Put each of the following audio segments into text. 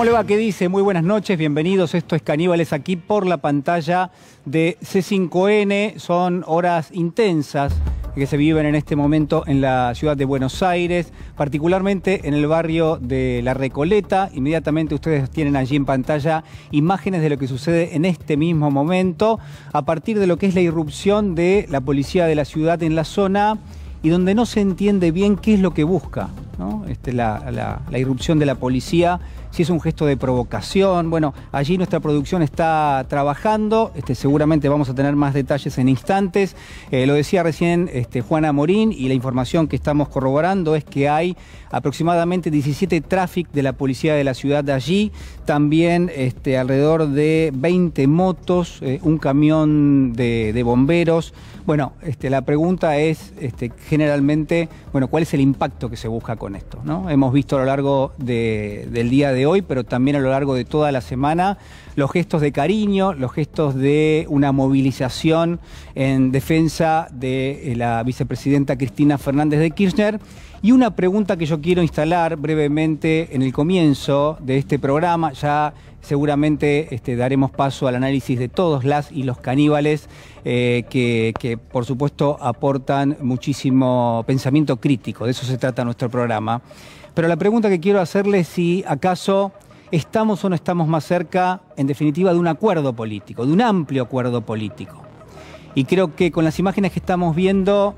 ¿Cómo le va? ¿Qué dice? Muy buenas noches, bienvenidos. Esto es Caníbales aquí por la pantalla de C5N. Son horas intensas que se viven en este momento en la ciudad de Buenos Aires, particularmente en el barrio de La Recoleta. Inmediatamente ustedes tienen allí en pantalla imágenes de lo que sucede en este mismo momento, a partir de lo que es la irrupción de la policía de la ciudad en la zona y donde no se entiende bien qué es lo que busca. Este, la, irrupción de la policía, si es un gesto de provocación. Bueno, allí nuestra producción está trabajando, este, seguramente vamos a tener más detalles en instantes. Eh, lo decía recién este, Juana Morín y la información que estamos corroborando es que hay aproximadamente 17 tráficos de la policía de la ciudad de allí, también este, alrededor de 20 motos, eh, un camión de, bomberos. Bueno, la pregunta es generalmente, bueno, ¿cuál es el impacto que se busca con esto? Hemos visto a lo largo del día de hoy, pero también a lo largo de toda la semana, los gestos de cariño, los gestos de una movilización en defensa de eh, la vicepresidenta Cristina Fernández de Kirchner y una pregunta que yo quiero instalar brevemente en el comienzo de este programa, ya seguramente este, daremos paso al análisis de todos las y los caníbales eh, que, por supuesto aportan muchísimo pensamiento crítico, de eso se trata nuestro programa. Pero la pregunta que quiero hacerle es si acaso estamos o no estamos más cerca, en definitiva, de un acuerdo político, de un amplio acuerdo político. Y creo que con las imágenes que estamos viendo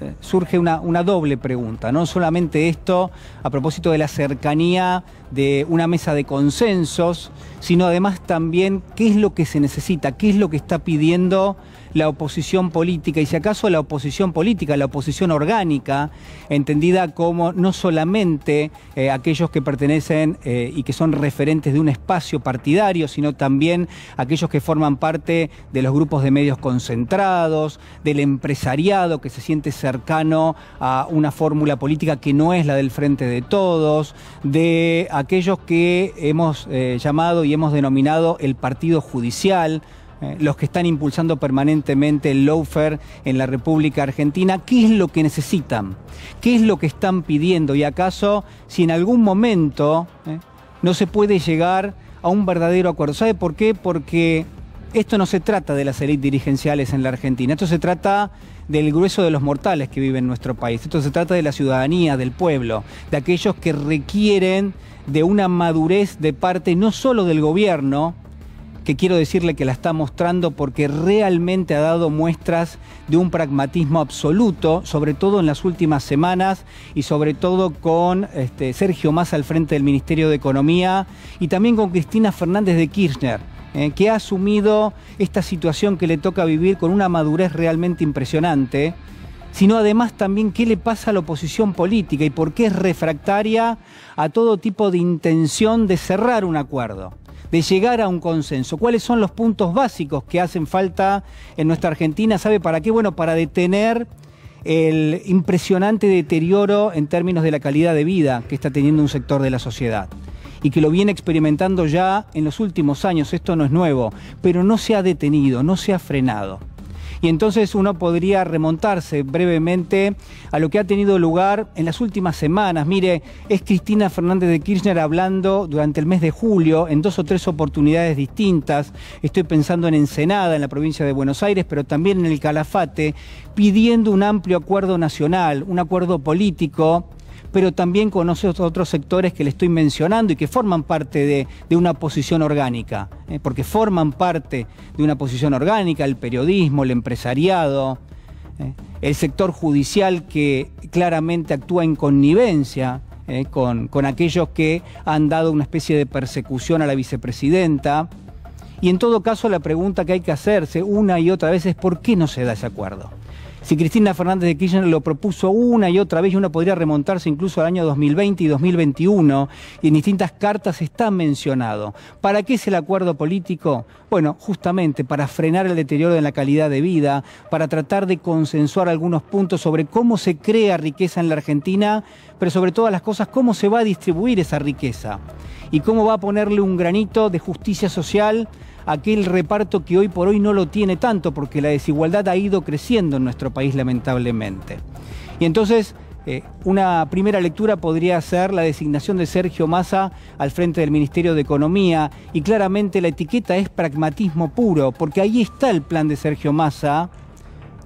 eh, surge una, doble pregunta, no solamente esto a propósito de la cercanía de una mesa de consensos, sino además también qué es lo que se necesita, qué es lo que está pidiendo la oposición política y si acaso la oposición política, la oposición orgánica, entendida como no solamente eh, aquellos que pertenecen eh, y que son referentes de un espacio partidario, sino también aquellos que forman parte de los grupos de medios concentrados, del empresariado que se siente cercano a una fórmula política que no es la del frente de todos, de aquellos que hemos eh, llamado y hemos denominado el partido judicial, eh, los que están impulsando permanentemente el lawfare en la República Argentina, ¿qué es lo que necesitan? ¿Qué es lo que están pidiendo? ¿Y acaso si en algún momento eh, no se puede llegar a un verdadero acuerdo? ¿Sabe por qué? Porque esto no se trata de las élites dirigenciales en la Argentina, esto se trata del grueso de los mortales que viven en nuestro país, esto se trata de la ciudadanía, del pueblo, de aquellos que requieren de una madurez de parte no solo del gobierno, que quiero decirle que la está mostrando porque realmente ha dado muestras de un pragmatismo absoluto, sobre todo en las últimas semanas y sobre todo con este, Sergio Massa al frente del Ministerio de Economía y también con Cristina Fernández de Kirchner. Eh, que ha asumido esta situación que le toca vivir con una madurez realmente impresionante, sino además también qué le pasa a la oposición política y por qué es refractaria a todo tipo de intención de cerrar un acuerdo de llegar a un consenso. ¿Cuáles son los puntos básicos que hacen falta en nuestra Argentina? ¿Sabe para qué? Bueno, para detener el impresionante deterioro en términos de la calidad de vida que está teniendo un sector de la sociedad y que lo viene experimentando ya en los últimos años. Esto no es nuevo, pero no se ha detenido, no se ha frenado. Y entonces uno podría remontarse brevemente a lo que ha tenido lugar en las últimas semanas. Mire, es Cristina Fernández de Kirchner hablando durante el mes de julio en dos o tres oportunidades distintas. Estoy pensando en Ensenada, en la provincia de Buenos Aires, pero también en el Calafate, pidiendo un amplio acuerdo nacional, un acuerdo político pero también con otros sectores que le estoy mencionando y que forman parte de, una posición orgánica, ¿eh? porque forman parte de una posición orgánica, el periodismo, el empresariado, ¿eh? el sector judicial que claramente actúa en connivencia ¿eh? con, con aquellos que han dado una especie de persecución a la vicepresidenta. Y en todo caso la pregunta que hay que hacerse una y otra vez es ¿por qué no se da ese acuerdo? Si Cristina Fernández de Kirchner lo propuso una y otra vez, y uno podría remontarse incluso al año 2020 y 2021, y en distintas cartas está mencionado. ¿Para qué es el acuerdo político? Bueno, justamente para frenar el deterioro de la calidad de vida, para tratar de consensuar algunos puntos sobre cómo se crea riqueza en la Argentina, pero sobre todas las cosas, cómo se va a distribuir esa riqueza y cómo va a ponerle un granito de justicia social aquel reparto que hoy por hoy no lo tiene tanto porque la desigualdad ha ido creciendo en nuestro país lamentablemente. Y entonces Eh, una primera lectura podría ser la designación de Sergio Massa al frente del Ministerio de Economía y claramente la etiqueta es pragmatismo puro, porque ahí está el plan de Sergio Massa,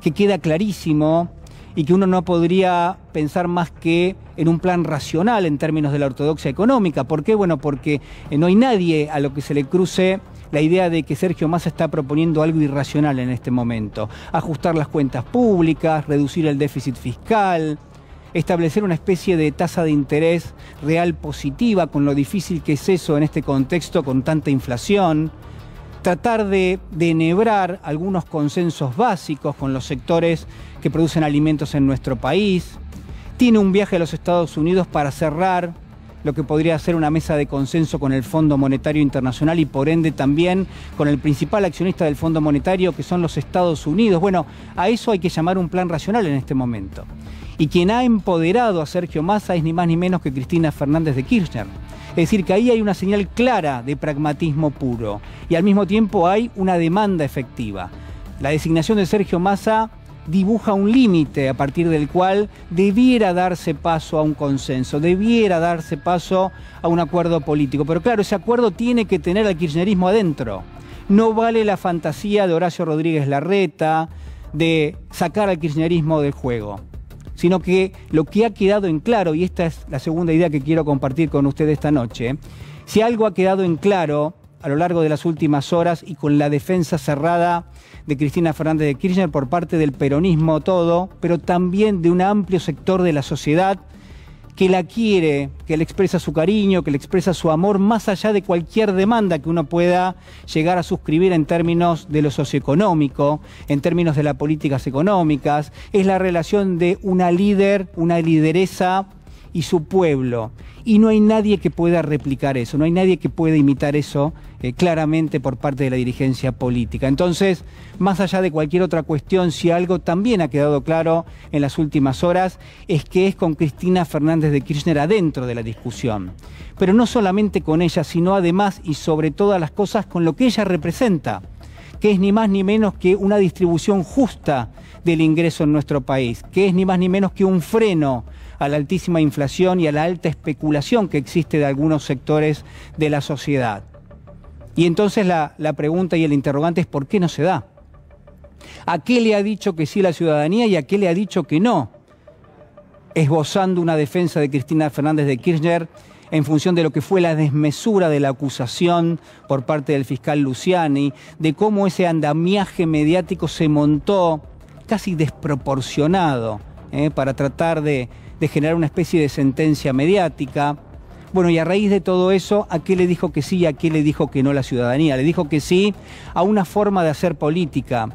que queda clarísimo y que uno no podría pensar más que en un plan racional en términos de la ortodoxia económica. ¿Por qué? Bueno, porque no hay nadie a lo que se le cruce la idea de que Sergio Massa está proponiendo algo irracional en este momento. Ajustar las cuentas públicas, reducir el déficit fiscal, establecer una especie de tasa de interés real positiva, con lo difícil que es eso en este contexto con tanta inflación, tratar de, enhebrar algunos consensos básicos con los sectores que producen alimentos en nuestro país, tiene un viaje a los Estados Unidos para cerrar lo que podría ser una mesa de consenso con el Fondo Monetario Internacional y por ende también con el principal accionista del Fondo Monetario, que son los Estados Unidos. Bueno, a eso hay que llamar un plan racional en este momento. Y quien ha empoderado a Sergio Massa es ni más ni menos que Cristina Fernández de Kirchner. Es decir, que ahí hay una señal clara de pragmatismo puro y al mismo tiempo hay una demanda efectiva. La designación de Sergio Massa dibuja un límite a partir del cual debiera darse paso a un consenso, debiera darse paso a un acuerdo político. Pero claro, ese acuerdo tiene que tener al kirchnerismo adentro. No vale la fantasía de Horacio Rodríguez Larreta de sacar al kirchnerismo del juego, sino que lo que ha quedado en claro, y esta es la segunda idea que quiero compartir con ustedes esta noche, si algo ha quedado en claro a lo largo de las últimas horas y con la defensa cerrada de Cristina Fernández de Kirchner por parte del peronismo todo, pero también de un amplio sector de la sociedad que la quiere, que le expresa su cariño, que le expresa su amor, más allá de cualquier demanda que uno pueda llegar a suscribir en términos de lo socioeconómico, en términos de las políticas económicas, es la relación de una líder, una lideresa y su pueblo. Y no hay nadie que pueda replicar eso, no hay nadie que pueda imitar eso eh, claramente por parte de la dirigencia política. Entonces, más allá de cualquier otra cuestión, si algo también ha quedado claro en las últimas horas, es que es con Cristina Fernández de Kirchner adentro de la discusión. Pero no solamente con ella, sino además y sobre todas las cosas con lo que ella representa que es ni más ni menos que una distribución justa del ingreso en nuestro país, que es ni más ni menos que un freno a la altísima inflación y a la alta especulación que existe de algunos sectores de la sociedad. Y entonces la, pregunta y el interrogante es ¿por qué no se da? ¿A qué le ha dicho que sí la ciudadanía y a qué le ha dicho que no? Esbozando una defensa de Cristina Fernández de Kirchner en función de lo que fue la desmesura de la acusación por parte del fiscal Luciani, de cómo ese andamiaje mediático se montó casi desproporcionado eh, para tratar de, de generar una especie de sentencia mediática. Bueno, y a raíz de todo eso, ¿a qué le dijo que sí y a qué le dijo que no la ciudadanía? Le dijo que sí a una forma de hacer política,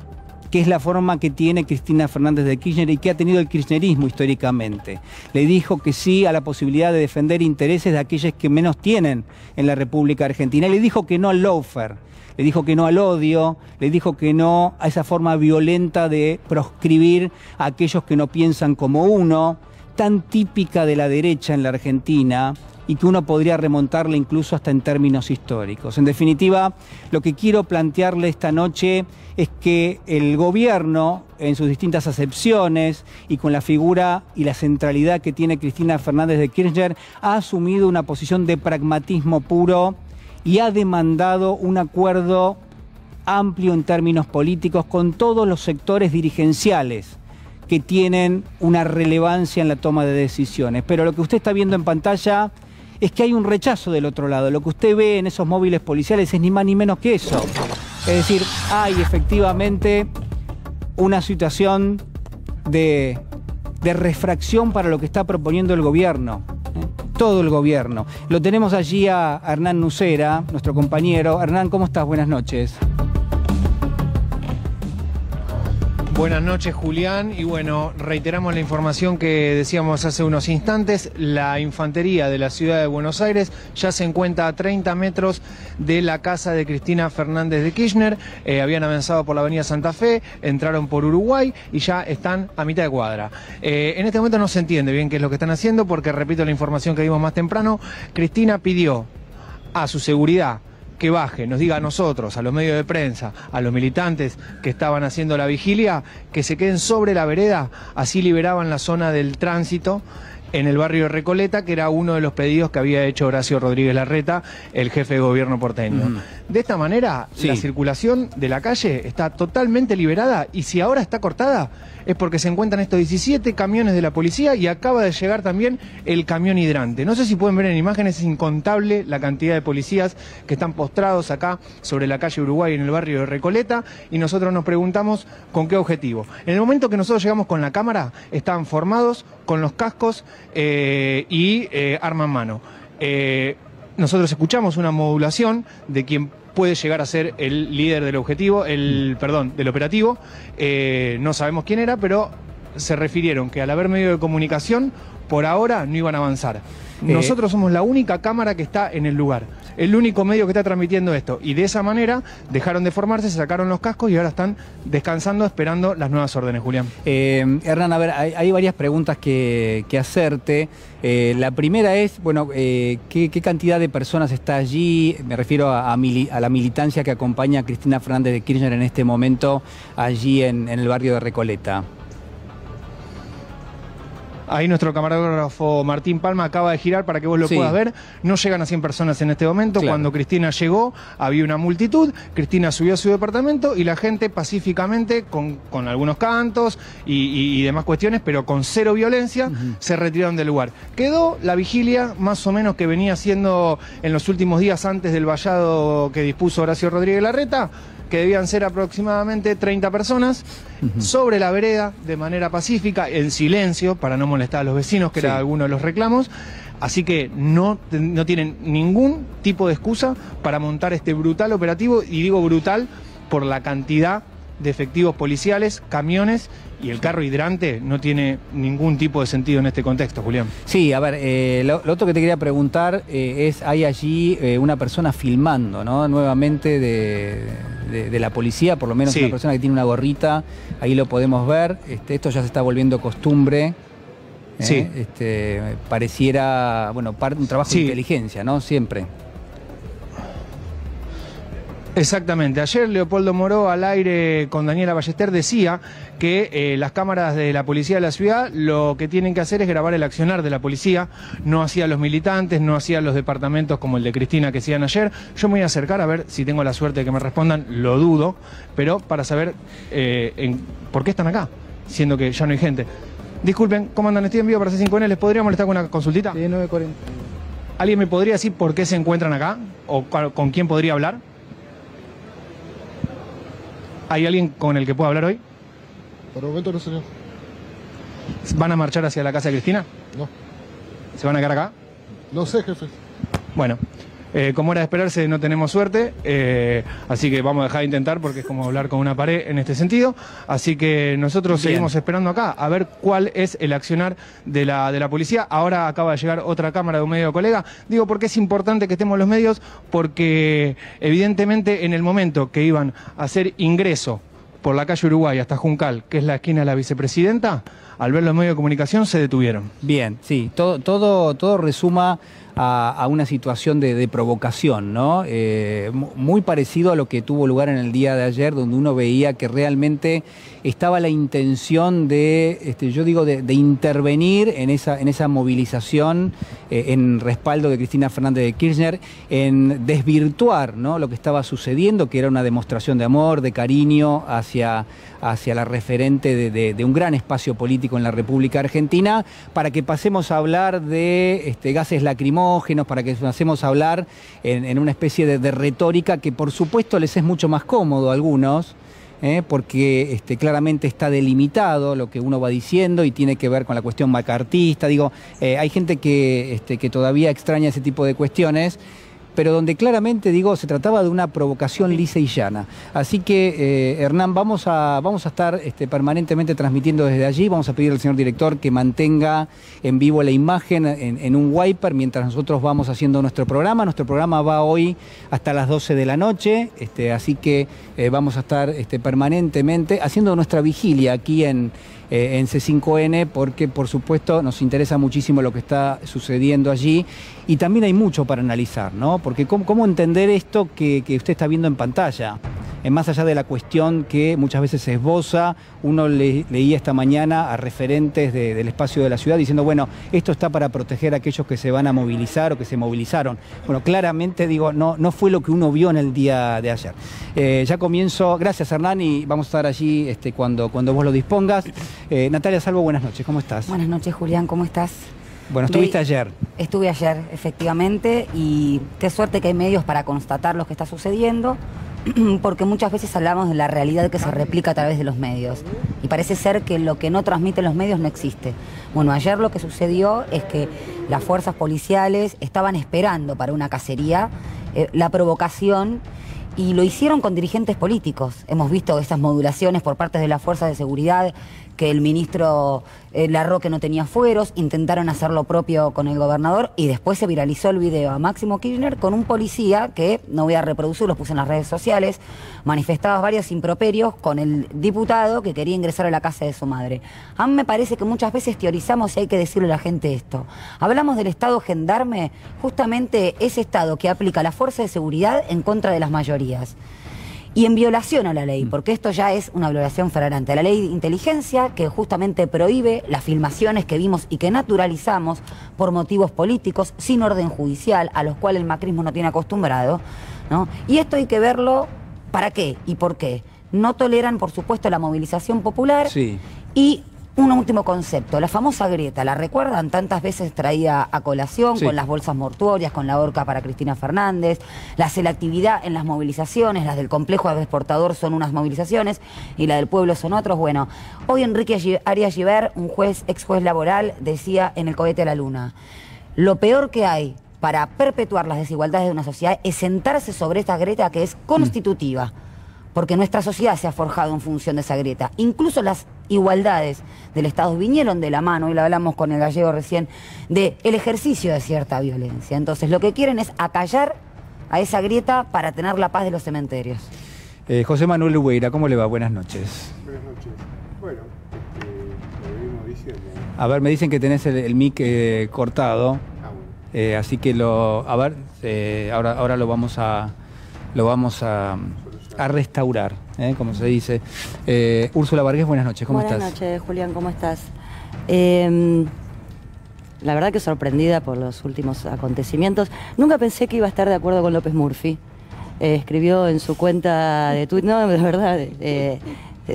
que es la forma que tiene Cristina Fernández de Kirchner y que ha tenido el kirchnerismo históricamente. Le dijo que sí a la posibilidad de defender intereses de aquellos que menos tienen en la República Argentina. Le dijo que no al lawfare, le dijo que no al odio, le dijo que no a esa forma violenta de proscribir a aquellos que no piensan como uno tan típica de la derecha en la Argentina y que uno podría remontarle incluso hasta en términos históricos. En definitiva, lo que quiero plantearle esta noche es que el gobierno, en sus distintas acepciones y con la figura y la centralidad que tiene Cristina Fernández de Kirchner, ha asumido una posición de pragmatismo puro y ha demandado un acuerdo amplio en términos políticos con todos los sectores dirigenciales que tienen una relevancia en la toma de decisiones. Pero lo que usted está viendo en pantalla es que hay un rechazo del otro lado. Lo que usted ve en esos móviles policiales es ni más ni menos que eso. Es decir, hay efectivamente una situación de, refracción para lo que está proponiendo el gobierno. Todo el gobierno. Lo tenemos allí a Hernán Nucera, nuestro compañero. Hernán, ¿cómo estás? Buenas noches. Buenas noches, Julián. Y bueno, reiteramos la información que decíamos hace unos instantes. La infantería de la ciudad de Buenos Aires ya se encuentra a 30 metros de la casa de Cristina Fernández de Kirchner. Eh, habían avanzado por la avenida Santa Fe, entraron por Uruguay y ya están a mitad de cuadra. Eh, en este momento no se entiende bien qué es lo que están haciendo porque, repito la información que dimos más temprano, Cristina pidió a su seguridad que baje, nos diga a nosotros, a los medios de prensa, a los militantes que estaban haciendo la vigilia, que se queden sobre la vereda, así liberaban la zona del tránsito en el barrio de Recoleta, que era uno de los pedidos que había hecho Horacio Rodríguez Larreta, el jefe de gobierno porteño. De esta manera, la circulación de la calle está totalmente liberada y si ahora está cortada es porque se encuentran estos 17 camiones de la policía y acaba de llegar también el camión hidrante. No sé si pueden ver en imágenes, es incontable la cantidad de policías que están postrados acá sobre la calle Uruguay en el barrio de Recoleta y nosotros nos preguntamos con qué objetivo. En el momento que nosotros llegamos con la cámara, estaban formados con los cascos eh, y eh, arma en mano. Eh, nosotros escuchamos una modulación de quien puede llegar a ser el líder del objetivo, el perdón, del operativo. no sabemos quién era, pero se refirieron que al haber medio de comunicación, por ahora no iban a avanzar. Nosotros somos la única cámara que está en el lugar el único medio que está transmitiendo esto. Y de esa manera dejaron de formarse, se sacaron los cascos y ahora están descansando esperando las nuevas órdenes, Julián. Eh, Hernán, a ver, hay, varias preguntas que, hacerte. Eh, la primera es, bueno, eh, ¿qué, cantidad de personas está allí? Me refiero a, la militancia que acompaña a Cristina Fernández de Kirchner en este momento allí en el barrio de Recoleta. Ahí nuestro camarógrafo Martín Palma acaba de girar para que vos lo puedas ver. No llegan a 100 personas en este momento. Cuando Cristina llegó había una multitud. Cristina subió a su departamento y la gente pacíficamente, con, algunos cantos y, demás cuestiones, pero con cero violencia, se retiraron del lugar. Quedó la vigilia más o menos que venía haciendo en los últimos días antes del vallado que dispuso Horacio Rodríguez Larreta que debían ser aproximadamente 30 personas, sobre la vereda, de manera pacífica, en silencio, para no molestar a los vecinos, que era alguno de los reclamos. Así que no, no tienen ningún tipo de excusa para montar este brutal operativo, y digo brutal por la cantidad de efectivos policiales, camiones y el carro hidrante no tiene ningún tipo de sentido en este contexto, Julián. Sí, a ver, eh, lo, otro que te quería preguntar eh, es, hay allí eh, una persona filmando, ¿no? Nuevamente de, la policía, por lo menos una persona que tiene una gorrita, ahí lo podemos ver, este, esto ya se está volviendo costumbre. Sí. Este, pareciera, bueno, un trabajo de inteligencia, ¿no? Siempre. Exactamente. Ayer Leopoldo Moró al aire con Daniela Ballester decía que eh, las cámaras de la policía de la ciudad lo que tienen que hacer es grabar el accionar de la policía, no hacía los militantes, no hacía los departamentos como el de Cristina que hacían ayer. Yo me voy a acercar a ver si tengo la suerte de que me respondan, lo dudo, pero para saber eh, por qué están acá, siendo que ya no hay gente. Disculpen, ¿cómo andan? Estoy en vivo para C5N, ¿les podría molestar con una consultita? Sí, 940. ¿Alguien me podría decir por qué se encuentran acá? ¿O con quién podría hablar? ¿Hay alguien con el que pueda hablar hoy? Por el momento no, señor. ¿Van a marchar hacia la casa de Cristina? No. ¿Se van a quedar acá? No sé, jefe. Bueno, eh, como era de esperarse, no tenemos suerte, eh, así que vamos a dejar de intentar porque es como hablar con una pared en este sentido. Así que nosotros seguimos esperando acá a ver cuál es el accionar de la, de la policía. Ahora acaba de llegar otra cámara de un medio colega. Digo, porque es importante que estemos los medios, porque evidentemente en el momento que iban a hacer ingreso por la calle Uruguay hasta Juncal, que es la esquina de la vicepresidenta, al ver los medios de comunicación se detuvieron. Bien, sí, todo, todo, todo resuma a, una situación de, provocación, ¿no? Eh, muy parecido a lo que tuvo lugar en el día de ayer, donde uno veía que realmente estaba la intención de, este, yo digo, de, intervenir en esa, en esa movilización eh, en respaldo de Cristina Fernández de Kirchner, en desvirtuar ¿no? lo que estaba sucediendo, que era una demostración de amor, de cariño hacia, hacia la referente de, un gran espacio político en la República Argentina, para que pasemos a hablar de este, gases lacrimógenos, para que pasemos a hablar en, una especie de, retórica que por supuesto les es mucho más cómodo a algunos, ¿eh? porque este, claramente está delimitado lo que uno va diciendo y tiene que ver con la cuestión macartista. Digo, eh, hay gente que, este, que todavía extraña ese tipo de cuestiones pero donde claramente, digo, se trataba de una provocación lisa y llana. Así que, eh, Hernán, vamos a, vamos a estar este, permanentemente transmitiendo desde allí, vamos a pedir al señor director que mantenga en vivo la imagen en, un wiper mientras nosotros vamos haciendo nuestro programa. Nuestro programa va hoy hasta las 12 de la noche, este, así que eh, vamos a estar este, permanentemente haciendo nuestra vigilia aquí en eh, en C5N porque por supuesto nos interesa muchísimo lo que está sucediendo allí y también hay mucho para analizar, ¿no? Porque cómo, entender esto que, que usted está viendo en pantalla más allá de la cuestión que muchas veces se esboza, uno leía esta mañana a referentes del espacio de la ciudad diciendo, bueno, esto está para proteger a aquellos que se van a movilizar o que se movilizaron. Bueno, claramente digo, no, no fue lo que uno vio en el día de ayer. Eh, ya comienzo, gracias Hernán, y vamos a estar allí este, cuando, cuando vos lo dispongas. Eh, Natalia Salvo, buenas noches, ¿cómo estás? Buenas noches, Julián, ¿cómo estás? Bueno, estuviste ayer. Estuve ayer, efectivamente, y qué suerte que hay medios para constatar lo que está sucediendo. porque muchas veces hablamos de la realidad que se replica a través de los medios y parece ser que lo que no transmiten los medios no existe. Bueno, ayer lo que sucedió es que las fuerzas policiales estaban esperando para una cacería eh, la provocación y lo hicieron con dirigentes políticos. Hemos visto esas modulaciones por parte de las fuerzas de seguridad que el ministro eh, Larroque no tenía fueros, intentaron hacer lo propio con el gobernador y después se viralizó el video a Máximo Kirchner con un policía que, no voy a reproducir, lo puse en las redes sociales, manifestaba varios improperios con el diputado que quería ingresar a la casa de su madre. A mí me parece que muchas veces teorizamos y hay que decirle a la gente esto. Hablamos del Estado gendarme, justamente ese Estado que aplica la fuerza de seguridad en contra de las mayorías y en violación a la ley, mm. porque esto ya es una violación flagrante. La ley de inteligencia que justamente prohíbe las filmaciones que vimos y que naturalizamos por motivos políticos, sin orden judicial, a los cuales el macrismo no tiene acostumbrado. ¿no? Y esto hay que verlo para qué y por qué. No toleran, por supuesto, la movilización popular sí. y un último concepto, la famosa grieta, ¿la recuerdan? Tantas veces traía a colación con las bolsas mortuorias, con la horca para Cristina Fernández, la selectividad en las movilizaciones, las del complejo exportador son unas movilizaciones y la del pueblo son otros. Bueno, hoy Enrique Arias Giver, un juez, ex juez laboral, decía en el cohete a la luna, lo peor que hay para perpetuar las desigualdades de una sociedad es sentarse sobre esta grieta que es constitutiva porque nuestra sociedad se ha forjado en función de esa grieta. Incluso las igualdades del Estado vinieron de la mano, y lo hablamos con el gallego recién, del el ejercicio de cierta violencia. Entonces lo que quieren es acallar a esa grieta para tener la paz de los cementerios. Eh, José Manuel Ubeira, ¿cómo le va? Buenas noches. Buenas noches. Bueno, este, lo vimos diciendo. A ver, me dicen que tenés el, mic eh, cortado. Ah, bueno. Eh, así que lo. A ver, ahora, ahora lo vamos a. Lo vamos a a restaurar, ¿eh? como se dice. Eh, Úrsula Vargas, buenas noches, ¿cómo estás? Buenas noches, Julián, ¿cómo estás? Em, la verdad que sorprendida por los últimos acontecimientos. Nunca pensé que iba a estar de acuerdo con López Murphy. Eh, escribió en su cuenta de Twitter, no, de verdad,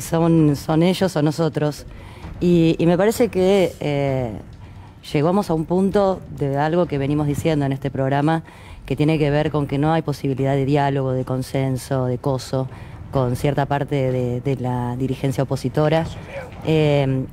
son, son ellos o nosotros. Y, y me parece que llegamos a un punto de algo que venimos diciendo en este programa, que tiene que ver con que no hay posibilidad de diálogo, de consenso, de coso con cierta parte de, la dirigencia opositora. Eh,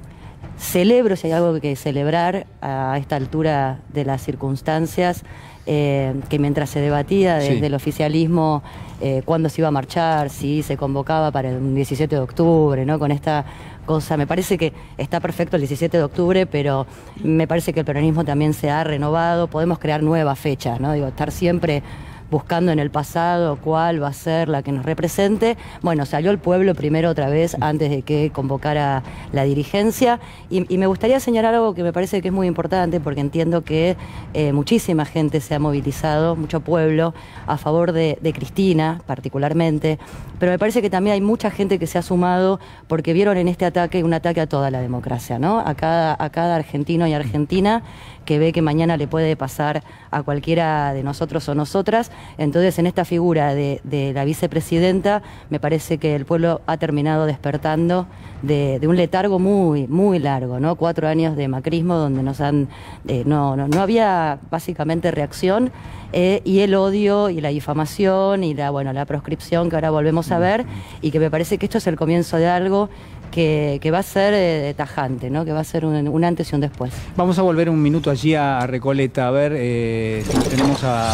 celebro, si hay algo que celebrar a esta altura de las circunstancias, eh, que mientras se debatía desde el oficialismo eh, cuándo se iba a marchar, si se convocaba para el 17 de octubre, ¿no? Con esta cosa, me parece que está perfecto el 17 de octubre, pero me parece que el peronismo también se ha renovado, podemos crear nuevas fechas, ¿no? Digo, estar siempre buscando en el pasado cuál va a ser la que nos represente. Bueno, salió el pueblo primero otra vez antes de que convocara la dirigencia y, me gustaría señalar algo que me parece que es muy importante porque entiendo que eh, muchísima gente se ha movilizado, mucho pueblo, a favor de, Cristina particularmente, pero me parece que también hay mucha gente que se ha sumado porque vieron en este ataque un ataque a toda la democracia, ¿no? A cada, a cada argentino y argentina que ve que mañana le puede pasar a cualquiera de nosotros o nosotras. Entonces, en esta figura de, la vicepresidenta, me parece que el pueblo ha terminado despertando de, un letargo muy, muy largo, ¿no? Cuatro años de macrismo donde nos han, eh, no, no, había básicamente reacción eh, y el odio y la difamación y la, bueno, la proscripción que ahora volvemos a ver y que me parece que esto es el comienzo de algo que, va a ser eh, tajante, ¿no? que va a ser un, antes y un después. Vamos a volver un minuto allí a Recoleta, a ver eh, si tenemos a,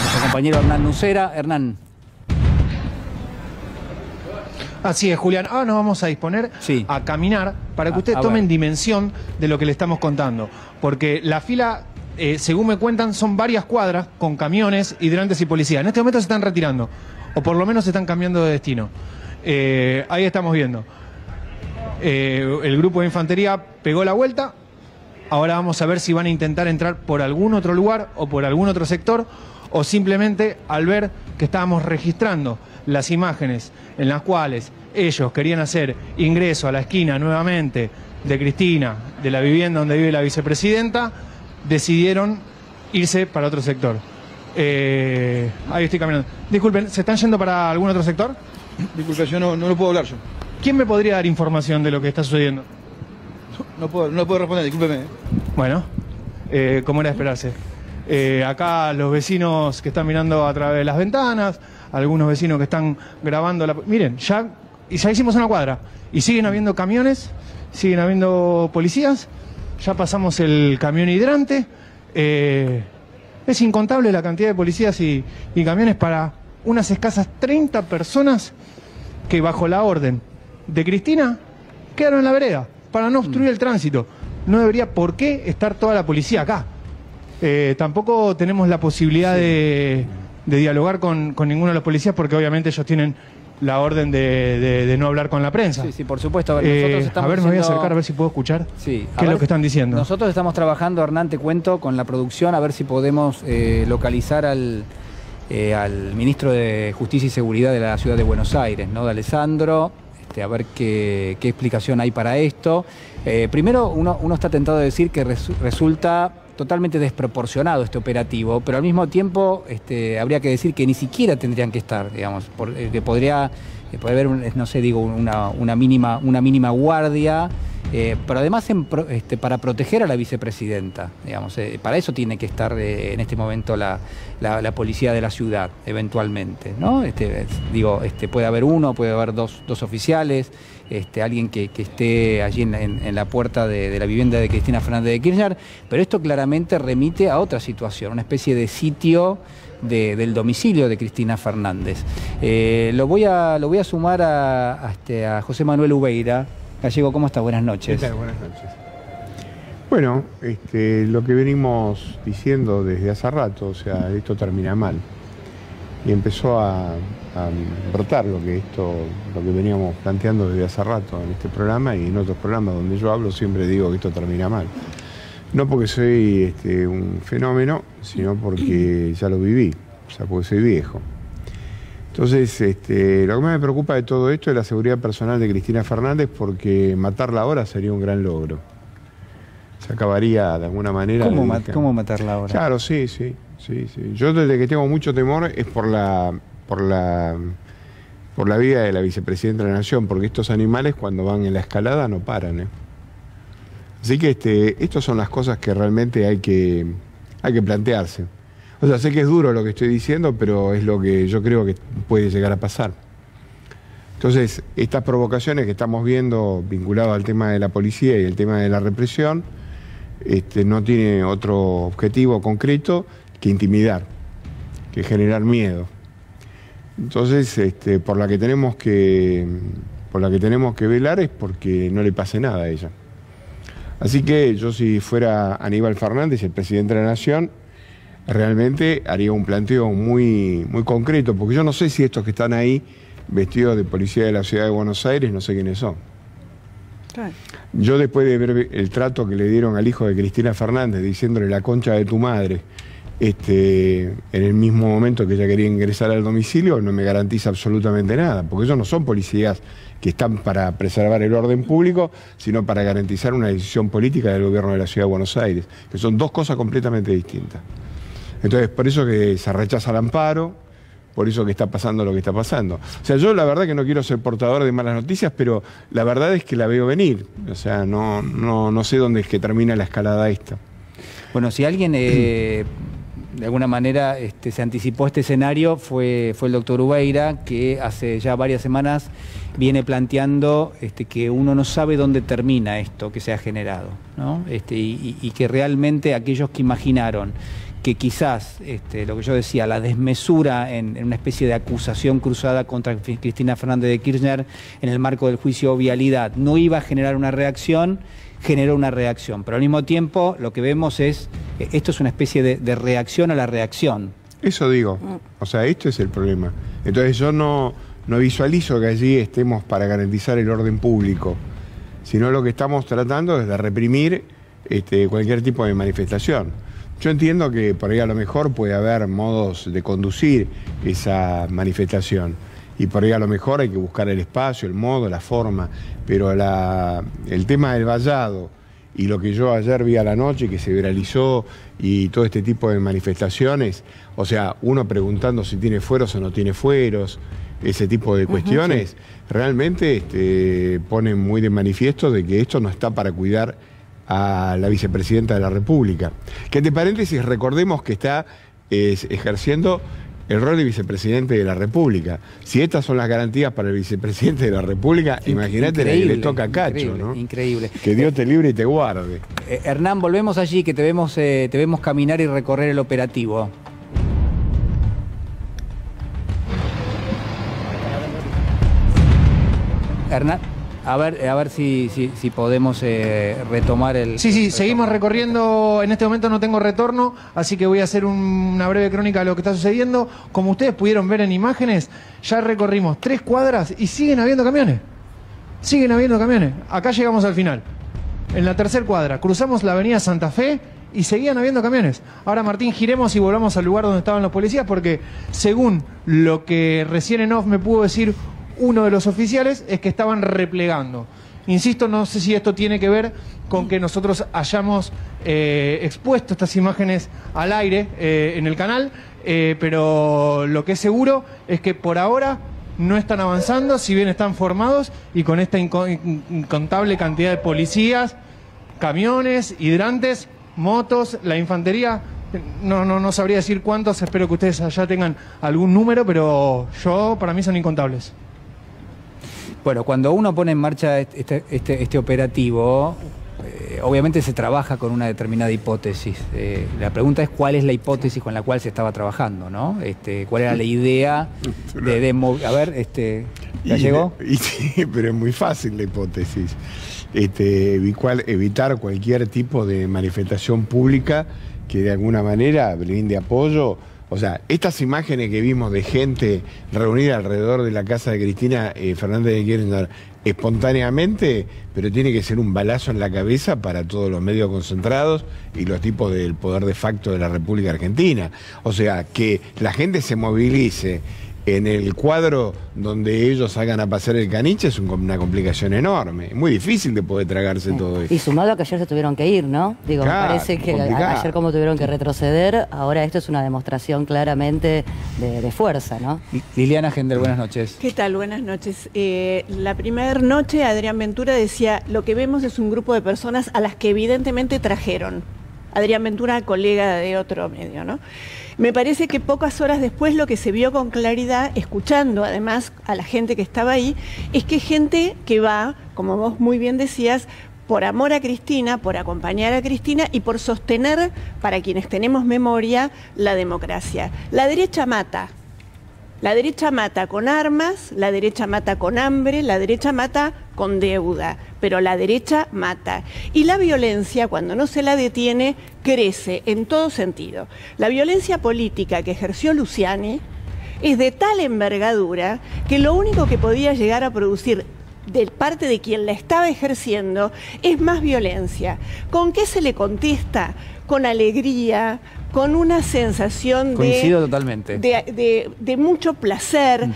nuestro compañero Hernán Nucera. Hernán. Así es, Julián. Ahora nos vamos a disponer a caminar para que ustedes tomen dimensión de lo que le estamos contando. Porque la fila, eh, según me cuentan, son varias cuadras con camiones, hidrantes y policías. En este momento se están retirando, o por lo menos se están cambiando de destino. ahí estamos viendo. Eh, el grupo de infantería pegó la vuelta. Ahora vamos a ver si van a intentar entrar por algún otro lugar o por algún otro sector o simplemente al ver que estábamos registrando las imágenes en las cuales ellos querían hacer ingreso a la esquina nuevamente de Cristina, de la vivienda donde vive la vicepresidenta, decidieron irse para otro sector. Eh, ahí estoy caminando. Disculpen, ¿se están yendo para algún otro sector? Disculpe, yo no, no lo puedo hablar yo. ¿Quién me podría dar información de lo que está sucediendo? No puedo, no puedo responder, discúlpeme. Bueno, eh, como era de esperarse. Eh, acá los vecinos que están mirando a través de las ventanas, algunos vecinos que están grabando la... Miren, ya hicimos una cuadra y siguen habiendo camiones, siguen habiendo policías, ya pasamos el camión hidrante. eh, es incontable la cantidad de policías y, y camiones para unas escasas 30 personas que bajo la orden de Cristina quedaron en la vereda para no obstruir el tránsito. No debería por qué estar toda la policía acá. Eh, tampoco tenemos la posibilidad de, de dialogar con, con ninguno de los policías porque obviamente ellos tienen la orden de, de- de no hablar con la prensa. Sí, sí, por supuesto. A ver, Eh, nosotros a estamos ver, me voy a acercar a ver si puedo escuchar Sí, a qué es lo que están diciendo. Nosotros estamos trabajando, Hernán, te cuento, con la producción, a ver si podemos eh, localizar al, eh, al ministro de Justicia y Seguridad de la ciudad de Buenos Aires, ¿no? De Alessandro, a ver qué, explicación hay para esto. Eh, primero, uno, uno está tentado de decir que resu- resulta totalmente desproporcionado este operativo, pero al mismo tiempo este, habría que decir que ni siquiera tendrían que estar, digamos, por- eh, que podría, puede haber, no sé, digo, una, mínima, una mínima guardia, eh, pero además este, para proteger a la vicepresidenta, digamos, eh, para eso tiene que estar eh, en este momento la, la- policía de la ciudad, eventualmente, ¿no? Este, es- digo, este, puede haber uno, puede haber dos, dos oficiales, alguien que, esté allí en, la- puerta de la vivienda de Cristina Fernández de Kirchner, pero esto claramente remite a otra situación, una especie de sitio de- del domicilio de Cristina Fernández. Eh, lo, voy a, lo voy a sumar a, a este, José Manuel Ubeira. Gallego, ¿cómo está? Buenas noches. ¿Qué? Buenas noches. Bueno, este, lo que venimos diciendo desde hace rato, o sea, esto termina mal. Y empezó a, a brotar lo que esto, lo que veníamos planteando desde hace rato en este programa y en otros programas donde yo hablo siempre digo que esto termina mal. No porque soy este, un fenómeno, sino porque ya lo viví, o sea, porque soy viejo. Entonces, este, lo que más me preocupa de todo esto es la seguridad personal de Cristina Fernández porque matarla ahora sería un gran logro. Se acabaría de alguna manera. ¿Cómo, ma- cómo matarla ahora? Claro, sí, sí, sí, sí. Yo desde que tengo mucho temor es por la, por la, por la vida de la vicepresidenta de la Nación, porque estos animales cuando van en la escalada no paran. ¿eh? Así que este, estas son las cosas que realmente hay que, hay que plantearse. O sea, sé que es duro lo que estoy diciendo, pero es lo que yo creo que puede llegar a pasar. Entonces, estas provocaciones que estamos viendo vinculadas al tema de la policía y el tema de la represión, este, no tiene otro objetivo concreto que intimidar, que generar miedo. Entonces, este, por la que tenemos que por la que tenemos que velar es porque no le pase nada a ella. Así que yo si fuera Aníbal Fernández, el presidente de la Nación, realmente haría un planteo muy, muy concreto, porque yo no sé si estos que están ahí vestidos de policía de la ciudad de Buenos Aires, no sé quiénes son. Yo después de ver el trato que le dieron al hijo de Cristina Fernández, diciéndole la concha de tu madre, este, en el mismo momento que ella quería ingresar al domicilio, no me garantiza absolutamente nada, porque ellos no son policías que están para preservar el orden público, sino para garantizar una decisión política del gobierno de la ciudad de Buenos Aires, que son dos cosas completamente distintas. Entonces, por eso que se rechaza el amparo, por eso que está pasando lo que está pasando. O sea, yo la verdad que no quiero ser portador de malas noticias, pero la verdad es que la veo venir. O sea, no, no, no sé dónde es que termina la escalada esta. Bueno, si alguien eh, de alguna manera este, se anticipó este escenario fue, fue el doctor Ubeira, que hace ya varias semanas viene planteando este, que uno no sabe dónde termina esto que se ha generado, ¿no? Este, y que realmente aquellos que imaginaron que quizás, este, lo que yo decía, la desmesura en, en una especie de acusación cruzada contra Cristina Fernández de Kirchner en el marco del juicio Vialidad no iba a generar una reacción, generó una reacción. Pero al mismo tiempo lo que vemos es, eh, esto es una especie de, reacción a la reacción. Eso digo. O sea, esto es el problema. Entonces yo no, no visualizo que allí estemos para garantizar el orden público. sino lo que estamos tratando es de reprimir este, cualquier tipo de manifestación. Yo entiendo que por ahí a lo mejor puede haber modos de conducir esa manifestación y por ahí a lo mejor hay que buscar el espacio, el modo, la forma, pero la- el tema del vallado y lo que yo ayer vi a la noche que se viralizó y todo este tipo de manifestaciones, o sea, uno preguntando si tiene fueros o no tiene fueros, ese tipo de cuestiones, realmente este, ponen muy de manifiesto de que esto no está para cuidar a la vicepresidenta de la República. Que entre paréntesis recordemos que está es, ejerciendo el rol de vicepresidente de la República. Si estas son las garantías para el vicepresidente de la República, imagínate la que le toca a Cacho, increíble, ¿no? Increíble. Que Dios te libre y te guarde. Eh, Hernán, volvemos allí, que te vemos, eh, te vemos caminar y recorrer el operativo. Hernán, a ver, eh, a ver si, si, si podemos eh, retomar el... Sí, sí, seguimos recorriendo. En este momento no tengo retorno, así que voy a hacer un- una breve crónica de lo que está sucediendo. Como ustedes pudieron ver en imágenes, ya recorrimos tres cuadras y siguen habiendo camiones. Siguen habiendo camiones. Acá llegamos al final. En la tercera cuadra, cruzamos la avenida Santa Fe y seguían habiendo camiones. Ahora, Martín, giremos y volvamos al lugar donde estaban los policías, porque según lo que recién en off me pudo decir uno de los oficiales, es que estaban replegando. Insisto, no sé si esto tiene que ver con que nosotros hayamos eh, expuesto estas imágenes al aire eh, en el canal, eh, pero lo que es seguro es que por ahora no están avanzando, si bien están formados y con esta inco- in- incontable cantidad de policías, camiones, hidrantes, motos, la infantería. No, no, no sabría decir cuántos, espero que ustedes allá tengan algún número, pero yo, para mí son incontables. Bueno, cuando uno pone en marcha este, este, este operativo, eh, obviamente se trabaja con una determinada hipótesis. Eh, la pregunta es cuál es la hipótesis con la cual se estaba trabajando, ¿no? Este, ¿Cuál era la idea de, de A ver, este, ¿ya Y- llegó? y sí, pero es muy fácil la hipótesis. Este, evitar cualquier tipo de manifestación pública que de alguna manera brinde apoyo. O sea, estas imágenes que vimos de gente reunida alrededor de la casa de Cristina eh, Fernández de Kirchner espontáneamente, pero tiene que ser un balazo en la cabeza para todos los medios concentrados y los tipos del poder de facto de la República Argentina. O sea, que la gente se movilice en el cuadro donde ellos hagan a pasar el caniche es un- una complicación enorme. Es muy difícil de poder tragarse todo Y eso. sumado a que ayer se tuvieron que ir, ¿no? Digo, me parece que complicado. ayer como tuvieron que retroceder, ahora esto es una demostración claramente de, de fuerza, ¿no? Liliana Gendel, buenas noches. ¿Qué tal? Buenas noches. Eh, la primera noche Adrián Ventura decía, lo que vemos es un grupo de personas a las que evidentemente trajeron. Adrián Ventura, colega de otro medio, ¿no? Me parece que pocas horas después lo que se vio con claridad, escuchando además a la gente que estaba ahí, es que gente que va, como vos muy bien decías, por amor a Cristina, por acompañar a Cristina y por sostener, para quienes tenemos memoria, la democracia. La derecha mata, la derecha mata con armas, la derecha mata con hambre, la derecha mata con deuda, pero la derecha mata. Y la violencia, cuando no se la detiene, crece en todo sentido. La violencia política que ejerció Luciani es de tal envergadura que lo único que podía llegar a producir de parte de quien la estaba ejerciendo es más violencia. ¿Con qué se le contesta? Con alegría, con una sensación de Coincido totalmente. de, de- de mucho placer.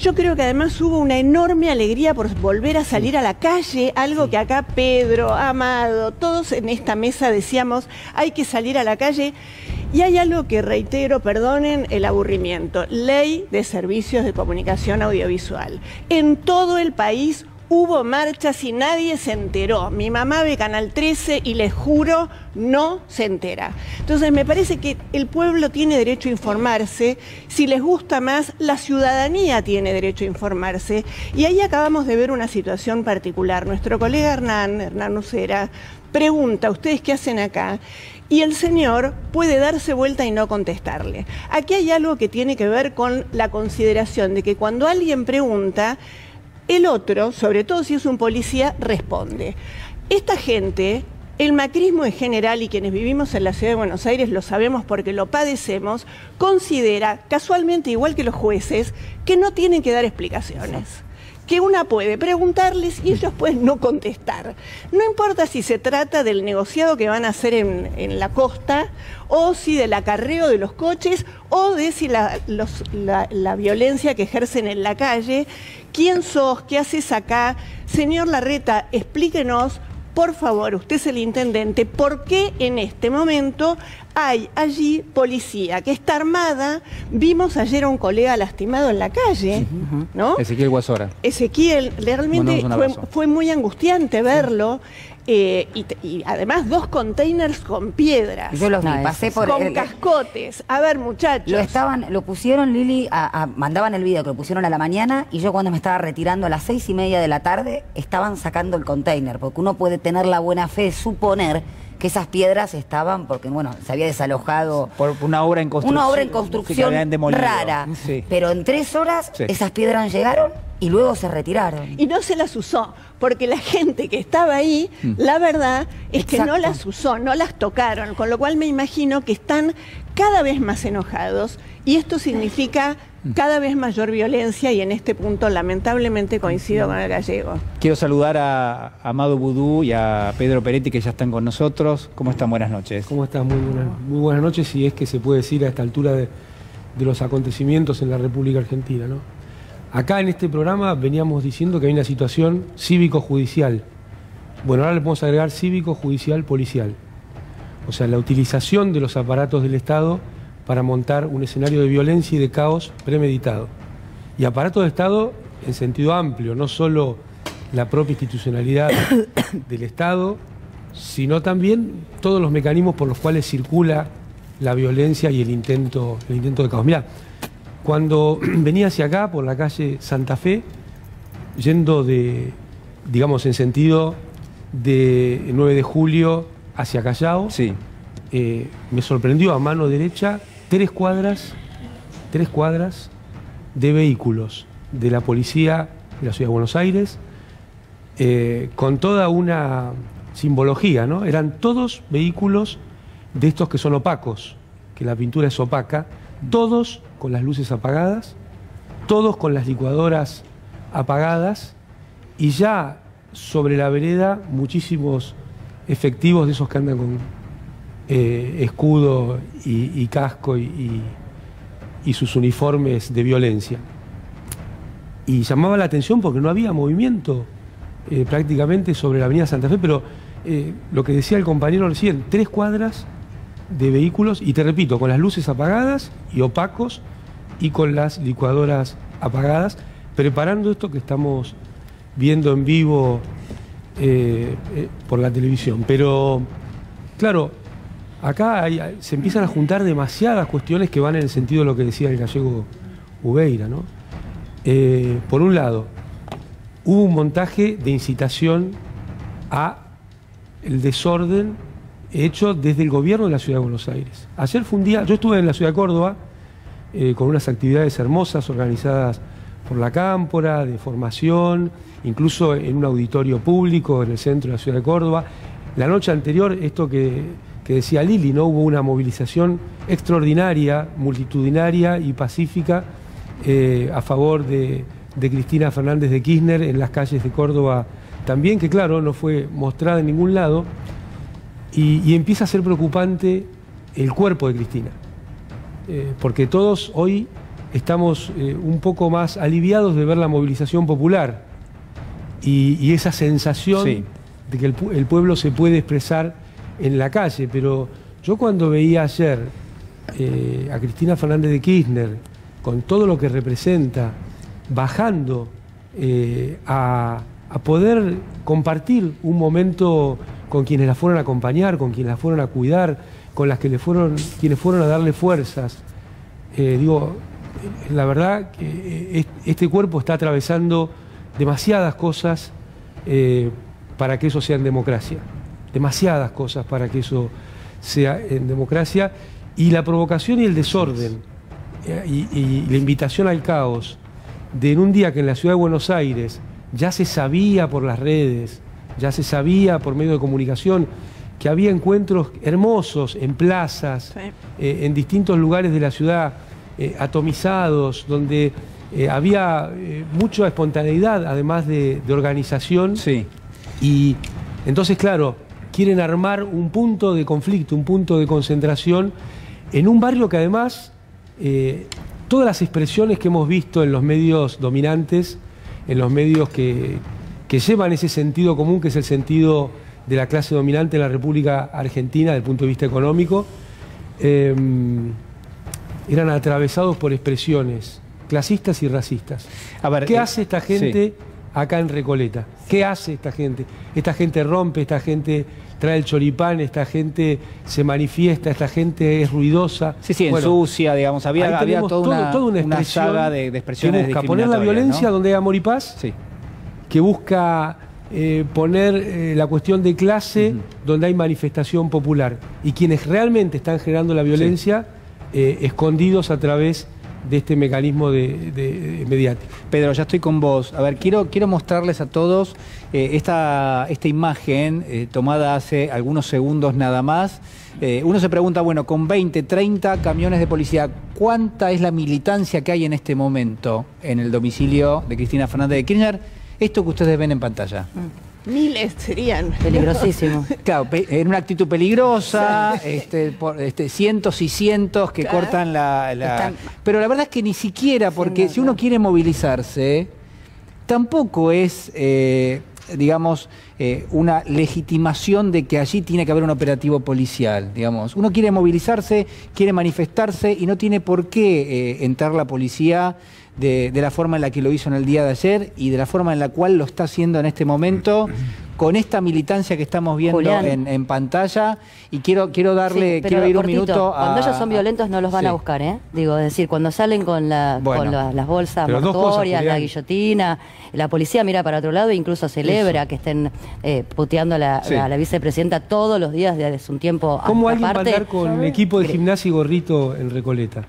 Yo creo que además hubo una enorme alegría por volver a salir a la calle, algo que acá Pedro, Amado, todos en esta mesa decíamos, hay que salir a la calle. Y hay algo que reitero, perdonen el aburrimiento, ley de servicios de comunicación audiovisual. En todo el país hubo marchas y nadie se enteró. Mi mamá ve Canal 13 y les juro, no se entera. Entonces me parece que el pueblo tiene derecho a informarse. Si les gusta más, la ciudadanía tiene derecho a informarse. Y ahí acabamos de ver una situación particular. Nuestro colega Hernán, Hernán Ucera, pregunta, ¿ustedes qué hacen acá? Y el señor puede darse vuelta y no contestarle. Aquí hay algo que tiene que ver con la consideración de que cuando alguien pregunta, el otro, sobre todo si es un policía, responde. Esta gente, el macrismo en general y quienes vivimos en la ciudad de Buenos Aires lo sabemos porque lo padecemos, considera, casualmente igual que los jueces, que no tienen que dar explicaciones que una puede preguntarles y ellos pueden no contestar. No importa si se trata del negociado que van a hacer en, en la costa, o si del acarreo de los coches, o de si la, la violencia que ejercen en la calle. ¿Quién sos? ¿Qué haces acá? Señor Larreta, explíquenos por favor, usted es el intendente, ¿por qué en este momento hay allí policía que está armada? Vimos ayer a un colega lastimado en la calle, ¿no? Ezequiel Guasora. Ezequiel, realmente fue muy angustiante verlo. Eh, y, te- y además dos containers con piedras, Yo los vi, No, pasé por con el- cascotes. A ver, muchachos. Lo estaban, lo pusieron, Lili, a- a- mandaban el video que lo pusieron a la mañana y yo cuando me estaba retirando a las seis y media de la tarde estaban sacando el container, porque uno puede tener la buena fe de suponer que esas piedras estaban, porque bueno, se había desalojado Por una obra en construcción. una obra en construcción rara, Sí. pero en tres horas Sí. esas piedras llegaron y luego se retiraron. y no se las usó, porque la gente que estaba ahí, la verdad es que no las usó, no las tocaron, con lo cual me imagino que están cada vez más enojados y esto significa cada vez mayor violencia y en este punto lamentablemente coincido con el gallego. Quiero saludar a Amado Budú y a Pedro Peretti que ya están con nosotros. ¿Cómo están? Buenas noches. ¿Cómo estás? Muy buenas, muy buenas noches, si es que se puede decir a esta altura de, de los acontecimientos en la República Argentina. ¿no? Acá en este programa veníamos diciendo que hay una situación cívico-judicial. Bueno, ahora le podemos agregar cívico-judicial-policial. O sea, la utilización de los aparatos del Estado para montar un escenario de violencia y de caos premeditado. Y aparatos de Estado en sentido amplio, no solo la propia institucionalidad del Estado, sino también todos los mecanismos por los cuales circula la violencia y el intento, el intento de caos. Mirá, cuando venía hacia acá, por la calle Santa Fe, yendo de, digamos, en sentido de 9 de julio hacia Callao, Sí. eh, me sorprendió a mano derecha tres cuadras, tres cuadras de vehículos de la policía de la ciudad de Buenos Aires, eh, con toda una simbología, ¿no? Eran todos vehículos de estos que son opacos, que la pintura es opaca, todos con las luces apagadas, todos con las licuadoras apagadas y ya sobre la vereda muchísimos efectivos de esos que andan con eh, escudo y, casco y sus uniformes de violencia. Y llamaba la atención porque no había movimiento eh, prácticamente sobre la avenida Santa Fe, pero eh, lo que decía el compañero recién, tres cuadras de vehículos, y te repito, con las luces apagadas y opacos y con las licuadoras apagadas, preparando esto que estamos viendo en vivo eh, eh, por la televisión. Pero, claro, acá se empiezan a juntar demasiadas cuestiones que van en el sentido de lo que decía el gallego Ubeira, ¿no? Eh, por un lado, hubo un montaje de incitación a el desorden hecho desde el gobierno de la ciudad de Buenos Aires. Ayer fue un día, yo estuve en la ciudad de Córdoba eh, con unas actividades hermosas organizadas por la Cámpora, de formación, incluso en un auditorio público en el centro de la ciudad de Córdoba. La noche anterior, esto que, que decía Lili, ¿no? hubo una movilización extraordinaria, multitudinaria y pacífica eh, a favor de, de Cristina Fernández de Kirchner en las calles de Córdoba también, que claro, no fue mostrada en ningún lado, y, y empieza a ser preocupante el cuerpo de Cristina, Eh, porque todos hoy estamos eh, un poco más aliviados de ver la movilización popular y, y esa sensación Sí. de que el, pu- el pueblo se puede expresar en la calle, pero yo cuando veía ayer eh, a Cristina Fernández de Kirchner, con todo lo que representa, bajando eh, a, a poder compartir un momento con quienes la fueron a acompañar, con quienes la fueron a cuidar, con las que le fueron, quienes fueron a darle fuerzas. Eh, digo, la verdad que eh, es- este cuerpo está atravesando demasiadas cosas eh, para que eso sea en democracia. Demasiadas cosas para que eso sea en democracia. Y la provocación y el desorden y, y la invitación al caos de en un día que en la ciudad de Buenos Aires ya se sabía por las redes, ya se sabía por medio de comunicación que había encuentros hermosos en plazas, Sí. eh, en distintos lugares de la ciudad, eh, atomizados, donde eh, había eh, mucha espontaneidad, además de, de organización. Sí. Y entonces, claro, quieren armar un punto de conflicto, un punto de concentración en un barrio que además eh, todas las expresiones que hemos visto en los medios dominantes, en los medios que, que llevan ese sentido común, que es el sentido de la clase dominante en la República Argentina desde el punto de vista económico, eh, eran atravesados por expresiones clasistas y racistas. A ver, ¿Qué eh, hace esta gente sí. acá en Recoleta? ¿Qué hace esta gente? Esta gente rompe, esta gente trae el choripán, esta gente se manifiesta, esta gente es ruidosa. Sí, sí, Bueno, ensucia, digamos. Había, había toda, todo- una, toda una saga de, de que expresiones busca poner la violencia ¿no? donde hay amor y paz, Sí. Que busca eh, poner eh, la cuestión de clase donde hay manifestación popular. Y quienes realmente están generando la violencia, eh, escondidos a través de este mecanismo de, de- de mediático. Pedro, ya estoy con vos. A ver, quiero, quiero mostrarles a todos esta, esta imagen tomada hace algunos segundos nada más. Uno se pregunta, bueno, con 20, 30 camiones de policía, ¿cuánta es la militancia que hay en este momento en el domicilio de Cristina Fernández de Kirchner? Esto que ustedes ven en pantalla. Miles serían. Peligrosísimo. Claro, en una actitud peligrosa, este, por- este, cientos y cientos que Claro. cortan la, la- Están- Pero la verdad es que ni siquiera, porque no, si uno quiere movilizarse, tampoco es, eh, digamos, eh, una legitimación de que allí tiene que haber un operativo policial, digamos. Uno quiere movilizarse, quiere manifestarse y no tiene por qué eh, entrar la policía de, de la forma en la que lo hizo en el día de ayer y de la forma en la cual lo está haciendo en este momento con esta militancia que estamos viendo en, en pantalla y quiero quiero darle Sí, quiero ir un minuto a Cuando ellos son violentos no los van Sí. a buscar, ¿eh? Digo, es decir, cuando salen con, la, Bueno. con la- las bolsas la guillotina, la policía mira para otro lado e incluso celebra que estén eh, puteando a la, Sí. a la vicepresidenta todos los días desde un tiempo a ¿Cómo esta alguien va a parte. andar con equipo de gimnasia y gorrito en Recoleta?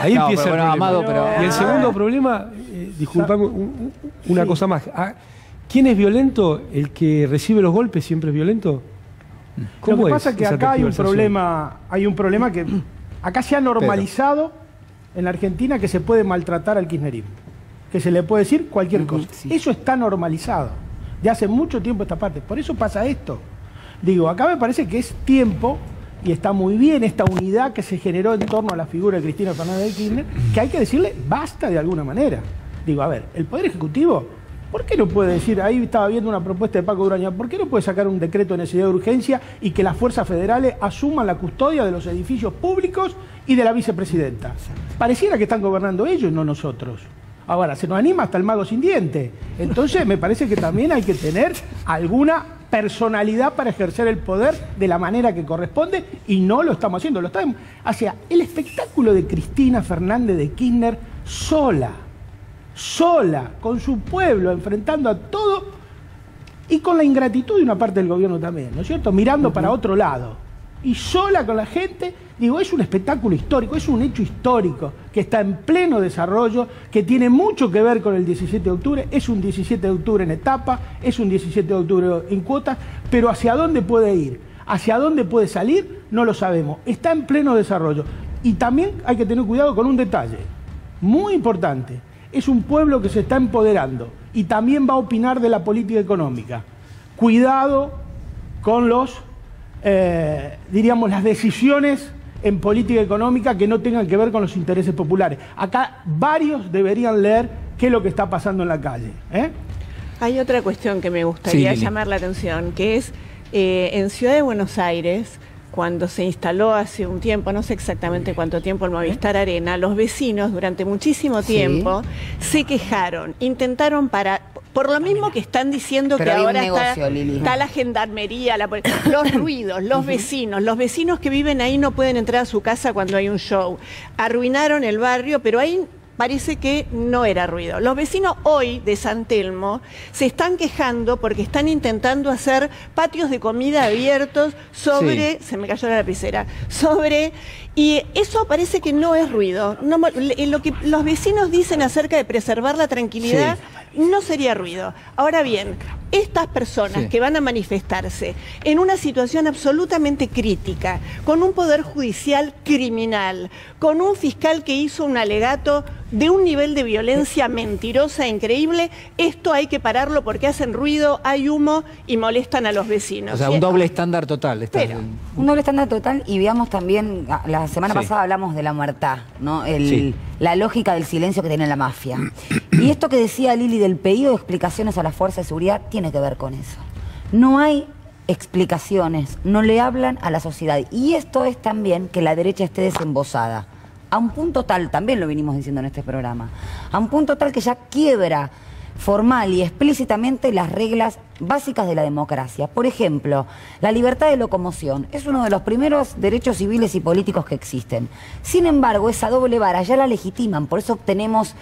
Ahí No, empieza pero el bueno, problema. Amado, pero- Y el segundo problema, eh, disculpame, un- un- una cosa más. Ah, ¿Quién es violento? ¿El que recibe los golpes siempre es violento? Lo que es pasa es que acá hay un problema, hay un problema que acá se ha normalizado en la Argentina que se puede maltratar al kirchnerismo, que se le puede decir cualquier cosa. Eso está normalizado de hace mucho tiempo esta parte. Por eso pasa esto. Digo, acá me parece que es tiempo y está muy bien esta unidad que se generó en torno a la figura de Cristina Fernández de Kirchner, que hay que decirle basta de alguna manera. Digo, a ver, el Poder Ejecutivo, ¿por qué no puede decir, ahí estaba viendo una propuesta de Paco Duraña, ¿por qué no puede sacar un decreto de necesidad de urgencia y que las fuerzas federales asuman la custodia de los edificios públicos y de la vicepresidenta? Pareciera que están gobernando ellos, no nosotros. Ahora, se nos anima hasta el mago sin diente. Entonces, me parece que también hay que tener alguna personalidad para ejercer el poder de la manera que corresponde y no lo estamos haciendo. Lo estamos, o sea, el espectáculo de Cristina Fernández de Kirchner sola, sola, con su pueblo, enfrentando a todo y con la ingratitud de una parte del gobierno también, ¿no es cierto? Mirando para otro lado. Y sola con la gente, digo, es un espectáculo histórico, es un hecho histórico que está en pleno desarrollo, que tiene mucho que ver con el 17 de octubre, es un 17 de octubre en etapa, es un 17 de octubre en cuotas, pero hacia dónde puede ir, hacia dónde puede salir, no lo sabemos. Está en pleno desarrollo. Y también hay que tener cuidado con un detalle, muy importante. Es un pueblo que se está empoderando y también va a opinar de la política económica. Cuidado con los, eh, diríamos, las decisiones en política económica que no tengan que ver con los intereses populares. Acá varios deberían leer qué es lo que está pasando en la calle. ¿eh? Hay otra cuestión que me gustaría Sí, llamar la atención, que es eh, en Ciudad de Buenos Aires, cuando se instaló hace un tiempo, no sé exactamente cuánto tiempo, el Movistar Arena, los vecinos durante muchísimo Sí. tiempo se quejaron, intentaron para por lo mismo que están diciendo Pero que hay ahora negocio, está, está la gendarmería, la los ruidos, los vecinos, los vecinos que viven ahí no pueden entrar a su casa cuando hay un show. Arruinaron el barrio, pero ahí parece que no era ruido. Los vecinos hoy de San Telmo se están quejando porque están intentando hacer patios de comida abiertos sobre, se me cayó la lapicera, sobre, y eso parece que no es ruido. No lo que los vecinos dicen acerca de preservar la tranquilidad no sería ruido. Ahora bien, estas personas Sí. que van a manifestarse en una situación absolutamente crítica, con un poder judicial criminal, con un fiscal que hizo un alegato de un nivel de violencia mentirosa e increíble, esto hay que pararlo porque hacen ruido, hay humo y molestan a los vecinos. O sea, un doble estándar total. está- Pero- Un doble estándar total y veamos también, la semana Sí. pasada hablamos de la muertad, ¿no? El- Sí. La lógica del silencio que tiene la mafia. Y esto que decía Lili del pedido de explicaciones a las fuerzas de seguridad tiene que ver con eso. No hay explicaciones, no le hablan a la sociedad. Y esto es también que la derecha esté desembosada. A un punto tal, también lo vinimos diciendo en este programa, a un punto tal que ya quiebra formal y explícitamente las reglas básicas de la democracia. Por ejemplo, la libertad de locomoción es uno de los primeros derechos civiles y políticos que existen. Sin embargo, esa doble vara ya la legitiman, por eso obtenemos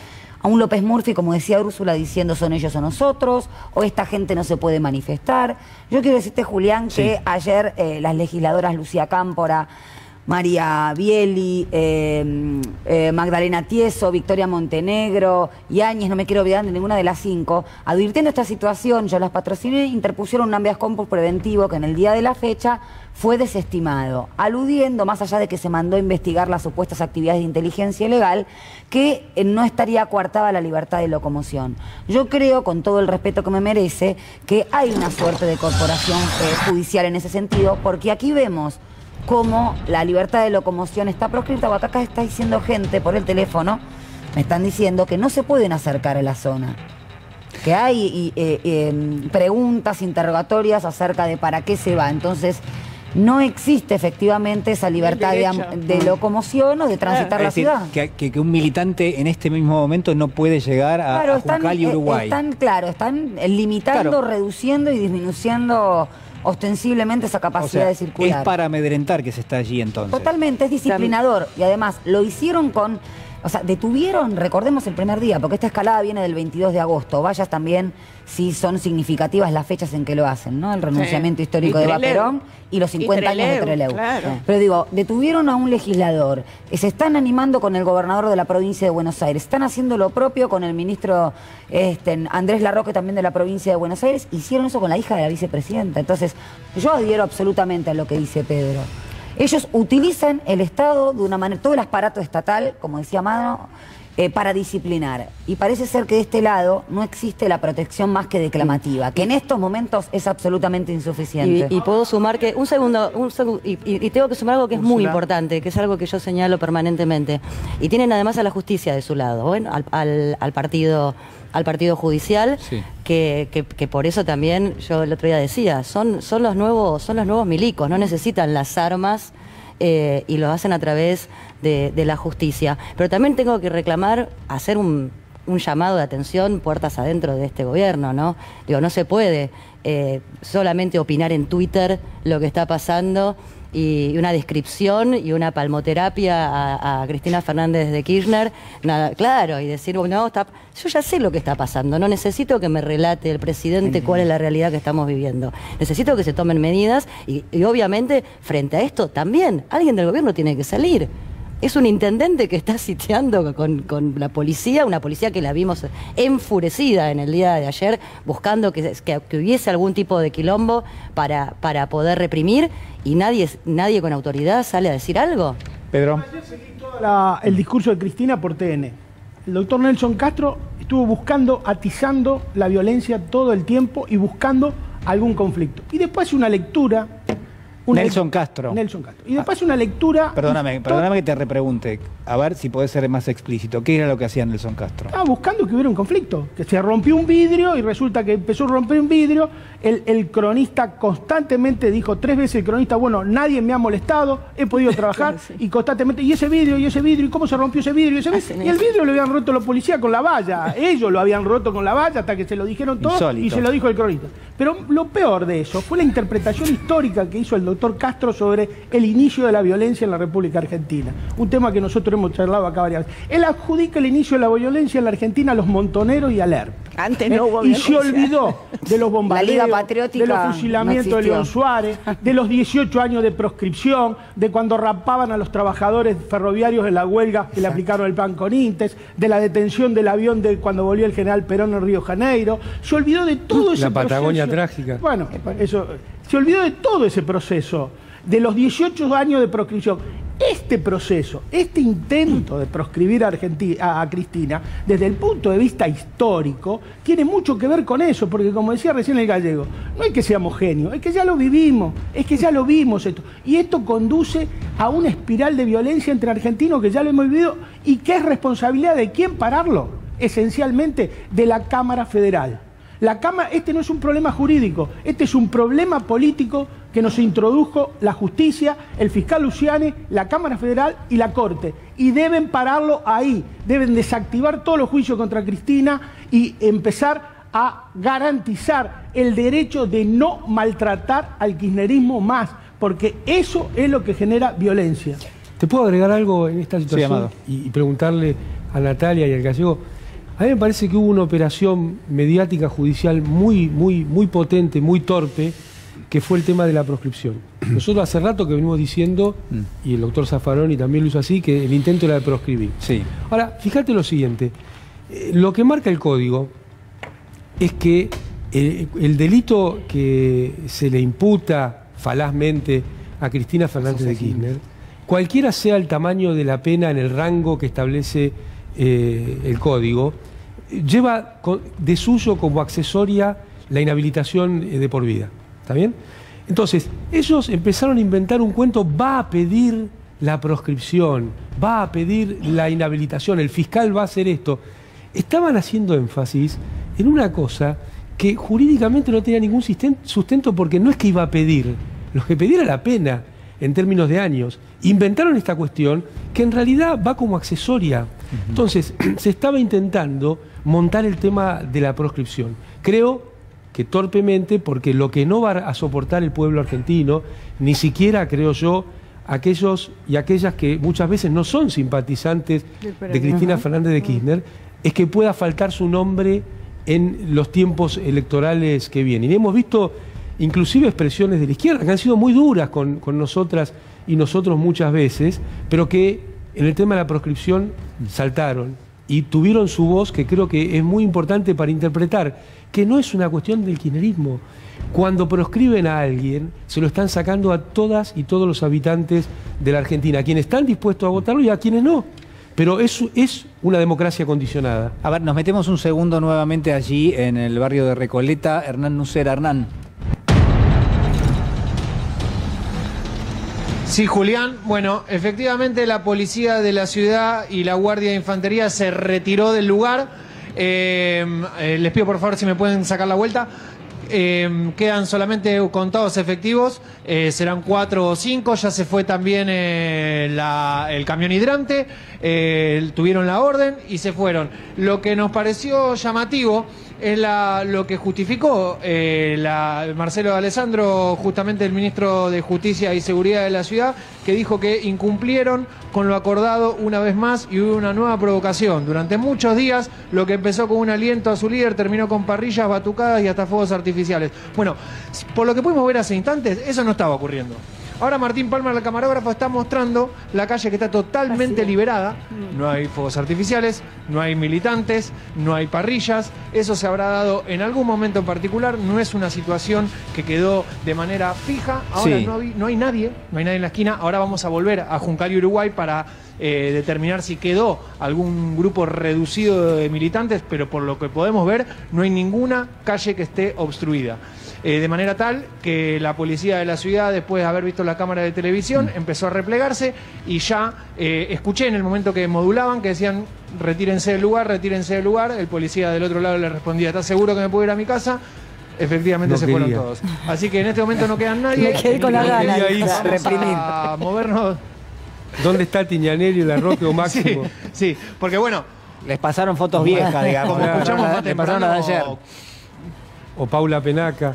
a un López Murphy, como decía Úrsula, diciendo son ellos o nosotros, o esta gente no se puede manifestar. Yo quiero decirte, Julián, que Sí. ayer eh, las legisladoras Lucía Cámpora, María Bieli, eh, eh, Magdalena Tieso, Victoria Montenegro Áñez, no me quiero olvidar de ninguna de las cinco, advirtiendo esta situación, yo las patrociné, interpusieron un habeas corpus preventivo que en el día de la fecha fue desestimado, aludiendo, más allá de que se mandó a investigar las supuestas actividades de inteligencia ilegal, que eh, no estaría coartada la libertad de locomoción. Yo creo, con todo el respeto que me merece, que hay una suerte de corporación eh, judicial en ese sentido, porque aquí vemos cómo la libertad de locomoción está proscrita, o acá, acá está diciendo gente por el teléfono, me están diciendo que no se pueden acercar a la zona. Que hay y, eh, eh, preguntas, interrogatorias acerca de para qué se va. Entonces, no existe efectivamente esa libertad de, de locomoción o de transitar Es la decir, ciudad. que, que- que un militante en este mismo momento no puede llegar a, Claro, a están, y eh, Uruguay. están, claro, están eh, limitando, Claro. reduciendo y disminuyendo ostensiblemente esa o capacidad sea, de circular. es para amedrentar que se está allí entonces. Totalmente, es disciplinador. Y además, lo hicieron con. O sea, detuvieron, recordemos el primer día, porque esta escalada viene del 22 de agosto. Vayas también si son significativas las fechas en que lo hacen, ¿no? El renunciamiento histórico Y de. Vaperón y los Y 50 años de claro. Pero digo, detuvieron a un legislador, eh, se están animando con el gobernador de la provincia de Buenos Aires, están haciendo lo propio con el ministro este, Andrés Larroque también de la provincia de Buenos Aires, hicieron eso con la hija de la vicepresidenta. Entonces, yo adhiero absolutamente a lo que dice Pedro. Ellos utilizan el Estado de una manera, todo el aparato estatal, como decía Mano, eh, para disciplinar. Y parece ser que de este lado no existe la protección más que declamativa, que en estos momentos es absolutamente insuficiente. Y, y puedo sumar que, un segundo, un segu- y, tengo que sumar algo que es muy importante, que es algo que yo señalo permanentemente. Y tienen además a la justicia de su lado, bueno, al, al- al partido al partido judicial, Sí. que, que- que por eso también yo el otro día decía, son, son los nuevos, son los nuevos milicos, no necesitan las armas eh, y lo hacen a través de, de la justicia. Pero también tengo que reclamar, hacer un, llamado de atención puertas adentro de este gobierno, ¿no? Digo, no se puede eh, solamente opinar en Twitter lo que está pasando y una descripción y una palmoterapia a, a Cristina Fernández de Kirchner, nada, claro, y decir, no, está, yo ya sé lo que está pasando, no necesito que me relate el presidente cuál es la realidad que estamos viviendo. Necesito que se tomen medidas y, y obviamente frente a esto también alguien del gobierno tiene que salir. Es un intendente que está sitiando con, con la policía, una policía que la vimos enfurecida en el día de ayer, buscando que, que- que hubiese algún tipo de quilombo para, para poder reprimir y nadie, nadie con autoridad sale a decir algo. Pedro. todo la- el discurso de Cristina por TN. El doctor Nelson Castro estuvo buscando, atizando la violencia todo el tiempo y buscando algún conflicto. Y después una lectura. Una- Nelson Castro. Nelson Castro. Y después una lectura. Perdóname, perdóname que te repregunte. A ver si puede ser más explícito. ¿Qué era lo que hacía Nelson Castro? Estaba buscando que hubiera un conflicto, que se rompió un vidrio y resulta que empezó a romper un vidrio. El, el cronista constantemente dijo tres veces el cronista, bueno, nadie me ha molestado, he podido trabajar y constantemente, y ese vidrio, y ese vidrio, y cómo se rompió ese vidrio, y ese vidrio. Y el vidrio lo habían roto los policías con la valla, ellos lo habían roto con la valla hasta que se lo dijeron todos y se lo dijo el cronista. Pero lo peor de eso fue la interpretación histórica que hizo el doctor Castro sobre el inicio de la violencia en la República Argentina. Un tema que nosotros hemos charlado acá varias veces. Él adjudica el inicio de la violencia en la Argentina a los montoneros y al ERP. Antes no Eh, hubo y se olvidó de los bombardeos, Liga Patriótica de los fusilamientos no de León. Suárez, de los 18 años de proscripción, de cuando rapaban a los trabajadores ferroviarios en la huelga que le aplicaron el plan Conintes, de la detención del avión de cuando volvió el general Perón en Río Janeiro. Se olvidó de todo ese La Patagonia proceso. trágica. Bueno, eso se olvidó de todo ese proceso, de los 18 años de proscripción. Este proceso, este intento de proscribir a, Argenti- a- a Cristina, desde el punto de vista histórico, tiene mucho que ver con eso, porque como decía recién el gallego, no es que seamos genios, es que ya lo vivimos, es que ya lo vimos esto. Y esto conduce a una espiral de violencia entre argentinos que ya lo hemos vivido y que es responsabilidad de quién pararlo, esencialmente de la Cámara Federal. La Cámara, este no es un problema jurídico, este es un problema político que nos introdujo la justicia, el fiscal Luciani, la Cámara Federal y la Corte. Y deben pararlo ahí, deben desactivar todos los juicios contra Cristina y empezar a garantizar el derecho de no maltratar al kirchnerismo más, porque eso es lo que genera violencia. ¿Te puedo agregar algo en esta situación y preguntarle a Natalia y al gallego? A mí me parece que hubo una operación mediática judicial muy, muy, muy potente, muy torpe, que fue el tema de la proscripción. Nosotros hace rato que venimos diciendo, y el doctor Zaffaroni también lo hizo así, que el intento era de proscribir. Sí. Ahora, fíjate lo siguiente. Eh, Lo que marca el código es que eh, el delito que se le imputa falazmente a Cristina Fernández de Kirchner, cualquiera sea el tamaño de la pena en el rango que establece eh, el código, lleva de suyo como accesoria la inhabilitación eh, de por vida. ¿Está bien? Entonces, ellos empezaron a inventar un cuento, va a pedir la proscripción, va a pedir la inhabilitación, el fiscal va a hacer esto. Estaban haciendo énfasis en una cosa que jurídicamente no tenía ningún sustento porque no es que iba a pedir, lo que pedía era la pena en términos de años. Inventaron esta cuestión que en realidad va como accesoria. Entonces, se estaba intentando montar el tema de la proscripción. Creo que torpemente, porque lo que no va a soportar el pueblo argentino, ni siquiera, creo yo, aquellos y aquellas que muchas veces no son simpatizantes de Cristina Fernández de Kirchner, es que pueda faltar su nombre en los tiempos electorales que vienen. Y hemos visto inclusive expresiones de la izquierda que han sido muy duras con, con nosotras y nosotros muchas veces, pero que en el tema de la proscripción saltaron y tuvieron su voz que creo que es muy importante para interpretar que no es una cuestión del kirchnerismo. Cuando proscriben a alguien, se lo están sacando a todas y todos los habitantes de la Argentina, a quienes están dispuestos a votarlo y a quienes no. Pero es, es una democracia condicionada. A ver, nos metemos un segundo nuevamente allí en el barrio de Recoleta. Hernán Nucera, Hernán. Sí, Julián. Bueno, efectivamente la policía de la ciudad y la Guardia de Infantería se retiró del lugar. Eh, eh, les pido por favor si me pueden sacar la vuelta. Eh, quedan solamente contados efectivos, eh, serán cuatro o cinco. Ya se fue también eh, la- el camión hidrante, tuvieron la orden y se fueron. Lo que nos pareció llamativo es la- lo que justificó eh, la- Marcelo Alessandro, justamente el ministro de Justicia y Seguridad de la ciudad, que dijo que incumplieron con lo acordado una vez más y hubo una nueva provocación. Durante muchos días, lo que empezó con un aliento a su líder terminó con parrillas, batucadas y hasta fuegos artificiales. Bueno, por lo que pudimos ver hace instantes, eso no estaba ocurriendo. Ahora Martín Palmer, el camarógrafo, está mostrando la calle que está totalmente liberada. No hay fuegos artificiales, no hay militantes, no hay parrillas. Eso se habrá dado en algún momento en particular. No es una situación que quedó de manera fija. Ahora Sí. no, hay, no hay nadie, no hay nadie en la esquina. Ahora vamos a volver a Juncal y Uruguay para eh, determinar si quedó algún grupo reducido de militantes, pero por lo que podemos ver, no hay ninguna calle que esté obstruida. Eh, de manera tal que la policía de la ciudad, después de haber visto la cámara de televisión, empezó a replegarse y ya eh, escuché en el momento que modulaban que decían retírense del lugar, retírense del lugar. El policía del otro lado le respondía, ¿estás seguro que me puedo ir a mi casa? Efectivamente No se quería. fueron todos. Así que en este momento no quedan nadie. Me quedé con la gana a movernos. ¿Dónde está Tiñanelli, la Roque o Máximo? Sí, porque bueno, Les pasaron fotos viejas, digamos. como escuchamos más Le pasaron las de ayer. temprano, O Paula Penaca.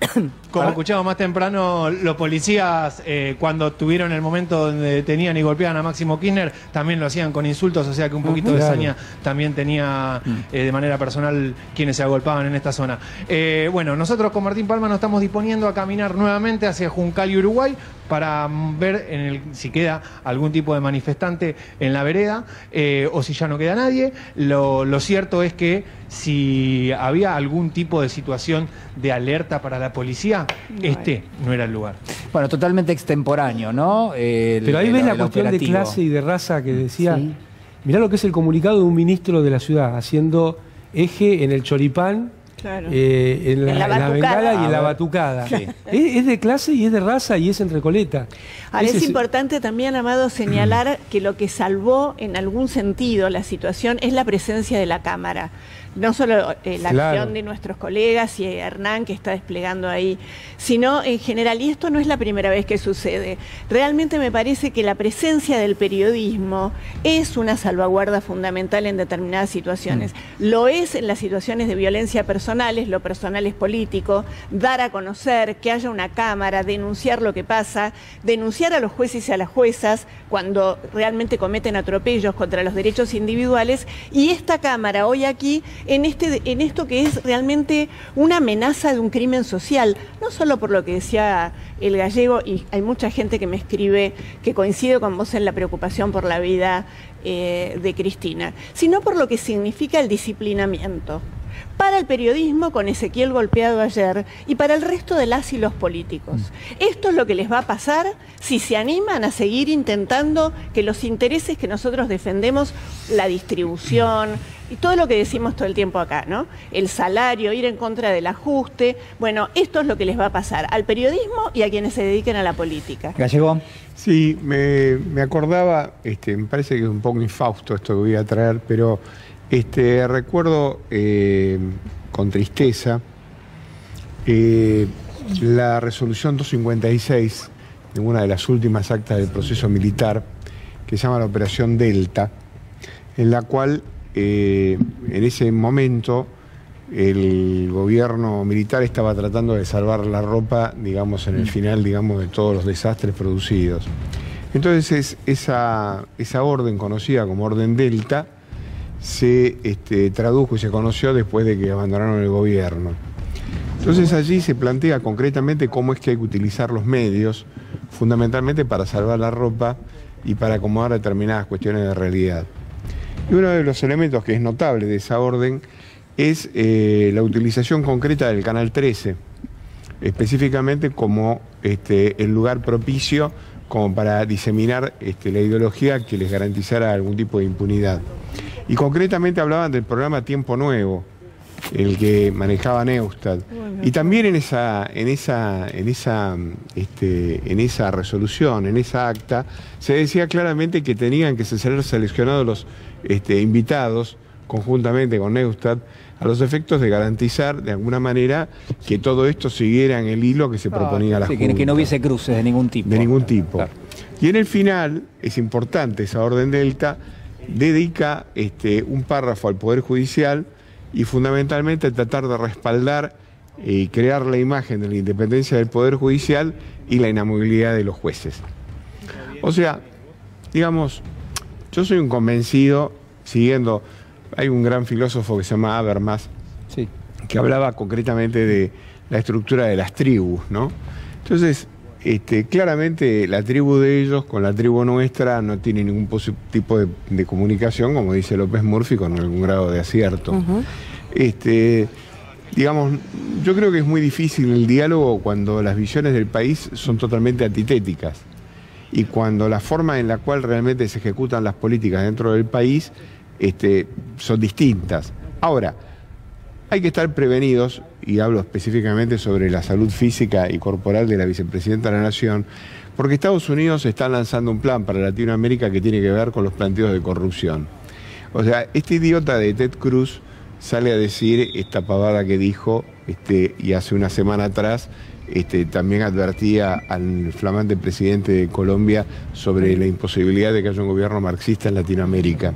Como escuchamos más temprano, los policías eh, cuando tuvieron el momento donde detenían y golpeaban a Máximo Kirchner, también lo hacían con insultos, o sea que un poquito de Claro. saña también tenía eh, de manera personal quienes se agolpaban en esta zona. Eh, bueno, nosotros con Martín Palma nos estamos disponiendo a caminar nuevamente hacia Juncal y Uruguay para mm, ver en el, si queda algún tipo de manifestante en la vereda o si ya no queda nadie. Lo, lo cierto es que si había algún tipo de situación de alerta para la policía, este no era el lugar. Bueno, totalmente extemporáneo, ¿no? El- Pero ahí el- ves la el cuestión de clase y de raza que decía. Sí. Mirá lo que es el comunicado de un ministro de la ciudad, haciendo eje en el choripán, Claro. eh, en, la, En la en la batucada. bengala y en la batucada. Es, es de clase y es de raza y es en Recoleta. Ahora Ese es importante también, Amado, señalar que lo que salvó en algún sentido la situación es la presencia de la Cámara. No solo eh, la Claro. acción de nuestros colegas y Hernán que está desplegando ahí, sino en general, y esto no es la primera vez que sucede, realmente me parece que la presencia del periodismo es una salvaguarda fundamental en determinadas situaciones. Lo es en las situaciones de violencia personales, lo personal es político, dar a conocer, que haya una cámara, denunciar lo que pasa, denunciar a los jueces y a las juezas cuando realmente cometen atropellos contra los derechos individuales y esta cámara hoy aquí en este en esto que es realmente una amenaza de un crimen social, no solo por lo que decía el gallego y hay mucha gente que me escribe que coincide con vos en la preocupación por la vida eh, de Cristina, sino por lo que significa el disciplinamiento para el periodismo con Ezequiel golpeado ayer y para el resto de las y los políticos. Esto es lo que les va a pasar si se animan a seguir intentando que los intereses que nosotros defendemos, la distribución y todo lo que decimos todo el tiempo acá, ¿no? El salario, ir en contra del ajuste, bueno, esto es lo que les va a pasar al periodismo y a quienes se dediquen a la política. Gallego. Sí, me, me acordaba, este, me parece que es un poco infausto esto que voy a traer, pero este, recuerdo eh, con tristeza eh, la resolución 256 de una de las últimas actas del proceso militar, que se llama la Operación Delta, en la cual eh, en ese momento el gobierno militar estaba tratando de salvar la ropa, digamos, en el final, digamos, de todos los desastres producidos. Entonces es- esa, esa orden conocida como Orden Delta se este, tradujo y se conoció después de que abandonaron el gobierno. Entonces allí se plantea concretamente cómo es que hay que utilizar los medios, fundamentalmente para salvar la ropa y para acomodar determinadas cuestiones de realidad. Y uno de los elementos que es notable de esa orden es eh, la utilización concreta del Canal 13, específicamente como este, el lugar propicio como para diseminar este, la ideología que les garantizara algún tipo de impunidad. Y concretamente hablaban del programa Tiempo Nuevo, el que manejaba Neustadt. Y también en esa, en esa, en esa, este, en esa resolución, en esa acta, se decía claramente que tenían que ser seleccionados los este, invitados conjuntamente con Neustadt a los efectos de garantizar de alguna manera que todo esto siguiera en el hilo que se proponía la Sí, que, que no Junta. hubiese cruces de ningún tipo. De ningún tipo. Claro. Y en el final, es importante esa orden delta, dedica este, un párrafo al Poder Judicial y fundamentalmente tratar de respaldar y crear la imagen de la independencia del Poder Judicial y la inamovilidad de los jueces. O sea, digamos, yo soy un convencido, siguiendo, hay un gran filósofo que se llama Habermas, Sí. que hablaba concretamente de la estructura de las tribus, ¿no? Entonces, este, claramente la tribu de ellos con la tribu nuestra no tiene ningún tipo de, de comunicación, como dice López Murphy, con algún grado de acierto. este, digamos, yo creo que es muy difícil el diálogo cuando las visiones del país son totalmente antitéticas y cuando la forma en la cual realmente se ejecutan las políticas dentro del país este, son distintas. Ahora, hay que estar prevenidos, y hablo específicamente sobre la salud física y corporal de la vicepresidenta de la Nación, porque Estados Unidos está lanzando un plan para Latinoamérica que tiene que ver con los planteos de corrupción. O sea, este idiota de Ted Cruz sale a decir esta pavada que dijo, este, y hace una semana atrás este, también advertía al flamante presidente de Colombia sobre la imposibilidad de que haya un gobierno marxista en Latinoamérica.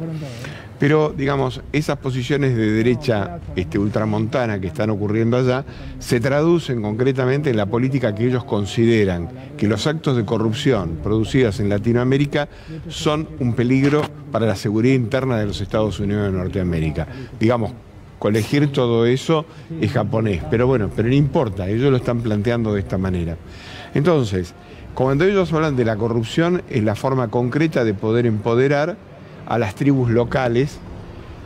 Pero, digamos, esas posiciones de derecha este, ultramontana que están ocurriendo allá se traducen concretamente en la política que ellos consideran que los actos de corrupción producidos en Latinoamérica son un peligro para la seguridad interna de los Estados Unidos de Norteamérica. Digamos, colegir todo eso es japonés, pero bueno, pero no importa, ellos lo están planteando de esta manera. Entonces, cuando ellos hablan de la corrupción, es la forma concreta de poder empoderar a las tribus locales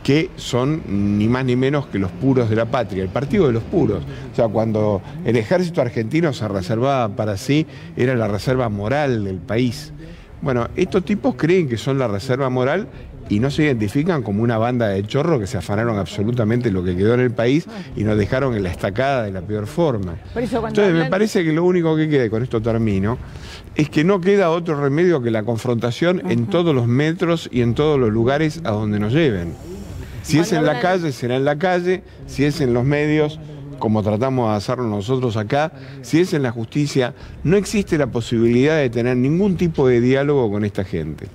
que son ni más ni menos que los puros de la patria, el partido de los puros. O sea, cuando el ejército argentino se reservaba para sí, era la reserva moral del país. Bueno, estos tipos creen que son la reserva moral y no se identifican como una banda de chorro que se afanaron absolutamente lo que quedó en el país y nos dejaron en la estacada de la peor forma. Entonces me parece que lo único que queda, y con esto termino, es que no queda otro remedio que la confrontación en todos los metros y en todos los lugares a donde nos lleven. Si es en la calle, será en la calle, si es en los medios, como tratamos de hacerlo nosotros acá, si es en la justicia, no existe la posibilidad de tener ningún tipo de diálogo con esta gente.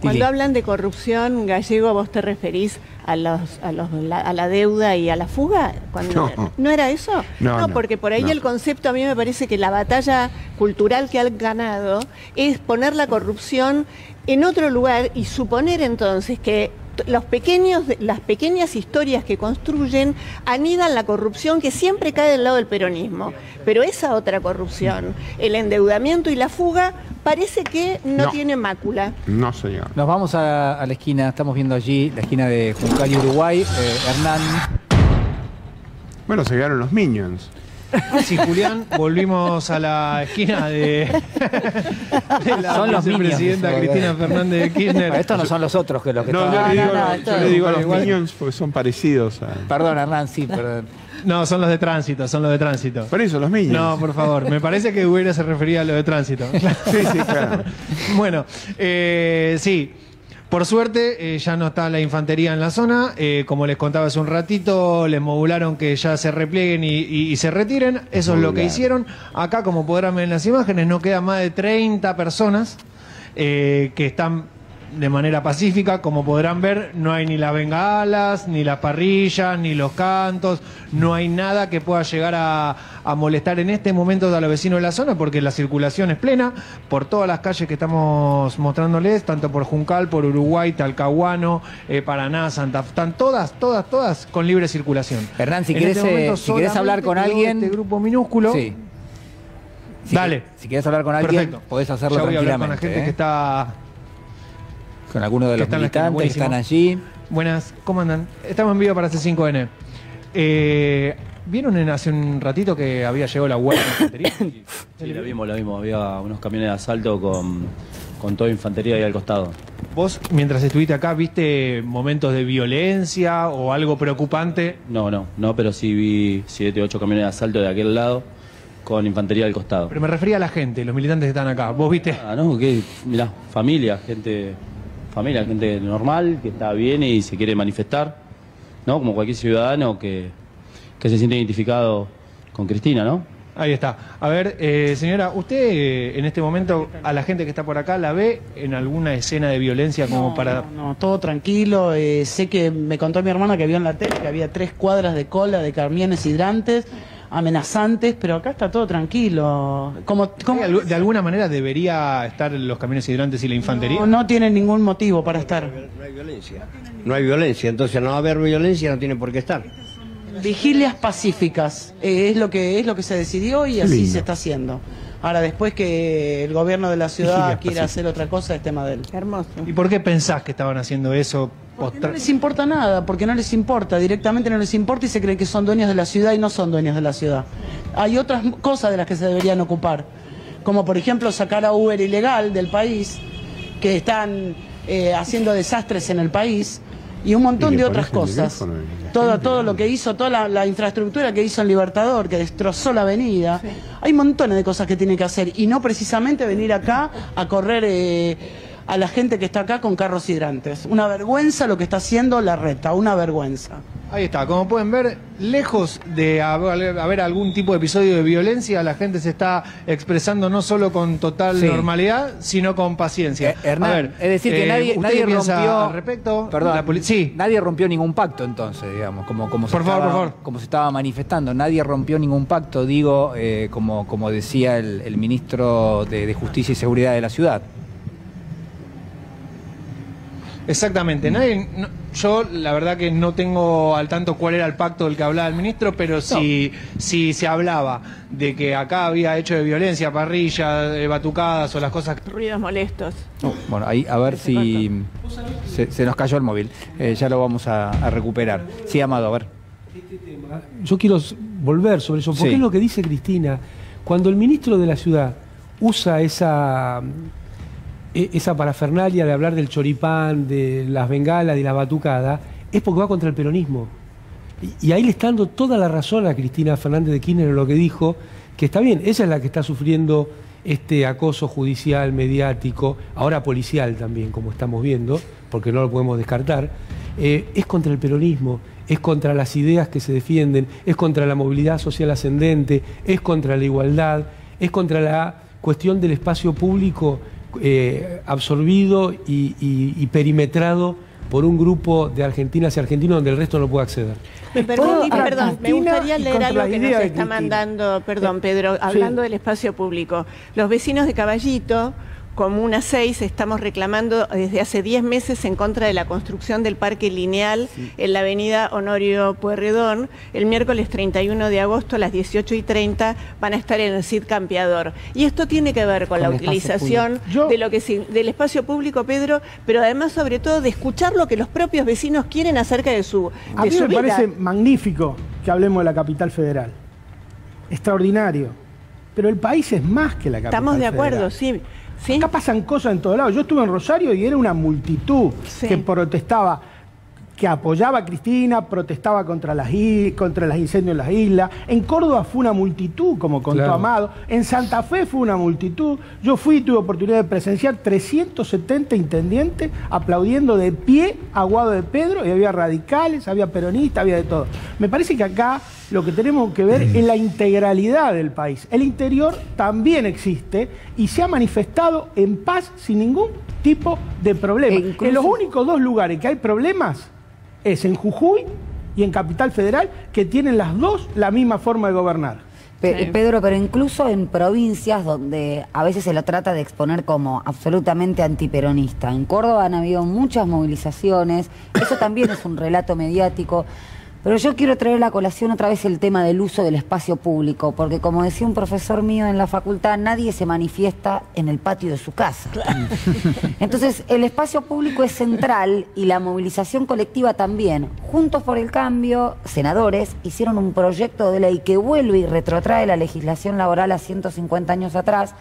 Cuando hablan de corrupción, Gallego, ¿vos te referís a, los, a, los, la, a la deuda y a la fuga? Cuando, No. ¿No era eso? No, no, porque por ahí el concepto a mí me parece que la batalla cultural que han ganado es poner la corrupción en otro lugar y suponer entonces que los pequeños, las pequeñas historias que construyen anidan la corrupción que siempre cae del lado del peronismo. Pero esa otra corrupción, el endeudamiento y la fuga, parece que no, No. tiene mácula. No, señor. Nos vamos a, a la esquina, estamos viendo allí la esquina de Juncal y Uruguay. Eh, Hernán, Bueno, se quedaron los Minions. Sí, Julián, volvimos a la esquina de, de la Son los vicepresidenta Minions. Cristina Fernández de Kirchner. estos no son los otros que los que No, yo estaban- le digo, no, yo le digo a los Igual. Minions porque son parecidos a... Perdón, Hernán, sí, perdón. No, son los de tránsito, son los de tránsito. Por eso, los Minions. No, por favor, me parece que hubiera se refería a lo de tránsito. Sí, sí, claro. Bueno, eh, sí. Por suerte, eh, ya no está la infantería en la zona. Eh, como les contaba hace un ratito, les modularon que ya se replieguen y, y- y se retiren. Eso es lo que hicieron. Acá, como podrán ver en las imágenes, no quedan más de 30 personas eh, que están de manera pacífica. Como podrán ver, no hay ni las bengalas, ni las parrillas, ni los cantos. No hay nada que pueda llegar a, a molestar en este momento a los vecinos de la zona, porque la circulación es plena por todas las calles que estamos mostrándoles, tanto por Juncal, por Uruguay, Talcahuano, eh, Paraná, Santa Fe. Están todas, todas, todas con libre circulación. Hernán, si En querés, este eh, si hablar con alguien- Este grupo minúsculo. Sí. Si Dale. que- Si quieres hablar con alguien, Perfecto. podés hacerlo Ya voy a hablar con la gente ¿eh? que está Con alguno de los militantes que están allí. Buenas, ¿cómo andan? Estamos en vivo para C5N. Eh, ¿Vieron en- hace un ratito que había llegado la web de infantería? Sí, lo vimos, lo vimos. Había unos camiones de asalto con, con toda infantería ahí al costado. ¿Vos, mientras estuviste acá, viste momentos de violencia o algo preocupante? No, no, no, pero sí vi siete, ocho camiones de asalto de aquel lado con infantería al costado. Pero me refería a la gente, los militantes que están acá. ¿Vos viste? Ah, no, que, mirá, familia, gente, familia, gente normal, que está bien y se quiere manifestar, ¿no? Como cualquier ciudadano que, que se siente identificado con Cristina, ¿no? Ahí está. A ver, eh, señora, ¿usted eh, en este momento a la gente que está por acá la ve en alguna escena de violencia como No, para... No, no, todo tranquilo. eh, sé que me contó mi hermana que vio en la tele que había tres cuadras de cola de camiones hidrantes amenazantes, pero acá está todo tranquilo. Como, como- ¿Hay algu- ¿De alguna manera debería estar los camiones hidrantes y la infantería? no, no tiene ningún motivo para estar. No hay violencia. No hay violencia, entonces no va a haber violencia, no tiene por qué estar. Vigilias pacíficas eh, es lo que es lo que se decidió y así lindo. se está haciendo. Ahora después que el gobierno de la ciudad Vigilias quiera hacer otra cosa es tema de él. Hermoso. ¿Y por qué pensás que estaban haciendo eso? Porque no les importa nada, porque no les importa, directamente no les importa y se creen que son dueños de la ciudad y no son dueños de la ciudad. Hay otras cosas de las que se deberían ocupar, como por ejemplo sacar a Uber ilegal del país, que están eh, haciendo desastres en el país, y un montón Y de otras el cosas. Todo, gente todo lo que hizo, toda la, la infraestructura que hizo en Libertador, que destrozó la avenida. Hay montones de cosas que tiene que hacer y no precisamente venir acá a correr eh, a la gente que está acá con carros hidrantes. Una vergüenza lo que está haciendo la reta, una vergüenza. Ahí está, como pueden ver, lejos de haber, haber algún tipo de episodio de violencia, la gente se está expresando no solo con total Sí. normalidad, sino con paciencia. Eh, Hernán, A ver, es decir, que eh, nadie, ¿usted nadie rompió. al respecto? Perdón, La sí. nadie rompió ningún pacto entonces, digamos, como, como se Por favor, estaba, por favor. como se estaba manifestando. Nadie rompió ningún pacto, digo, eh, como, como decía el, el ministro de, de Justicia y Seguridad de la ciudad. Exactamente. Nadie, no- yo la verdad que no tengo al tanto cuál era el pacto del que hablaba el ministro, pero si, si se hablaba de que acá había hecho de violencia, parrilla, de batucadas o las cosas Ruidos molestos. Bueno, ahí a ver si se, se nos cayó el móvil. Eh, ya lo vamos a, a recuperar. Sí, Amado, a ver. Yo quiero volver sobre eso, porque Sí. es lo que dice Cristina. Cuando el ministro de la ciudad usa esa, esa parafernalia de hablar del choripán, de las bengalas, de la batucada, es porque va contra el peronismo. Y, ahí le está dando toda la razón a Cristina Fernández de Kirchner en lo que dijo, que está bien, ella es la que está sufriendo este acoso judicial, mediático, ahora policial también, como estamos viendo, porque no lo podemos descartar, eh, es contra el peronismo, es contra las ideas que se defienden, es contra la movilidad social ascendente, es contra la igualdad, es contra la cuestión del espacio público eh, absorbido y, y- y perimetrado por un grupo de argentinas y argentinos donde el resto no puede acceder. Me perdón, perdón, me gustaría leer algo que nos está mandando, perdón Pedro, hablando del espacio público. Los vecinos de Caballito, Comuna 6, estamos reclamando desde hace 10 meses en contra de la construcción del parque lineal en la avenida Honorio Pueyrredón. El miércoles 31 de agosto a las 18 y 30 van a estar en el CID Campeador. Y esto tiene que ver con, Con la utilización de lo que del espacio público, Pedro, pero además sobre todo de escuchar lo que los propios vecinos quieren acerca de su, A de mí su me vida. parece magnífico que hablemos de la capital federal. Extraordinario. Pero el país es más que la capital Estamos de acuerdo, federal. sí. Sí. Acá pasan cosas en todos lados. Yo estuve en Rosario y era una multitud Sí. que protestaba, que apoyaba a Cristina, protestaba contra las, contra los incendios en las islas. En Córdoba fue una multitud, como contó Claro. Amado. En Santa Fe fue una multitud. Yo fui y tuve oportunidad de presenciar 370 intendentes aplaudiendo de pie a Guado de Pedro y había radicales, había peronistas, había de todo. Me parece que acá lo que tenemos que ver es la integralidad del país. El interior también existe y se ha manifestado en paz sin ningún tipo de problema. E incluso- En los únicos dos lugares que hay problemas es en Jujuy y en Capital Federal, que tienen las dos la misma forma de gobernar. Pe- Pedro, pero incluso en provincias donde a veces se lo trata de exponer como absolutamente antiperonista. En Córdoba han habido muchas movilizaciones, eso también es un relato mediático. Pero yo quiero traer a la colación otra vez el tema del uso del espacio público, porque como decía un profesor mío en la facultad, nadie se manifiesta en el patio de su casa. Entonces, el espacio público es central y la movilización colectiva también. Juntos por el Cambio, senadores, hicieron un proyecto de ley que vuelve y retrotrae la legislación laboral a 150 años atrás,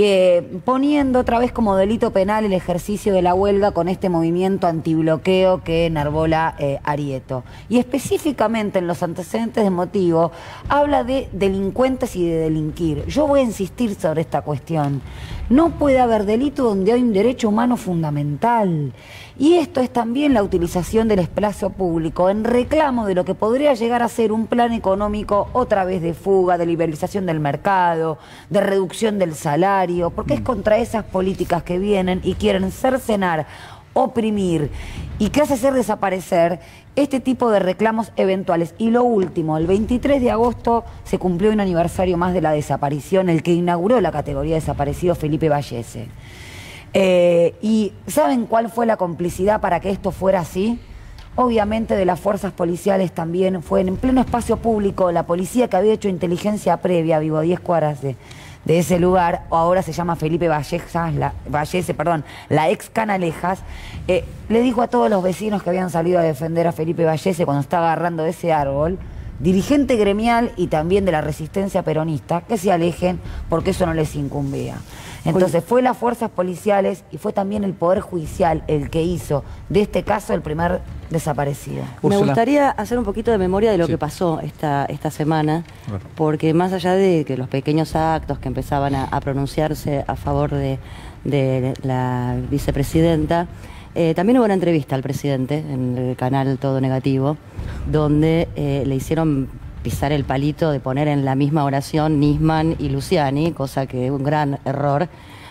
eh, poniendo otra vez como delito penal el ejercicio de la huelga con este movimiento antibloqueo que enarbola eh, Arieto. Y específicamente en los antecedentes de motivo, habla de delincuentes y de delinquir. Yo voy a insistir sobre esta cuestión. No puede haber delito donde hay un derecho humano fundamental. Y esto es también la utilización del espacio público en reclamo de lo que podría llegar a ser un plan económico otra vez de fuga, de liberalización del mercado, de reducción del salario, porque es contra esas políticas que vienen y quieren cercenar, oprimir y que hace hacer desaparecer este tipo de reclamos eventuales. Y lo último, el 23 de agosto se cumplió un aniversario más de la desaparición, el que inauguró la categoría desaparecido Felipe Vallese. Eh, ¿Y saben cuál fue la complicidad para que esto fuera así? Obviamente de las fuerzas policiales también fue en pleno espacio público, la policía que había hecho inteligencia previa, vivo a 10 cuadras de, ese lugar, o ahora se llama Felipe Vallejas, la, Vallese, perdón, la ex Canalejas, eh, le dijo a todos los vecinos que habían salido a defender a Felipe Vallese cuando estaba agarrando ese árbol, dirigente gremial y también de la resistencia peronista, que se alejen porque eso no les incumbía. Entonces fue las fuerzas policiales y fue también el Poder Judicial el que hizo de este caso el primer desaparecido. Me gustaría hacer un poquito de memoria de lo que pasó esta, esta semana, porque más allá de que los pequeños actos que empezaban a, a pronunciarse a favor de, de la vicepresidenta, eh, también hubo una entrevista al presidente en el canal Todo Negativo, donde eh, le hicieron pisar el palito de poner en la misma oración Nisman y Luciani, cosa que es un gran error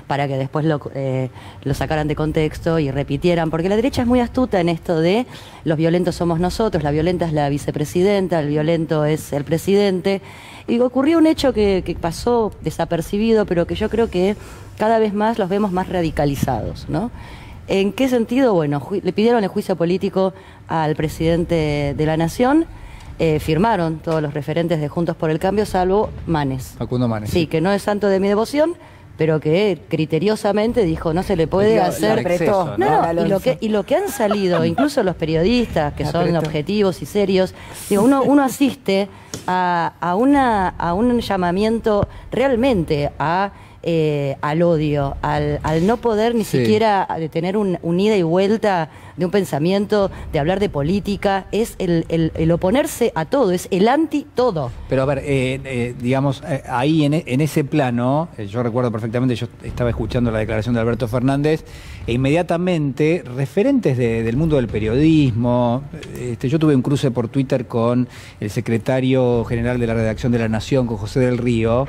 para que después lo, eh, lo sacaran de contexto y repitieran, porque la derecha es muy astuta en esto de los violentos somos nosotros, la violenta es la vicepresidenta, el violento es el presidente. Y ocurrió un hecho que, que pasó desapercibido, pero que yo creo que cada vez más los vemos más radicalizados, ¿no? ¿En qué sentido? Bueno, le pidieron el juicio político al presidente de la Nación, eh, firmaron todos los referentes de Juntos por el Cambio, salvo Manes. Facundo Manes. Sí, que no es santo de mi devoción, pero que criteriosamente dijo no se le puede hacer acceso, ¿no? No, Al y lo que y lo que han salido incluso los periodistas que son objetivos y serios digo uno uno asiste a, a una a un llamamiento realmente a eh, al odio, al, al no poder ni Sí. siquiera de tener un, un ida y vuelta de un pensamiento, de hablar de política, es el, el- el oponerse a todo, es el anti todo. Pero a ver, eh, eh, digamos, ahí en, e- en ese plano, yo recuerdo perfectamente, yo estaba escuchando la declaración de Alberto Fernández, e inmediatamente referentes de- del mundo del periodismo, este, yo tuve un cruce por Twitter con el secretario general de la redacción de La Nación, con José del Río,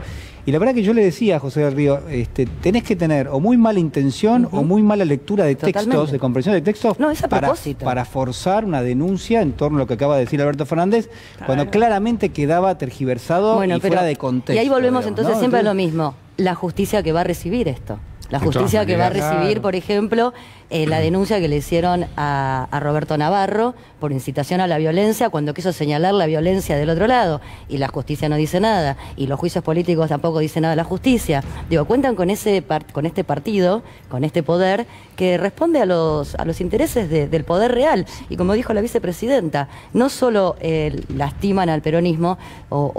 y la verdad que yo le decía a José del Río, este, tenés que tener o muy mala intención o muy mala lectura de textos, de comprensión de textos, No, es a para, propósito. para forzar una denuncia en torno a lo que acaba de decir Alberto Fernández, cuando claramente quedaba tergiversado Bueno, y pero- fuera de contexto. Y ahí volvemos digamos, entonces ¿no? siempre a lo mismo. La justicia que va a recibir esto. La justicia que va a recibir, por ejemplo, eh, la denuncia que le hicieron a, a Roberto Navarro por incitación a la violencia cuando quiso señalar la violencia del otro lado. Y la justicia no dice nada. Y los juicios políticos tampoco dicen nada la justicia. Digo, cuentan con, ese con este partido, con este poder, que responde a los, a los intereses de- del poder real. Y como dijo la vicepresidenta, no solo eh, lastiman al peronismo, o,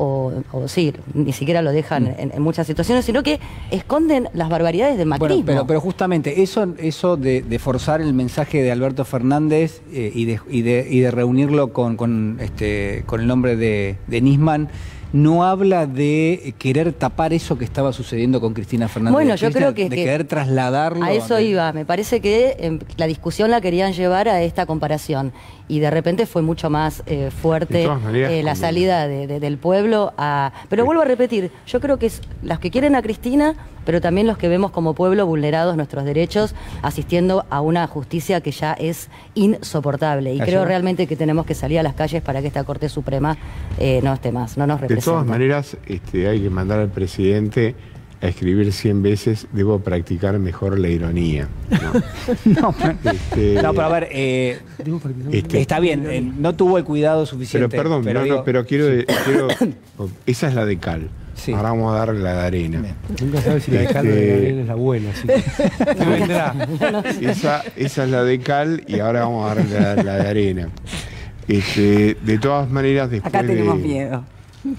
o- o sí, ni siquiera lo dejan en, en muchas situaciones, sino que esconden las barbaridades del macrismo. Bueno, pero, pero justamente eso, eso de, de forzar el mensaje de Alberto Fernández eh, y, de, y, de, y de reunirlo con, con, este, con el nombre de, de Nisman, no habla de querer tapar eso que estaba sucediendo con Cristina Fernández. Bueno, de yo creo que- De que querer trasladarlo. A eso iba, me parece que em, la discusión la querían llevar a esta comparación y de repente fue mucho más eh, De fuerte eh, la salida de- de- del pueblo a... Pero vuelvo a repetir, yo creo que es las que quieren a Cristina, pero también los que vemos como pueblo vulnerados nuestros derechos, asistiendo a una justicia que ya es insoportable. Y creo realmente que tenemos que salir a las calles para que esta Corte Suprema eh, no esté más, no nos De represente. todas maneras, este, hay que mandar al presidente a escribir 100 veces, debo practicar mejor la ironía. no, Este, No, pero a ver, eh, Este- está bien, eh, no tuvo el cuidado pero suficiente. perdón, no, no, digo- pero quiero, quiero- esa es la de cal. Ahora vamos a dar la de arena. Nunca sabes si la de cal o la de Este, arena es la buena. Así que, ¿qué vendrá? Esa, esa es la de cal y ahora vamos a dar la, la de arena. Este, de todas maneras, después Acá tenemos de- miedo.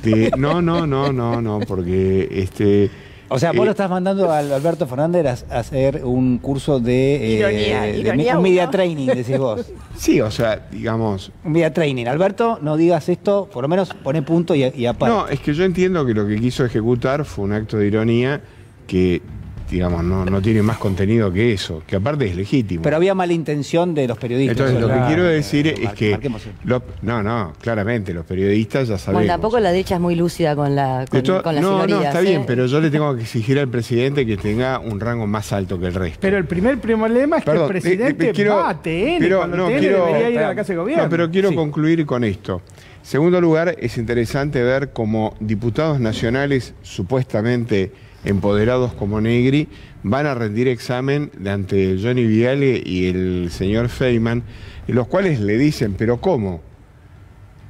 de- no, no, no, no, no, porque este. O sea, vos eh, lo estás mandando al Alberto Fernández a a hacer un curso de, eh, Ironía, de ironía un media uno. training, decís vos. Sí, o sea, digamos. Un media training. Alberto, no digas esto, por lo menos pone punto y, y aparte. No, es que yo entiendo que lo que quiso ejecutar fue un acto de ironía que, digamos, no, no tiene más contenido que eso, que aparte es legítimo. Pero había mala intención de los periodistas. Entonces, lo que quiero decir es Mar- que. lo- no, no, claramente, los periodistas ya sabemos. Bueno, tampoco la derecha es muy lúcida con, la, con, Esto- con las no, no, está ¿eh? bien, pero yo le tengo que exigir al presidente que tenga un rango más alto que el resto. Pero el primer problema es Perdón, que el eh, presidente eh, quiero- va a TN pero cuando no, TN quiero- debería ir a la Casa de Gobierno. No, pero quiero Sí. concluir con esto. Segundo lugar, es interesante ver cómo diputados nacionales supuestamente empoderados como Negri van a rendir examen de ante Johnny Viale y el señor Feynman, los cuales le dicen, pero ¿cómo?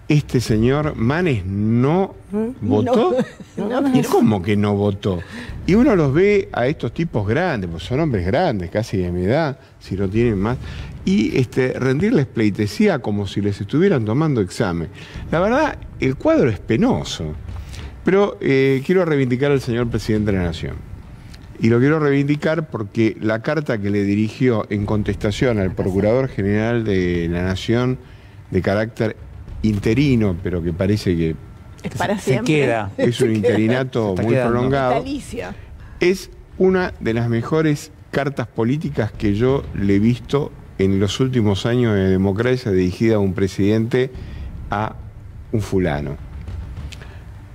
Este señor Manes no votó. ¿Y cómo que no votó? Y uno los ve a estos tipos grandes, pues son hombres grandes, casi de mi edad, si no tienen más, y este, rendirles pleitesía como si les estuvieran tomando examen. La verdad, el cuadro es penoso. Pero eh, quiero reivindicar al señor presidente de la Nación. Y lo quiero reivindicar porque la carta que le dirigió en contestación al Procurador General de la Nación de carácter interino, pero que parece que Es para Se siempre. queda. es un interinato muy quedando. prolongado, Vitalicio. es una de las mejores cartas políticas que yo le he visto en los últimos años de democracia dirigida a un presidente a un fulano.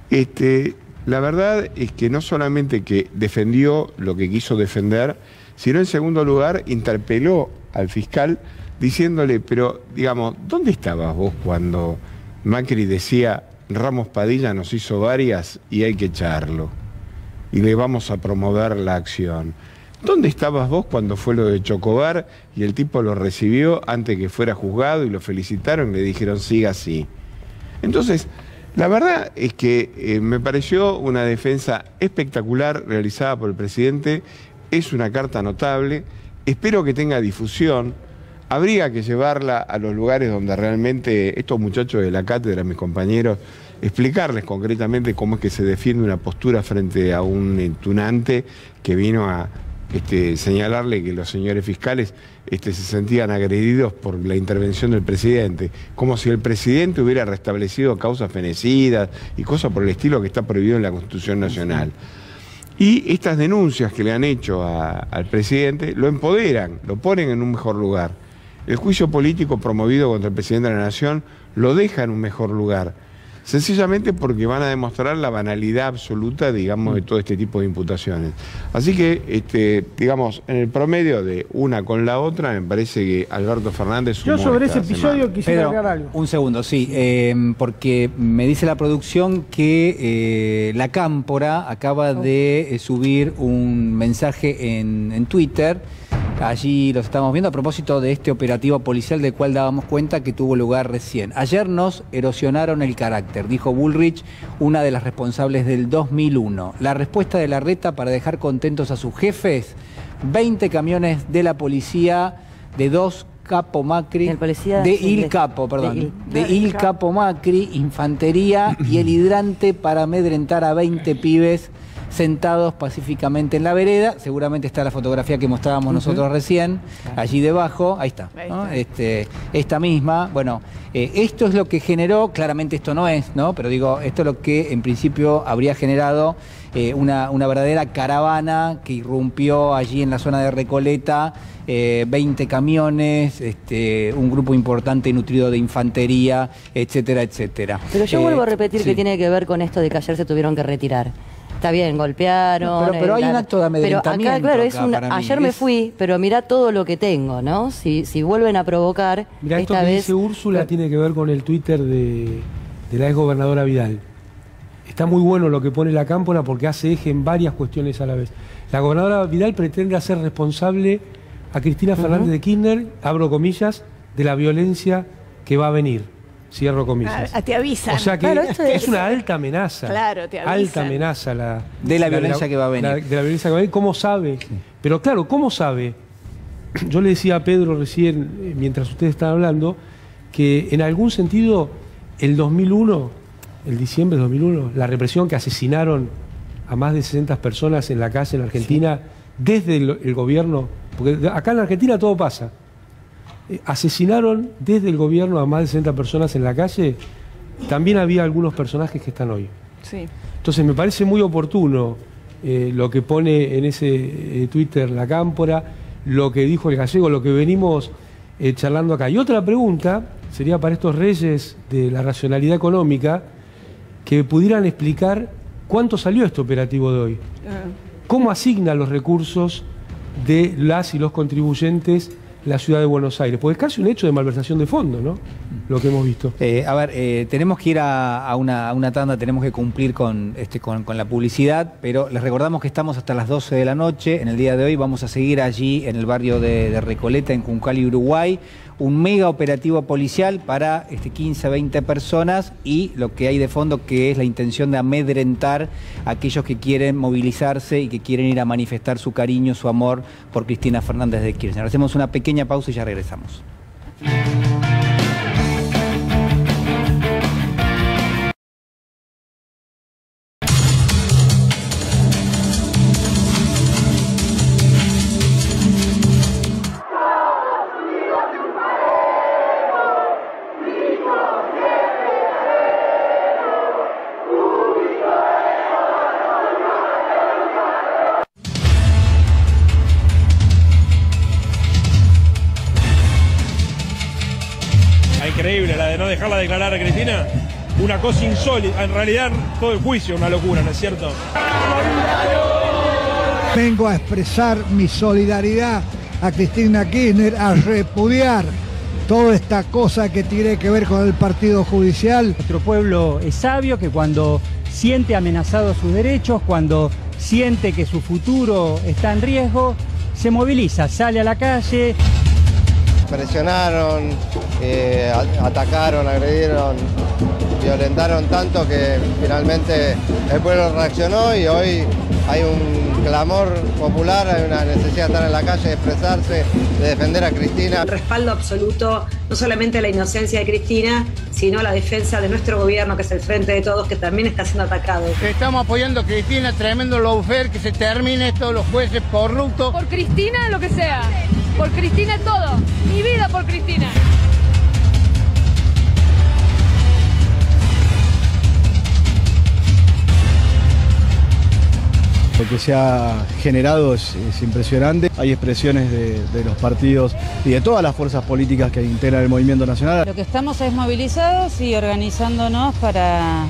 Este, la verdad es que no solamente que defendió lo que quiso defender, sino en segundo lugar interpeló al fiscal diciéndole, pero digamos, ¿dónde estabas vos cuando Macri decía, Ramos Padilla nos hizo varias y hay que echarlo? Y le vamos a promover la acción. ¿Dónde estabas vos cuando fue lo de Chocobar y el tipo lo recibió antes que fuera juzgado y lo felicitaron y le dijeron siga así? Entonces, la verdad es que eh, me pareció una defensa espectacular realizada por el presidente, es una carta notable, espero que tenga difusión, habría que llevarla a los lugares donde realmente estos muchachos de la cátedra, mis compañeros, explicarles concretamente cómo es que se defiende una postura frente a un tunante que vino a este, señalarle que los señores fiscales este, se sentían agredidos por la intervención del presidente, como si el presidente hubiera restablecido causas fenecidas y cosas por el estilo que está prohibido en la Constitución Nacional. Y estas denuncias que le han hecho al presidente lo empoderan, lo ponen en un mejor lugar. El juicio político promovido contra el presidente de la Nación lo deja en un mejor lugar sencillamente porque van a demostrar la banalidad absoluta, digamos, de todo este tipo de imputaciones. Así que, este, digamos, en el promedio de una con la otra, me parece que Alberto Fernández... Yo sobre ese episodio quisiera agregar algo. Un segundo, sí, eh, porque me dice la producción que eh, la Cámpora acaba de eh, subir un mensaje en, en Twitter Allí los estamos viendo a propósito de este operativo policial del cual dábamos cuenta que tuvo lugar recién. Ayer nos erosionaron el carácter, dijo Bullrich, una de las responsables del 2001. La respuesta de la reta para dejar contentos a sus jefes, 20 camiones de la policía de dos Capo Macri, de Il Capo, perdón, de Il, Capo Macri, infantería y el hidrante para amedrentar a 20 pibes sentados pacíficamente en la vereda. Seguramente está la fotografía que mostrábamos nosotros recién, allí debajo, ahí está, este, esta misma. Bueno, eh, esto es lo que generó, claramente esto no es, ¿no? Pero digo, esto es lo que en principio habría generado eh, una, verdadera caravana que irrumpió allí en la zona de Recoleta. 20 eh, camiones, este, un grupo importante nutrido de infantería, etcétera, etcétera. Pero yo vuelvo a repetir que tiene que ver con esto de que ayer se tuvieron que retirar. Está bien, golpearon. pero, hay un acto de amedrentamiento. Pero acá, claro, es ayer me fui, pero mira todo lo que tengo, ¿no? Si, si vuelven a provocar. Mira, esto que dice Úrsula tiene que ver con el Twitter de, de la ex gobernadora Vidal. Está muy bueno lo que pone la cámpora porque hace eje en varias cuestiones a la vez. La gobernadora Vidal pretende hacer responsable a Cristina Fernández de Kirchner, abro comillas, de la violencia que va a venir. Cierro comillas. Ah, te avisan. O sea que es, una alta amenaza. Claro, te avisan. Alta amenaza la, de la, violencia que va a venir. de la violencia que va a venir. ¿Cómo sabe? Pero claro, ¿cómo sabe? Yo le decía a Pedro recién, eh, mientras ustedes estaban hablando, que en algún sentido el 2001, el diciembre de 2001, la represión que asesinaron a más de 60 personas en la calle en Argentina, desde el gobierno, porque acá en Argentina todo pasa eh, asesinaron desde el gobierno a más de 60 personas en la calle, también había algunos personajes que están hoy. Sí. Entonces me parece muy oportuno eh, lo que pone en ese eh, Twitter la cámpora, lo que dijo el gallego, lo que venimos charlando acá. Y otra pregunta sería para estos reyes de la racionalidad económica, que pudieran explicar cuánto salió este operativo de hoy. Ah. ¿Cómo asigna los recursos de las y los contribuyentes la ciudad de Buenos Aires, porque es casi un hecho de malversación de fondos, ¿no? Lo que hemos visto. Eh, a ver, eh, tenemos que ir a, una, tanda, tenemos que cumplir con, este, con, la publicidad, pero les recordamos que estamos hasta las 12 de la noche. En el día de hoy vamos a seguir allí en el barrio de, Recoleta, en Juncal Uruguay un mega operativo policial para este, 15, 20 personas y lo que hay de fondo que es la intención de amedrentar a aquellos que quieren movilizarse y que quieren ir a manifestar su cariño, su amor por Cristina Fernández de Kirchner. Hacemos una pequeña pausa y ya regresamos. En realidad todo el juicio una locura, ¿no es cierto? Vengo a expresar mi solidaridad a Cristina Kirchner, a repudiar toda esta cosa que tiene que ver con el partido judicial. Nuestro pueblo es sabio que cuando siente amenazados sus derechos, cuando siente que su futuro está en riesgo, se moviliza, sale a la calle. Presionaron, eh, atacaron, agredieron, violentaron tanto que finalmente el pueblo reaccionó y hoy hay un clamor popular, hay una necesidad de estar en la calle, de expresarse, de defender a Cristina. Respaldo absoluto, no solamente a la inocencia de Cristina, sino a la defensa de nuestro gobierno, que es el frente de todos, que también está siendo atacado. Estamos apoyando a Cristina, tremendo lawfare, que se termine todos los jueces corruptos. Por Cristina, lo que sea. Por Cristina todo. Mi vida por Cristina. Lo que se ha generado es, es impresionante. Hay expresiones de, de los partidos y de todas las fuerzas políticas que integran el movimiento nacional. Lo que estamos es movilizados y organizándonos para,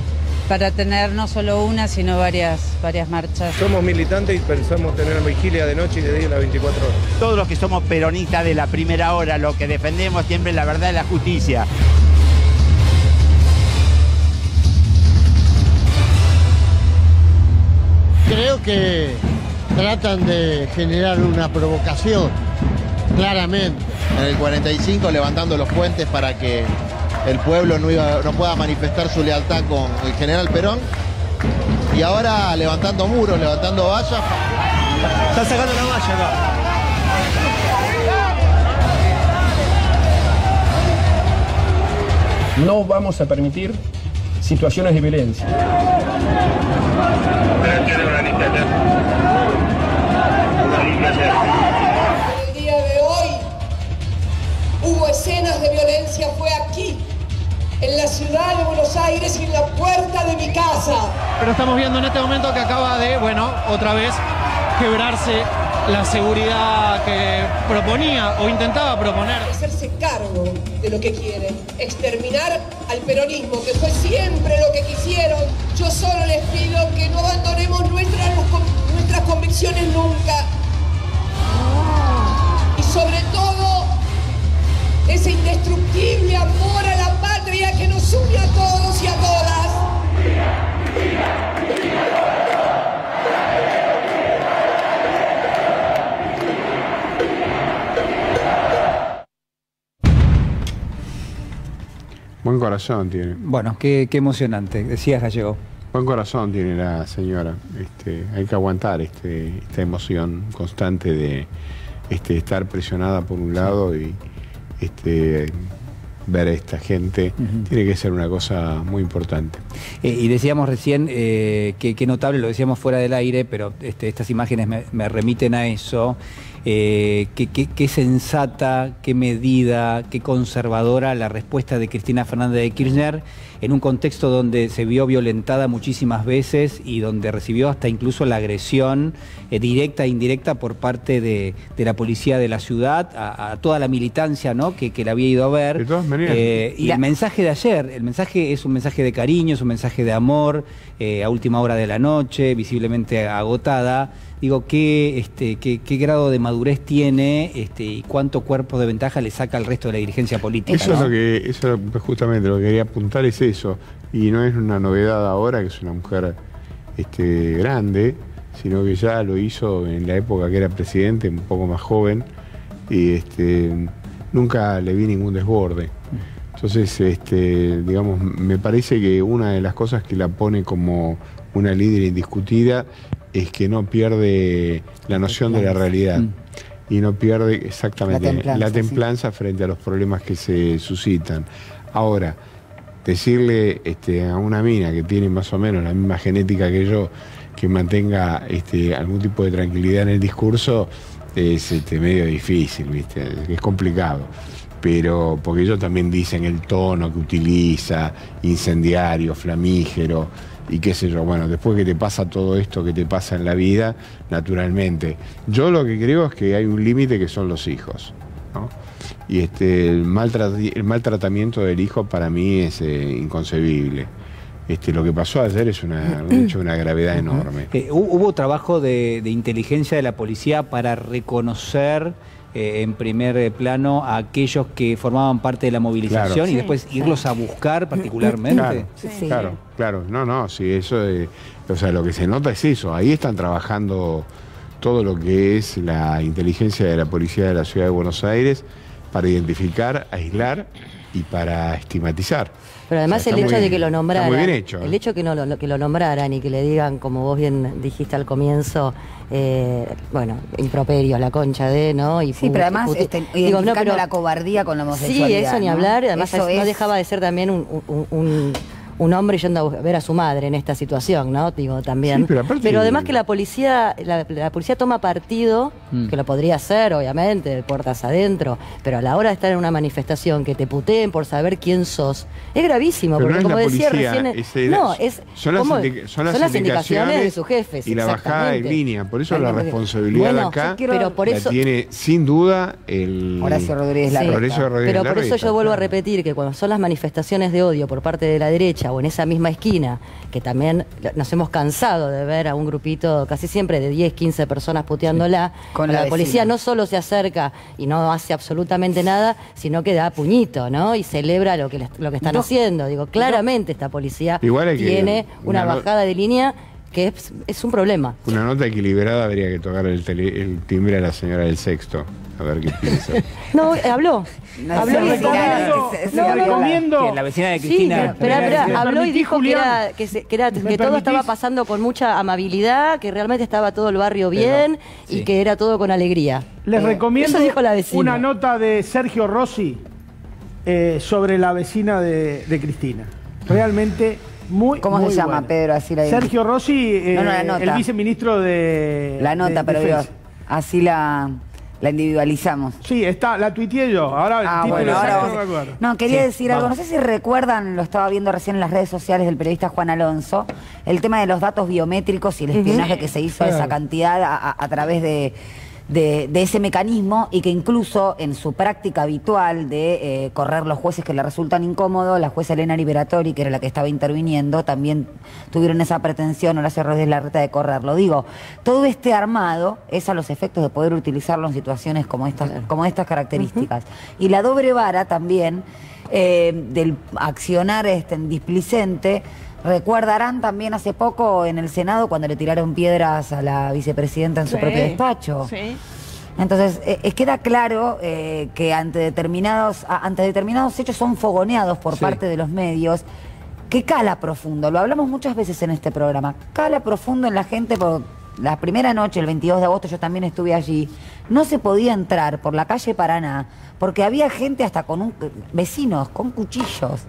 para tener no solo una, sino varias, varias marchas. Somos militantes y pensamos tener vigilia de noche y de día las 24 horas. Todos los que somos peronistas de la primera hora, lo que defendemos siempre es la verdad y la justicia. Creo que tratan de generar una provocación, claramente. En el 45 levantando los puentes para que el pueblo no, iba- no pueda manifestar su lealtad con el general Perón. Y ahora levantando muros, levantando vallas. Están sacando la valla acá. No vamos a permitir situaciones de violencia. El día de hoy hubo escenas de violencia, fue aquí, en la ciudad de Buenos Aires y en la puerta de mi casa. Pero estamos viendo en este momento que acaba de, bueno, otra vez quebrarse la seguridad que proponía o intentaba proponer. Hacerse cargo de lo que quieren, exterminar al peronismo, que fue siempre lo que quisieron. Yo solo les pido que no abandonemos nuestras, nuestras convicciones nunca. Y sobre todo, ese indestructible amor a la patria que nos une a todos y a todas. Buen corazón tiene. Bueno, qué, qué emocionante. Decías Gallego. Buen corazón tiene la señora. Este, hay que aguantar este, esta emoción constante de este, estar presionada por un lado y este, ver a esta gente. Tiene que ser una cosa muy importante. Eh, y decíamos recién eh, que, que notable, lo decíamos fuera del aire, pero este, estas imágenes me, me remiten a eso. Eh, qué, qué- qué sensata, qué medida, qué conservadora la respuesta de Cristina Fernández de Kirchner en un contexto donde se vio violentada muchísimas veces y donde recibió hasta incluso la agresión eh, directa e indirecta por parte de, de la policía de la ciudad, a, a toda la militancia ¿no? que, que la había ido a ver. De todas maneras. Eh, y La- el mensaje de ayer, el mensaje es un mensaje de cariño, es un mensaje de amor, eh, a última hora de la noche, visiblemente agotada. Digo, ¿qué, este, qué, qué grado de madurez tiene este, y cuánto cuerpo de ventaja le saca al resto de la dirigencia política? Eso es lo que, eso justamente lo que quería apuntar es eso. Y no es una novedad ahora que es una mujer este, grande, sino que ya lo hizo en la época que era presidente, un poco más joven, y este, nunca le vi ningún desborde. Entonces, este, digamos, me parece que una de las cosas que la pone como una líder indiscutida es que no pierde la noción de la realidad y no pierde exactamente La templanza, la sí. templanza frente a los problemas que se suscitan. Ahora, decirle este, a una mina que tiene más o menos la misma genética que yo, que mantenga este, algún tipo de tranquilidad en el discurso, es este, medio difícil, ¿viste? Es complicado. Pero, porque ellos también dicen el tono que utiliza, incendiario, flamígero, y qué sé yo, bueno, después que te pasa todo esto que te pasa en la vida, naturalmente. Yo lo que creo es que hay un límite que son los hijos. ¿no? Y este, el, maltrat- el maltratamiento del hijo para mí es eh, inconcebible. Este, lo que pasó ayer es una, un hecho de una gravedad enorme. Eh, hu- ¿Hubo trabajo de, de inteligencia de la policía para reconocer eh, en primer eh, plano a aquellos que formaban parte de la movilización Claro. y Sí, después irlos a buscar particularmente? Claro, claro, claro. No, no, sí, eso de- o sea, lo que se nota es eso. Ahí están trabajando todo lo que es la inteligencia de la policía de la ciudad de Buenos Aires para identificar, aislar y para estigmatizar. Pero además O sea, el hecho de que lo nombraran, muy bien hecho, ¿eh? el hecho que, no lo, que lo nombraran y que le digan, como vos bien dijiste al comienzo, eh, bueno, improperios, la concha de, ¿no? Y Sí, pero además este, Digo, no, pero- la cobardía con la Sí, homosexualidad. eso ni ¿no? hablar, además Eso es- no dejaba de ser también un, un- un- un hombre yendo a ver a su madre en esta situación, ¿no? Digo, también. Sí, pero aparte- además que la policía, la, la policía toma partido, Mm. que lo podría hacer, obviamente, de puertas adentro, pero a la hora de estar en una manifestación que te puteen por saber quién sos, es gravísimo, Pero no porque es como la decía policía, recién, es el- no, es son las, son las indicaciones indicaciones de sus jefes. y la bajada de línea. Por eso la no, responsabilidad Bueno, acá quiero- pero por la eso- tiene sin duda el Horacio Rodríguez Sí. Larreta. Horacio Rodríguez Pero por eso yo vuelvo a repetir que cuando son las manifestaciones de odio por parte de la derecha o en esa misma esquina, que también nos hemos cansado de ver a un grupito casi siempre de 10, 15 personas puteándola, Con la, la policía no solo se acerca y no hace absolutamente nada, sino que da puñito, ¿no? Y celebra lo que, les- lo que están haciendo. Digo, claramente esta policía Igual hay que- tiene una, bajada de línea que es, es un problema. Una nota equilibrada habría que tocar el, tele- el timbre a la señora del sexto. A ver qué piensa. No, eh, habló. No, habló y se- se No, no. recomiendo- Que la vecina de Sí, Cristina. espera, espera, habló y dijo que, Julián. era, que, se- que era- ¿Me que todo permitís? estaba pasando con mucha amabilidad, que realmente estaba todo el barrio bien y sí. que era todo con alegría. Les Eh, recomiendo Eso dijo la vecina. una nota de Sergio Rossi eh, sobre la vecina de, de Cristina. Realmente muy ¿Cómo muy se llama, buena. Pedro? Así la Sergio Rossi, eh, No, no, la nota. el viceministro de. La nota, de pero digo, Defensa. así la, la individualizamos. Sí, está, la tuiteé yo. Ahora el Ah, título bueno, ahora vos- no quería Sí, decir algo. No sé si recuerdan, lo estaba viendo recién en las redes sociales del periodista Juan Alonso, el tema de los datos biométricos y el espionaje que se hizo a esa cantidad a, a- a través de, de- de ese mecanismo y que incluso en su práctica habitual de eh, correr los jueces que le resultan incómodos, la jueza Elena Liberatori, que era la que estaba interviniendo, también tuvieron esa pretensión, Horacio Rodríguez Larreta, de correrlo. Digo, todo este armado es a los efectos de poder utilizarlo en situaciones como estas, como estas características. Y la doble vara también eh, del accionar este, en displicente. Recuerdarán también hace poco en el Senado cuando le tiraron piedras a la vicepresidenta en su Sí, propio despacho. sí. Entonces, eh, eh, queda claro eh, que ante determinados, ante determinados hechos son fogoneados por Sí. parte de los medios, que cala profundo. Lo hablamos muchas veces en este programa. Cala profundo en la gente por la primera noche, el 22 de agosto, yo también estuve allí. No se podía entrar por la calle Paraná porque había gente hasta con un, vecinos con cuchillos.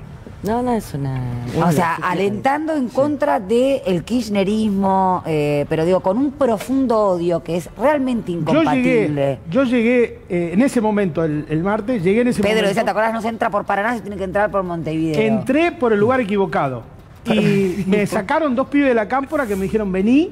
No, no es una. O sea, alentando en contra del kirchnerismo, eh, pero digo, con un profundo odio que es realmente Yo incompatible. llegué, yo llegué eh, en ese momento, el, el martes, llegué en ese Pedro momento. decía, ¿te acordás? No se entra por Paraná, se tiene que entrar por Montevideo. Entré por el lugar equivocado. Y me sacaron dos pibes de la cámpora que me dijeron, vení,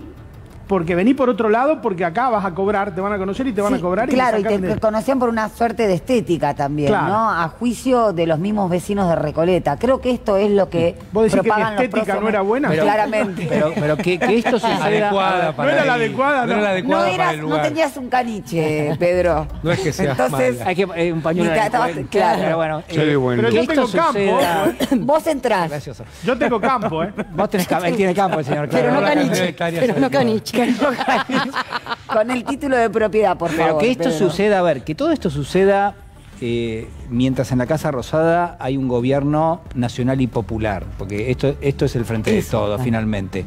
porque vení por otro lado, porque acá vas a cobrar, te van a conocer y te van a cobrar. Claro, y, te de- conocían por una suerte de estética también, Claro. ¿no? A juicio de los mismos vecinos de Recoleta. Creo que esto es lo que ¿Vos decís que mi estética no era buena? Pero- Claramente. Pero, pero que, que esto suceda. Adecuada No para era la adecuada, No era no. la no, adecuada para eras, el no lugar. tenías un caniche, Pedro. No es que seas Entonces, mala. Hay que eh, un pañuelo estabas- claro. Pero bueno, eh, bueno. Pero yo esto tengo campo, suceda- ojo, Vos entrás. Gracioso. Yo tengo campo, ¿eh? Vos tenés campo, él tiene campo, el señor. Pero claro. no caniche. Pero no caniche. Con el título de propiedad, por Pero favor. que esto Pedro. suceda, a ver, que todo esto suceda eh, mientras en la Casa Rosada hay un gobierno nacional y popular, porque esto, esto es el frente de todo, finalmente.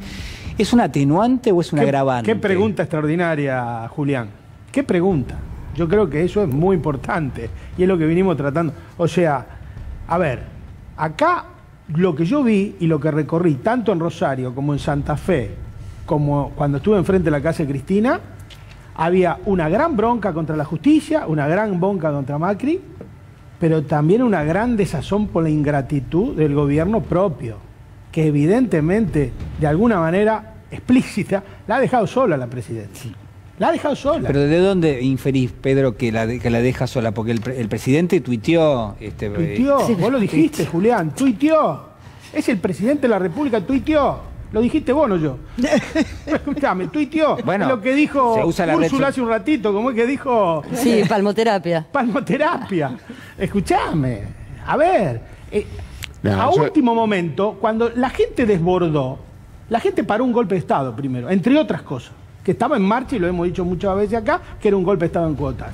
¿Es un atenuante o es un ¿Qué- agravante? Qué pregunta extraordinaria, Julián. ¿Qué pregunta? Yo creo que eso es muy importante y es lo que vinimos tratando. O sea, a ver, acá lo que yo vi y lo que recorrí, tanto en Rosario como en Santa Fe, como cuando estuve enfrente de la casa de Cristina, había una gran bronca contra la justicia, una gran bronca contra Macri, pero también una gran desazón por la ingratitud del gobierno propio, que evidentemente, de alguna manera explícita, la ha dejado sola la presidenta. La ha dejado sola. Pero ¿de dónde inferís, Pedro, que la, de- que la deja sola? Porque el presidente tuiteó... Este, Tuiteó, eh, vos lo dijiste, Julián, tuiteó. Es el presidente de la República, tuiteó. Lo dijiste vos, no yo. Escuchame, tuiteó. Bueno, Es lo que dijo Úrsula hace un ratito, como es que dijo. Sí, palmoterapia. Palmoterapia. Escuchame. A ver. eh, No, a yo- último momento, cuando la gente desbordó, la gente paró un golpe de Estado primero, entre otras cosas, que estaba en marcha y lo hemos dicho muchas veces acá, que era un golpe de Estado en cuotas.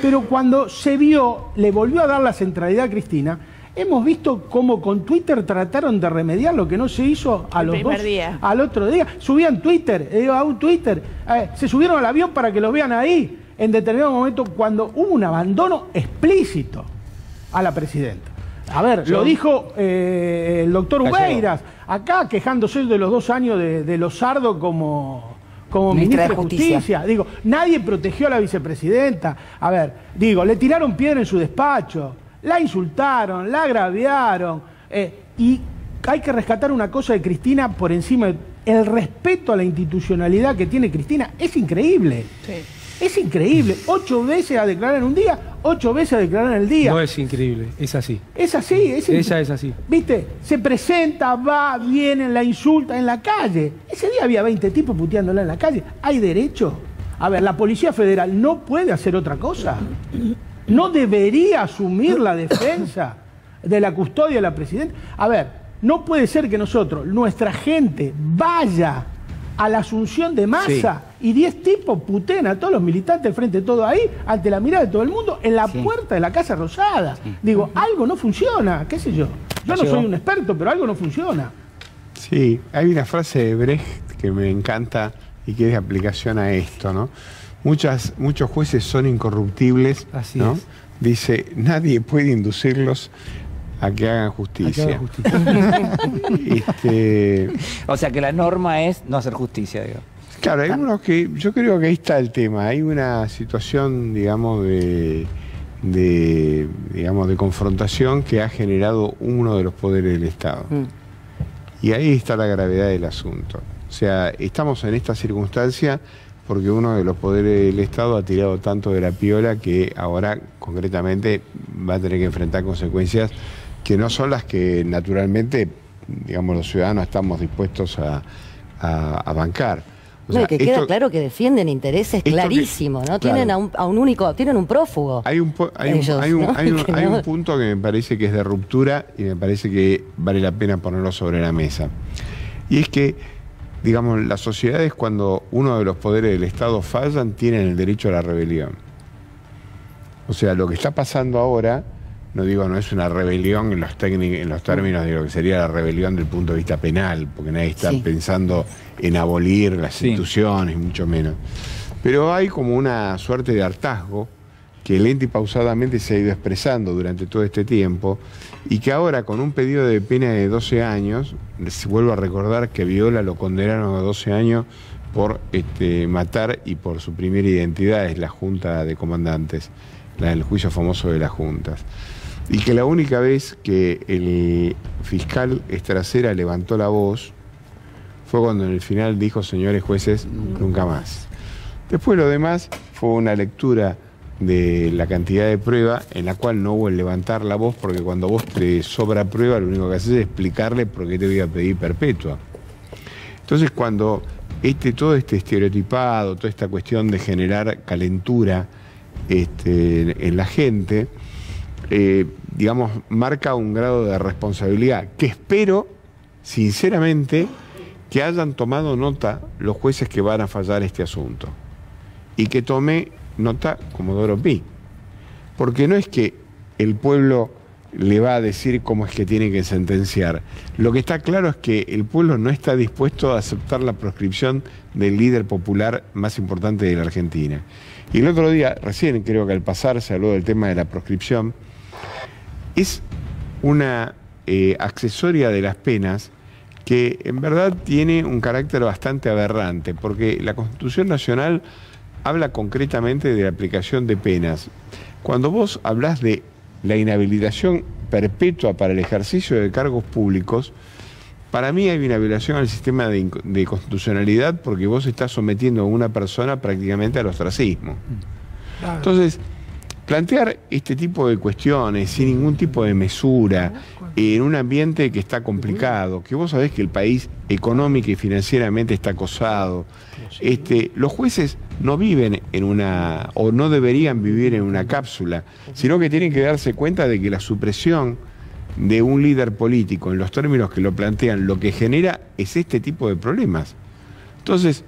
Pero cuando se vio, le volvió a dar la centralidad a Cristina, hemos visto cómo con Twitter trataron de remediar lo que no se hizo a El los dos, día. al otro día. Subían Twitter, eh, a un Twitter, eh, se subieron al avión para que los vean ahí, en determinado momento cuando hubo un abandono explícito a la presidenta. A ver, Yo- lo dijo eh, el doctor. Ubeiras, acá quejándose de los dos años de, de Lozardo como, como Ministra de Justicia. Justicia. Digo, nadie protegió a la vicepresidenta. A ver, digo, le tiraron piedra en su despacho, la insultaron, la agraviaron. eh, y hay que rescatar una cosa de Cristina por encima. de- El respeto a la institucionalidad que tiene Cristina es increíble. Es increíble. Ocho veces a declarar en un día, ocho veces a declarar en el día. No es increíble, es así. Es así, es Ella es así. ¿Viste? Se presenta, va, viene, la insulta en la calle. Ese día había 20 tipos puteándola en la calle. ¿Hay derecho? A ver, la Policía Federal no puede hacer otra cosa. No debería asumir la defensa de la custodia de la presidenta. A ver, no puede ser que nosotros, nuestra gente, vaya a la asunción de masa y 10 tipos puteen a todos los militantes del frente de todo ahí, ante la mirada de todo el mundo, en la puerta de la Casa Rosada. Digo, algo no funciona, qué sé yo. Yo no soy un experto, pero algo no funciona. Sí, hay una frase de Brecht que me encanta y que es de aplicación a esto, ¿no? Muchas, muchos jueces son incorruptibles, ¿no? es. Dice, nadie puede inducirlos a que hagan justicia. Este, O sea que la norma es no hacer justicia, digo. Claro, hay unos que, yo creo que ahí está el tema. Hay una situación, digamos, de, de, digamos, de confrontación que ha generado uno de los poderes del Estado. Y ahí está la gravedad del asunto. O sea, estamos en esta circunstancia porque uno de los poderes del Estado ha tirado tanto de la piola que ahora concretamente va a tener que enfrentar consecuencias que no son las que naturalmente, digamos, los ciudadanos estamos dispuestos a, a- a bancar. O No, y que queda claro que defienden intereses clarísimos, ¿no? Tienen a un, a un único, tienen un prófugo. Hay un punto que me parece que es de ruptura y me parece que vale la pena ponerlo sobre la mesa. Y es que, digamos, las sociedades cuando uno de los poderes del Estado fallan tienen el derecho a la rebelión. O sea, lo que está pasando ahora, no digo no es una rebelión en los, técnicos, en los términos de lo que sería la rebelión del punto de vista penal, porque nadie está Sí. pensando en abolir las Sí. instituciones, mucho menos. Pero hay como una suerte de hartazgo que lenta y pausadamente se ha ido expresando durante todo este tiempo y que ahora con un pedido de pena de 12 años, se vuelvo a recordar que Viola lo condenaron a 12 años por este, matar y por suprimir identidades, la Junta de Comandantes, el juicio famoso de las juntas. Y que la única vez que el fiscal Estracera levantó la voz fue cuando en el final dijo, señores jueces, nunca más. Después lo demás fue una lectura de la cantidad de prueba en la cual no hubo el levantar la voz porque cuando vos te sobra prueba lo único que haces es explicarle por qué te voy a pedir perpetua. Entonces cuando este, todo este estereotipado, toda esta cuestión de generar calentura este, en la gente, eh, digamos, marca un grado de responsabilidad que espero, sinceramente, que hayan tomado nota los jueces que van a fallar este asunto. Y que tome nota Comodoro Pi. Porque no es que el pueblo le va a decir cómo es que tiene que sentenciar. Lo que está claro es que el pueblo no está dispuesto a aceptar la proscripción del líder popular más importante de la Argentina. Y el otro día, recién creo que al pasar se habló del tema de la proscripción, es una eh, accesoria de las penas que en verdad tiene un carácter bastante aberrante, porque la Constitución Nacional habla concretamente de la aplicación de penas. Cuando vos hablas de la inhabilitación perpetua para el ejercicio de cargos públicos, Para mí hay una violación al sistema de, de constitucionalidad porque vos estás sometiendo a una persona prácticamente al ostracismo. Entonces, plantear este tipo de cuestiones sin ningún tipo de mesura, en un ambiente que está complicado, que vos sabés que el país económica y financieramente está acosado, este, los jueces no viven en una, o no deberían vivir en una cápsula, sino que tienen que darse cuenta de que la supresión de un líder político, en los términos que lo plantean, lo que genera es este tipo de problemas. Entonces,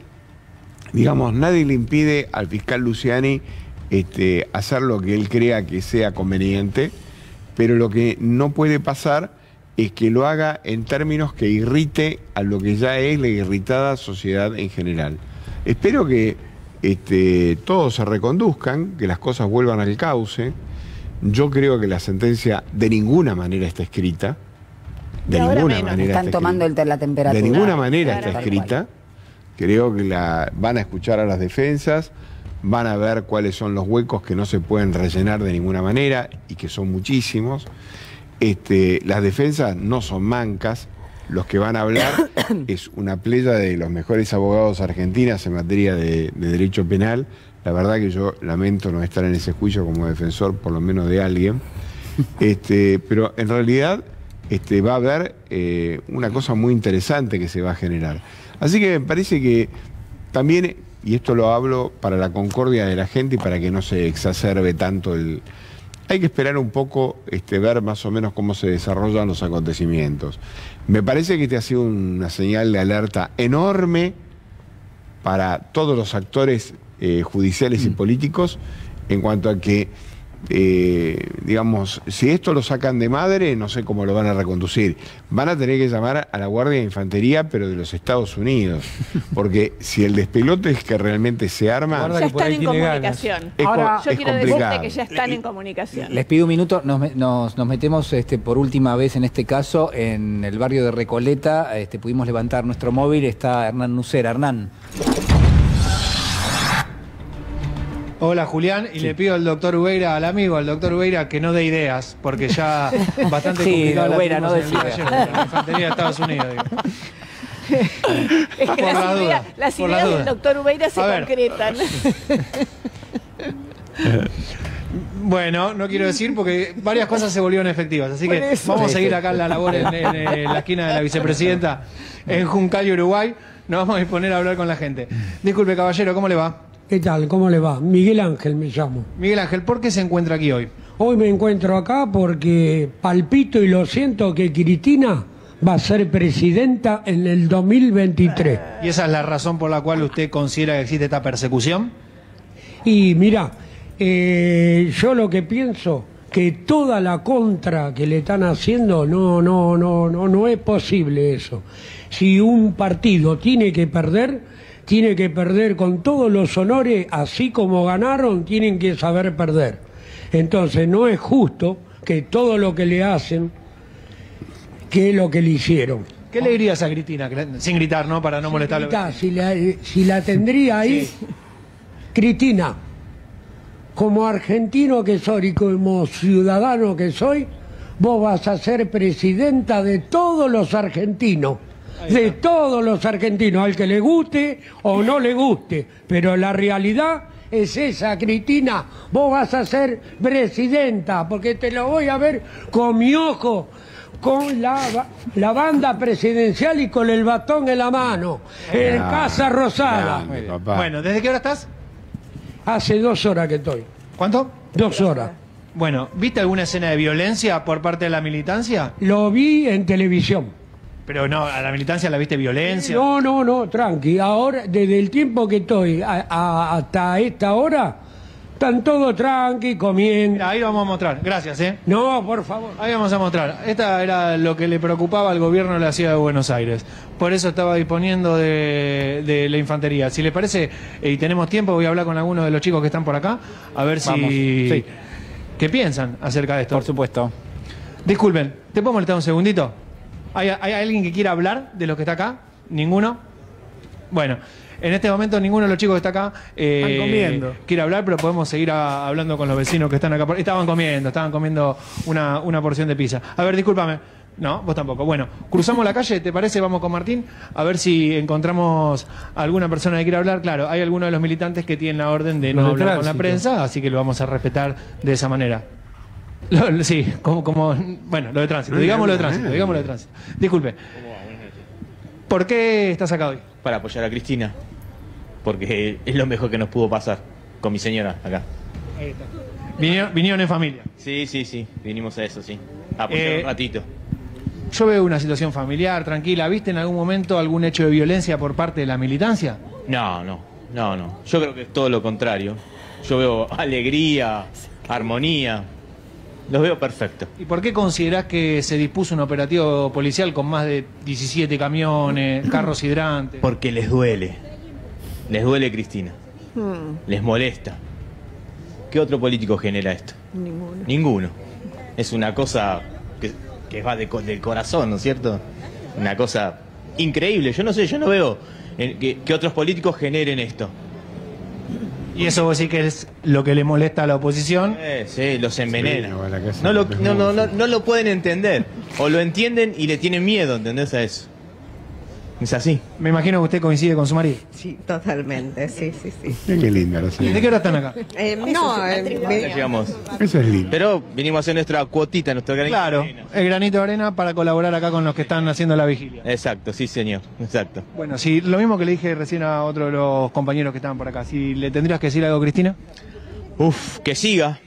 digamos, nadie le impide al fiscal Luciani este, hacer lo que él crea que sea conveniente, pero lo que no puede pasar es que lo haga en términos que irrite a lo que ya es la irritada sociedad en general. Espero que este, todos se reconduzcan, que las cosas vuelvan al cauce. Yo creo que la sentencia de ninguna manera está escrita. De ninguna menos. manera Están está tomando escrita. la temperatura. De ninguna manera Claro. está cual. escrita. Creo que la, van a escuchar a las defensas, van a ver cuáles son los huecos que no se pueden rellenar de ninguna manera y que son muchísimos. Este, las defensas no son mancas, los que van a hablar es una playa de los mejores abogados argentinas en materia de, de derecho penal. La verdad que yo lamento no estar en ese juicio como defensor, por lo menos de alguien. Este, pero en realidad este, va a haber eh, una cosa muy interesante que se va a generar. Así que me parece que también, y esto lo hablo para la concordia de la gente y para que no se exacerbe tanto el... Hay que esperar un poco, este, ver más o menos cómo se desarrollan los acontecimientos. Me parece que este ha sido una señal de alerta enorme para todos los actores eh, judiciales y políticos en cuanto a que, eh, digamos, si esto lo sacan de madre, no sé cómo lo van a reconducir. Van a tener que llamar a la Guardia de Infantería, pero de los Estados Unidos. Porque si el despelote es que realmente se arma... Ya están en comunicación. Es Ahora, yo es quiero complicado. decirte que ya están en comunicación. Les pido un minuto, nos, me- nos- nos metemos este, por última vez en este caso en el barrio de Recoleta. Este, pudimos levantar nuestro móvil, está Hernán Nucera. Hernán. Hola Julián, y le pido al doctor Ubeira, al amigo, al doctor Ubeira, que no dé ideas, porque ya bastante Sí, complicado la Ubeira, no en el día des de ideas. ayer, en la infantería de Estados Unidos. digo. Es que Por las, la duda, las la ideas del doctor Ubeira se concretan. Bueno, no quiero decir porque varias cosas se volvieron efectivas, así que vamos a seguir acá en la labor en, en- en la esquina de la vicepresidenta en Juncal, Uruguay. Nos vamos a disponer a hablar con la gente. Disculpe, caballero, ¿cómo le va? ¿Qué tal? ¿Cómo le va? Miguel Ángel me llamo. Miguel Ángel, ¿por qué se encuentra aquí hoy? Hoy me encuentro acá porque palpito y lo siento que Cristina va a ser presidenta en el 2023. ¿Y esa es la razón por la cual usted considera que existe esta persecución? Y mira, eh, yo lo que pienso que toda la contra que le están haciendo no no no no no es posible eso. Si un partido tiene que perder, tiene que perder con todos los honores, así como ganaron, tienen que saber perder. Entonces no es justo que todo lo que le hacen que es lo que le hicieron. ¿Qué le dirías a Cristina? Sin gritar, ¿no? Para no molestarle. Si la, si la tendría ahí, Cristina, como argentino que soy y como ciudadano que soy, vos vas a ser presidenta de todos los argentinos. De todos los argentinos, al que le guste o no le guste. Pero la realidad es esa, Cristina. Vos vas a ser presidenta, porque te lo voy a ver con mi ojo con la, la banda presidencial y con el batón en la mano, en Ah, Casa Rosada. grande. Bueno, ¿desde qué hora estás? Hace dos horas que estoy. ¿Cuánto? Dos horas. Bueno, ¿viste alguna escena de violencia por parte de la militancia? Lo vi en televisión. Pero no, a la militancia la viste violencia. No, no, no, tranqui. Ahora, desde el tiempo que estoy a- a- hasta esta hora, están todos tranqui, comiendo. Mira, ahí lo vamos a mostrar. Gracias, ¿eh? No, por favor. Ahí vamos a mostrar. Esta era lo que le preocupaba al gobierno de la ciudad de Buenos Aires. Por eso estaba disponiendo de, de la infantería. Si les parece, eh, y tenemos tiempo, voy a hablar con algunos de los chicos que están por acá, a ver si... Sí. ¿Qué piensan acerca de esto? Por supuesto. Disculpen, ¿te puedo molestar un segundito? ¿Hay, hay alguien que quiera hablar de lo que está acá? ¿Ninguno? Bueno, en este momento ninguno de los chicos que está acá eh, Están comiendo. quiere hablar, pero podemos seguir a- hablando con los vecinos que están acá. por- Estaban comiendo, estaban comiendo una, una porción de pizza. A ver, discúlpame. No, vos tampoco. Bueno, cruzamos la calle, ¿te parece? Vamos con Martín a ver si encontramos alguna persona que quiera hablar. Claro, hay algunos de los militantes que tienen la orden de no Los de hablar con la prensa, así que lo vamos a respetar de esa manera. Lo- lo- sí, como, como, bueno, lo de tránsito, digamos lo de tránsito, digamos lo de tránsito. Disculpe. ¿Por qué estás acá hoy? Para apoyar a Cristina. Porque es lo mejor que nos pudo pasar con mi señora acá. Vinieron, vinieron en familia. Sí, sí, sí. Vinimos a eso, sí. A apoyar Eh, un ratito. Yo veo una situación familiar, tranquila. ¿Viste en algún momento algún hecho de violencia por parte de la militancia? No, no, no, no. Yo creo que es todo lo contrario. Yo veo alegría, armonía. Los veo perfectos. ¿Y por qué considerás que se dispuso un operativo policial con más de 17 camiones, carros hidrantes? Porque les duele. Les duele Cristina. Hmm, Les molesta. ¿Qué otro político genera esto? ninguno. Ninguno. Es una cosa que, que va de del corazón, ¿no es cierto? Una cosa increíble. Yo no sé, yo no veo que, que otros políticos generen esto. Y eso vos decís que es lo que le molesta a la oposición. Eh, sí, los envenena. Sí, no, lo, de no, no, no, no lo pueden entender. O lo entienden y le tienen miedo, ¿entendés a eso? Es así. Me imagino que usted coincide con su marido. Sí, totalmente, sí, sí, sí. Qué linda la ¿De señora. qué hora están acá? Eh, no, eh, me- llegamos. Eso es lindo. Pero vinimos a hacer nuestra cuotita, nuestro granito de Claro, arena. el granito de arena para colaborar acá con los que están haciendo la vigilia. Exacto, sí, señor. Exacto. Bueno, sí, lo mismo que le dije recién a otro de los compañeros que estaban por acá. Si le tendrías que decir algo, Cristina. Uf, que siga,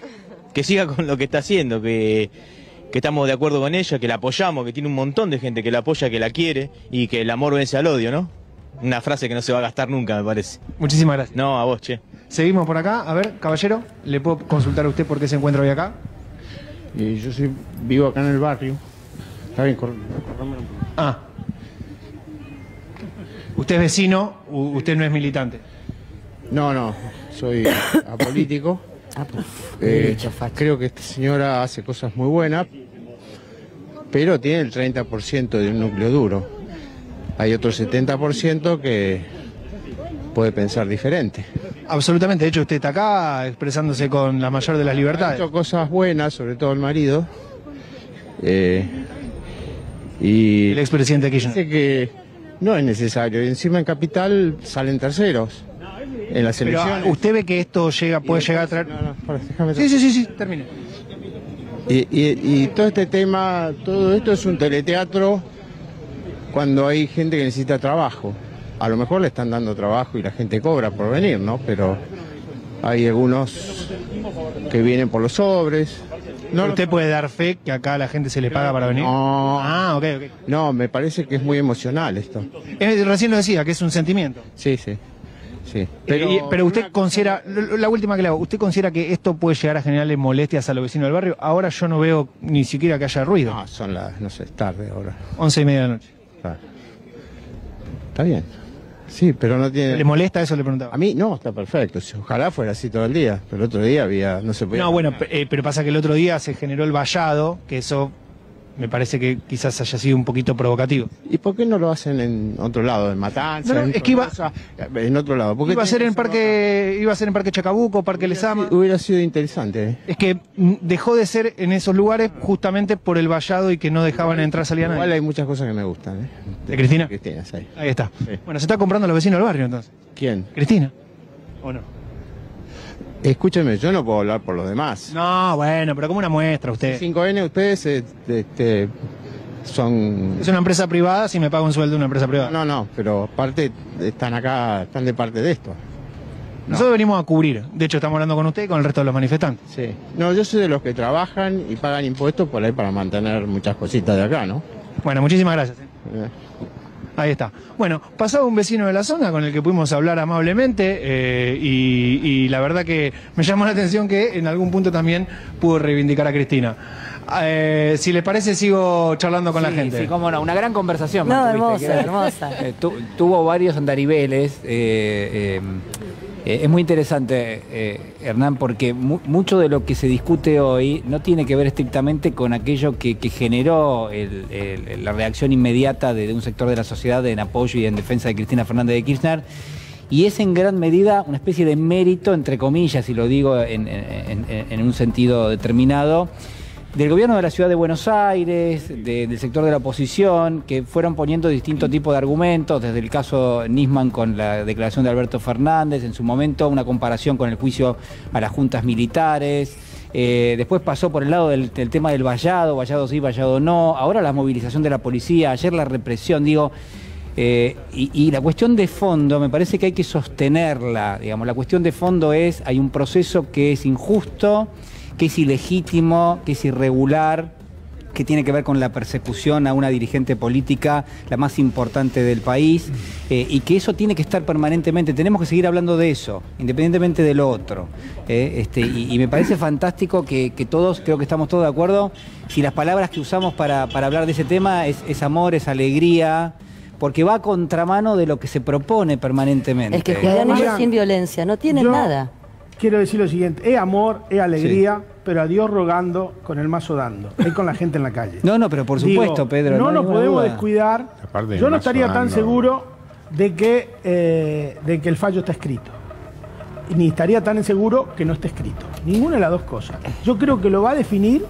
que siga con lo que está haciendo, que, que estamos de acuerdo con ella, que la apoyamos, que tiene un montón de gente que la apoya, que la quiere y que el amor vence al odio, ¿no? Una frase que no se va a gastar nunca, me parece. Muchísimas gracias. No, a vos, che. Seguimos por acá. A ver, caballero, ¿le puedo consultar a usted por qué se encuentra hoy acá? Y yo soy, vivo acá en el barrio. Está bien, cor- corrame un poco. Ah. Usted es vecino, usted no es militante. No, no, soy apolítico. Ah, pues, Eh, creo que esta señora hace cosas muy buenas, pero tiene el 30% de un núcleo duro. Hay otro 70% que puede pensar diferente. Absolutamente. De hecho, usted está acá expresándose con la mayor de las Ha libertades. hecho cosas buenas, sobre todo el marido. Eh, y El expresidente Kirchner. dice que no es necesario. Y encima en Capital salen terceros en las Pero elecciones. ah, usted ve que esto llega, puede llegar a traer. No, Sí, sí, sí, sí, termine. Y, y- y todo este tema, todo esto es un teleteatro cuando hay gente que necesita trabajo. A lo mejor le están dando trabajo y la gente cobra por venir, ¿no? Pero hay algunos que vienen por los sobres. No, ¿Usted puede dar fe que acá a la gente se le paga para venir? No, Ah, ok, ok. no, me parece que es muy emocional esto. Eh, recién lo decía, que es un sentimiento. Sí, sí. Sí. Pero, pero usted considera, la última que le hago, ¿usted considera que esto puede llegar a generarle molestias a los vecinos del barrio? Ahora yo no veo ni siquiera que haya ruido. No, son las, no sé, es tarde ahora. Once y media de la noche. Claro. Está bien. Sí, pero no tiene. ¿Le molesta eso? Le preguntaba. A mí no, está perfecto. Ojalá fuera así todo el día. Pero el otro día había, no se podía. No, bueno, eh, pero pasa que el otro día se generó el vallado, que eso me parece que quizás haya sido un poquito provocativo. ¿Y por qué no lo hacen en otro lado? ¿En Matanza? No, no, en es que iba-? En otro lado. ¿Por qué Iba a ser en que parque, iba a ser en Parque Chacabuco, Parque Lesama. acá? Hubiera sido interesante. ¿eh? Es que dejó de ser en esos lugares justamente por el vallado y que no dejaban entrar salida a Igual nadie. hay muchas cosas que me gustan. ¿eh? ¿De Cristina? Cristina, sí. Ahí está. Sí. Bueno, se está comprando a los vecinos del barrio entonces. ¿Quién? ¿Cristina? ¿O no? Escúcheme, yo no puedo hablar por los demás. No, bueno, pero como una muestra usted. 5N, ustedes eh, este, son. Es una empresa privada, si me paga un sueldo de una empresa privada. No, no, pero aparte están acá, están de parte de esto. Nosotros venimos a cubrir. De hecho, estamos hablando con usted y con el resto de los manifestantes. Sí. No, yo soy de los que trabajan y pagan impuestos por ahí para mantener muchas cositas de acá, ¿no? Bueno, muchísimas gracias. eh. Eh. Ahí está. Bueno, pasaba un vecino de la zona con el que pudimos hablar amablemente eh, y, y la verdad que me llamó la atención que en algún punto también pudo reivindicar a Cristina. Eh, si les parece, sigo charlando con la gente. Sí, cómo no, una gran conversación. No, hermosa, hermosa. Eh, tu- tuvo varios andariveles. Eh, es muy interesante, eh, Hernán, porque mu- mucho de lo que se discute hoy no tiene que ver estrictamente con aquello que, generó la reacción inmediata de, un sector de la sociedad en apoyo y en defensa de Cristina Fernández de Kirchner. Y es en gran medida una especie de mérito, entre comillas, y lo digo en un sentido determinado, del gobierno de la ciudad de Buenos Aires, de- del sector de la oposición, que fueron poniendo distintos tipos de argumentos, desde el caso Nisman con la declaración de Alberto Fernández, en su momento una comparación con el juicio a las juntas militares. eh, después pasó por el lado del, del tema del vallado, vallado sí, vallado no. Ahora la movilización de la policía, ayer la represión, digo. eh, y, y la cuestión de fondo, me parece que hay que sostenerla. Digamos, la cuestión de fondo es, hay un proceso que es injusto, que es ilegítimo, que es irregular, que tiene que ver con la persecución a una dirigente política, la más importante del país, eh, y que eso tiene que estar permanentemente. Tenemos que seguir hablando de eso, independientemente de lo otro. eh, este, y, y me parece fantástico que, que todos, creo que estamos todos de acuerdo, si las palabras que usamos para, para hablar de ese tema es, es amor, es alegría, porque va a contramano de lo que se propone permanentemente. Es que Julián, ellos sin violencia no tienen Yo nada. Quiero decir lo siguiente, es amor, es alegría, pero a Dios rogando, con el mazo dando, es con la gente en la calle. No, no, pero por Digo, supuesto, Pedro. No, nos podemos duda. descuidar. Yo no estaría tan dando. seguro de que, eh, de que el fallo está escrito. Ni estaría tan seguro que no esté escrito. Ninguna de las dos cosas. Yo creo que lo va a definir